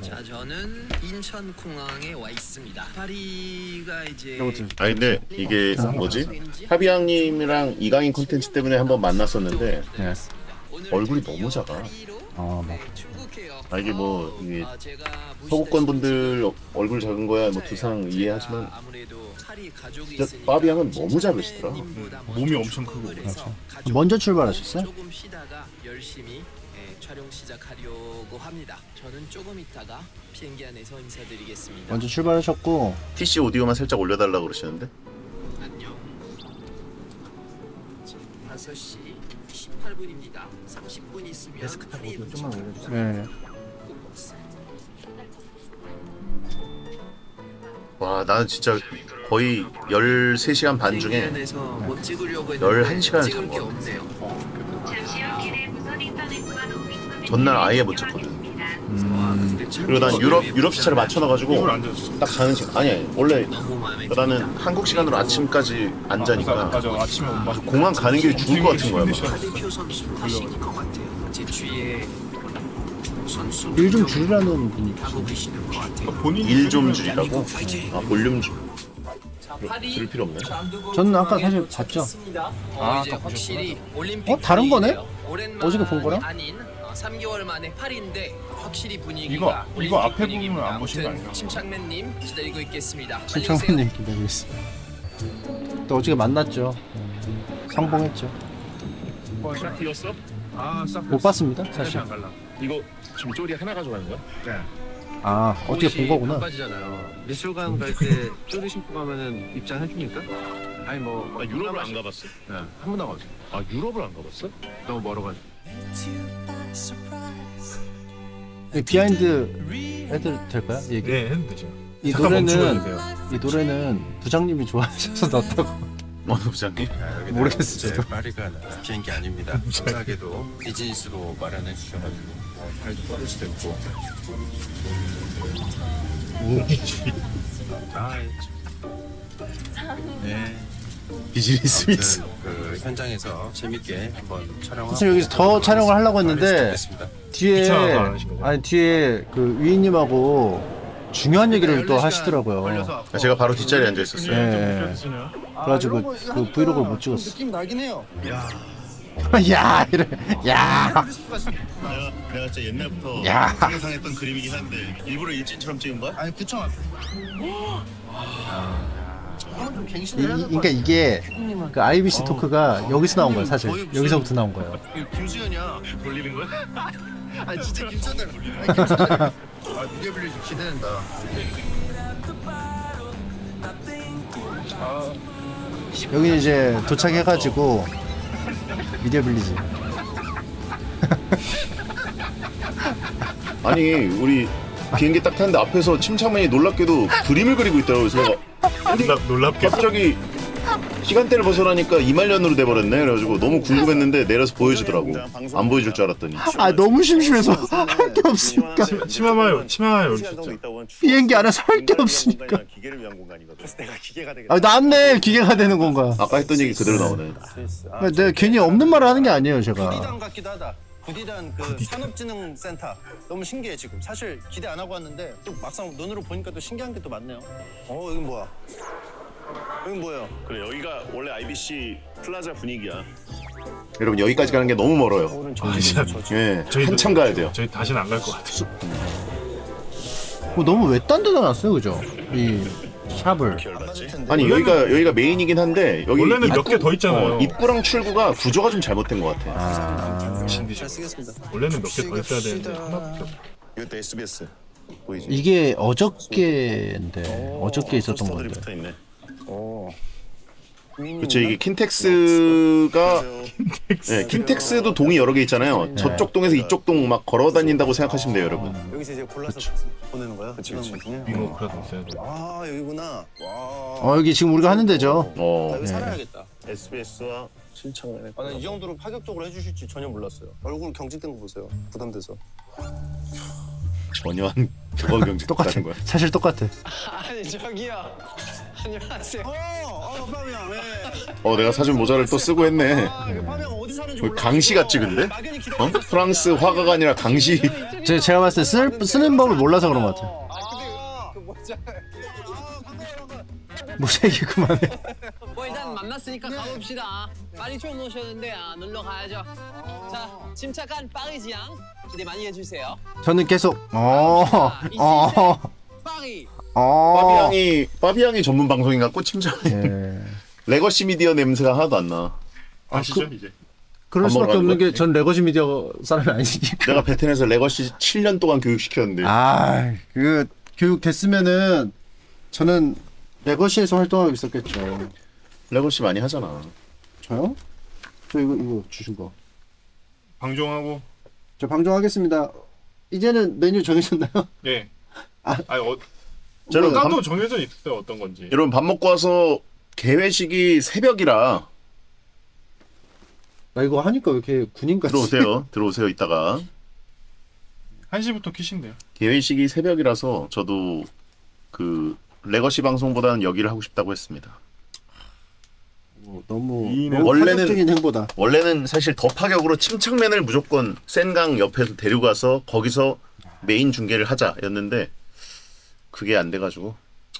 자 저는 인천 공항에 와 있습니다. 파리가 이제 아니 근데 이게 뭐지? 하비양님이랑 이강인 콘텐츠 때문에 한번 만났었는데 네. 얼굴이 너무 작아. 아, 네, 막. 아 이게 뭐 이게 아, 서구권 분들 보시다시피 얼굴 작은 거야 뭐 두상 이해하지만 진짜 바비 양은 너무 작으시더라. 선배님보다 몸이 엄청 크고. 가족 먼저 출발하셨어요? 조금 쉬다가 열심히 예, 촬영 시작하려고 합니다. 저는 조금 있다가 비행기 안에서 인사드리겠습니다. 먼저 출발하셨고 TC 오디오만 살짝 올려달라고 그러시는데 안녕. 지금 5시 18분입니다. 30분 있으면 데스크탑 오디오 좀만 올려주세요. 네. 와 나는 진짜 거의 13시간 반 중에 안에서 뭐 찍으려고 11시간을 찍을 잔게 거. 없네요. 전날 아예 못 잤거든. 참 그리고 난 유럽 유럽 시차를 맞춰놔가지고. 딱 자는 시간. 아니 아니 원래 나는 한국 시간으로 아침까지 안 자니까 아침에 엄마 공항 가는 길이 죽을 것 같은 거야 막. 일 좀 줄이라는 분이. 본인 일 좀 줄이라고 아 볼륨 줄 줄일 필요 없네 저는 아까 사실 봤죠. 어, 이제 확실히 올림픽 어, 다른 거네? 어저께 본 거랑? 아닌 어, 3개월 만에 파리인데 확실히 분위기가 이거- 이거 앞에. 부분은 안 보신 거 아니에요? 침착맨님 기다리고 있겠습니다. 신청맨님 기다리고 있어요. 또 어저께 만났죠. 성공했죠. 싹 비었어? 아, 싹못 봤습니다 사실. 이거 지금 쪼리 하나 가져가는 거야? 아 어떻게 본 거구나. 빠지잖아요. 미술관 갈 때 쪼리 신고 가면은 입장 해줍니까? 아니 뭐 아, 유럽을 안 가봤어? 네, 한 번도 안 가봤어. 아, 유럽을 안 가봤어? 너무 멀어가지고. 이 비하인드 해도 될까요? 얘기. 네 해도 되죠. 이 잠깐 노래는. 이 노래는 부장님이 좋아하셔서 넣었다고. 어느 부장님? 모르겠어요, 저도. 파리가 비행기 아닙니다. 감사하게도 비즈니스로 마련해 주셔가지고 어, 발도 뻗을 수도 있고. 아, 네. 비즈니스 미스 아무튼 그 현장에서 재밌게 한번 촬영하고. 사실 여기서 더 촬영을 하려고 했는데. 뒤에? 아니 뒤에 그 위인님하고 중요한 얘기를 또 하시더라고요. 아, 제가 바로 뒷자리에 앉아 있었어요 예. 그래가지고 그 브이로그를 못 찍었어. 느낌 나긴 해요. 야 이래 야 내가 진짜 옛날부터 야. 상상했던 그림이긴 한데 일부러 일진처럼 찍은 거야? 아니 구청 앞에. 이, 이, 그러니까 이게 그 IBC 토크가 여기서 나온 거예요 사실 여기서부터 나온 거예요. 김수현이야. 돌리는 거야? 아 진짜 김수현 돌리는 거야. 김수현. 아 미디어 빌리지 기대된다. 여기 이제 도착해가지고 미디어 빌리지. 아니 우리 비행기 딱 탔는데 앞에서 침착맨이 놀랍게도 그림을 그리고 있더라고요 그래서 내가 놀랍 놀랍게 갑자기 시간대를 벗어나니까 이말년으로 돼버렸네 그래가지고 너무 궁금했는데 내려서 보여주더라고 안 보여줄 줄 알았더니 아 너무 심심해서 할 게 없으니까 치마마요 치마마요 진짜. 비행기 안에서 할 게 없으니까. 아 났네 기계가 되는 건가? 아까 했던 얘기 그대로 나오네 아, 내가 괜히 없는 말을 하는 게 아니에요 제가. 구디단 같기도 하다. 구디단 그 산업진흥센터 너무 신기해 지금. 사실 기대 안 하고 왔는데 또 막상 눈으로 보니까 또 신기한 게 또 많네요. 어 여긴 뭐야? 여긴 뭐예요? 그래 여기가 원래 IBC 플라자 분위기야 여러분 여기까지 가는 게 너무 멀어요 아 진짜 예 한참 가야 돼요 저희 다시는 안 갈 것 같아요. 뭐 너무 외딴 데다 놨어요 그죠? 이 샵을. 아니 여기가 여기가 메인이긴 한데 여기 원래는 몇 개 더 있잖아요. 어, 입구랑 출구가 구조가 좀 잘못된 것 같아 아잘 쓰겠습니다. 원래는 몇 개 더 있어야 되는데 하나밖에 없. 이것도 SBS 보이지? 이게 어저께인데 어저께 있었던 건데. 오. 그렇죠 이게 킨텍스가 네, 킨텍스도 동이 여러 개 있잖아요 저쪽 동에서 이쪽 동 막 걸어 다닌다고 생각하시면 돼요 여러분 여기서 이제 골라서 보내는 거야? 그치 그치. 빙고 그래도 있어야 돼. 아 여기구나. 와. 어 여기 지금 우리가 하는 데죠. 나어 여기 살아야겠다. SBS와 신청을 아, 난 이 정도로 파격적으로 해주실지 전혀 몰랐어요. 얼굴 경직된 거 보세요. 부담돼서. 전혀 한 두번 경직. 똑같은 거야 사실 똑같아. 아니 저기요. 안녕하세요. 어, 어, 파비앙. 예. 어 내가 사준 모자를 또 쓰고 했네. 아, 이거 파비앙 어디 사는지 거의 몰라. 강시 같지 근데? 막연히 어? 프랑스 화가가 아니라 강시. 제, 제가 봤을 때 쓰는, 쓰는 법을 몰라서 그런 것 같아요. 아, 모자이크 그만해. 뭐 일단 만났으니까 가봅시다. 빨리 좀 오셨는데 아, 놀러 가야죠. 자, 침착한 파리지앙 기대 많이 해주세요. 저는 계속, 어, 어, 파리. 어. 파비앙이 파비앙이 전문 방송인 것 같고 침착해. 예. legacy 미디어 냄새가 하나도 안 나. 아시죠 이제? 그럴 밥 수밖에 없는 게 전 legacy 미디어 사람이 아니니까. 내가 베텐에서 legacy 7년 동안 교육시켰는데. 아, 그 교육 됐으면은 저는 legacy에서 활동하고 있었겠죠. legacy 많이 하잖아. 저요? 저 이거 이거 주신 거. 방종하고 저 방송하겠습니다. 이제는 메뉴 정해졌나요? 예. 아. 아니 어. 저는 따로 밥- 정해져 있어요 어떤 건지. 여러분 밥 먹고 와서 개회식이 새벽이라 나 이거 하니까 왜 이렇게 군인 같지? 들어오세요. 들어오세요. 이따가 1시부터 키신대요. 개회식이 새벽이라서 저도 그 legacy 방송보다는 여기를 하고 싶다고 했습니다. 어, 너무, 이 너무 원래는- 행보다. 원래는 사실 더 파격으로 침착맨을 무조건 센강 옆에서 데리고 가서 거기서 메인 중계를 하자였는데 그게 안 돼가지고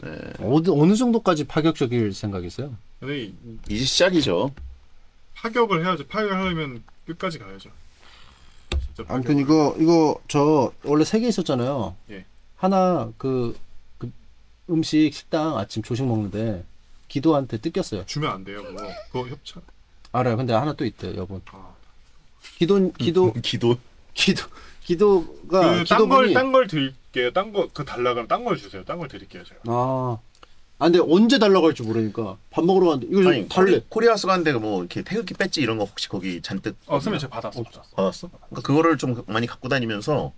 예, 어느 어느 정도까지 파격적일 생각이세요? 근데 이- 이제 시작이죠. 파격을 해야죠. 파격을 하려면 끝까지 가야죠. 진짜 아무튼 이거 이거 저 원래 세 개 있었잖아요. 예. 하나 그, 그 음식 식당 아침 조식 먹는데 기도한테 뜯겼어요. 주면 안 돼요. 그거 그거 협찬. 알아요. 근데 하나 또 있대 여분. 아. 기도 기도 기도 기도 기도가 그딴걸 기도분이 딴걸 드릴게요. 딴거그 달라 그러면 딴 걸 주세요. 딴 걸 드릴게요 제가. 아. 아 근데 언제 달라고 할지 모르니까 밥 먹으러 갔는데 이거 좀 아니 달래. 코리, 코리아스 갔는데 뭐 이렇게 태극기 배지 이런 거 혹시 거기 잔뜩 어 선배 제가 받았어. 받았어. 받았어? 그러니까 그거를 좀 많이 갖고 다니면서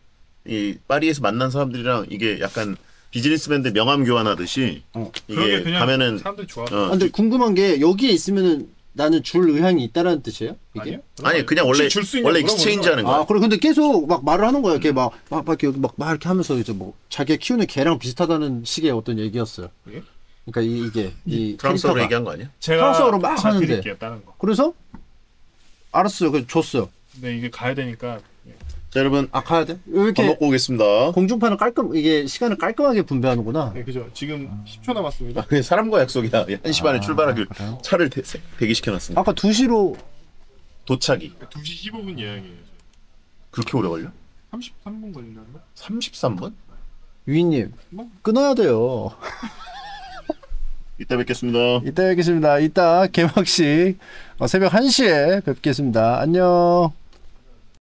이 파리에서 만난 사람들이랑 이게 약간 비즈니스맨들 명함 교환하듯이 어. 이게 그냥 가면은 사람들이 좋아. 어, 아, 근데 궁금한 게 여기에 있으면은 나는 줄 의향이 있다라는 뜻이에요? 이게? 아니요? 아니 그냥 원래 줄수 있냐 원래 exchange. 하는 거야. 아, 그래 근데 계속 막 말을 하는 거야. 걔 막, 막, 막, 이렇게 막, 막 이렇게 하면서 이제 뭐, 자기가 키우는 개랑 비슷하다는 식의 어떤 얘기였어요. 예? 그러니까 이, 이게, 이 프랑스어로. 얘기한 거 아니야? 제가 프랑스어로 막 하는데. 그래서, 알았어요. 그래서 줬어요. 네 이게 가야 되니까 예. 자 여러분 아, 가야 돼? 왜밥 이렇게 먹고 오겠습니다. 공중파는 깔끔, 이게 시간을 깔끔하게 분배하는구나. 네, 그죠. 지금 10초 남았습니다. 아, 그냥 사람과 약속이야. 1시 반에 아, 출발하기로 그래요? 차를 대, 대기시켜 놨습니다. 아까 2시로, 도착이 2시 15분 예약이에요. 그렇게 오래 걸려? 33분 걸린다는 거? 33분? 유인님, 뭐? 끊어야 돼요. 이따 뵙겠습니다. 이따 뵙겠습니다. 이따 개막식 어, 새벽 1시에 뵙겠습니다. 안녕.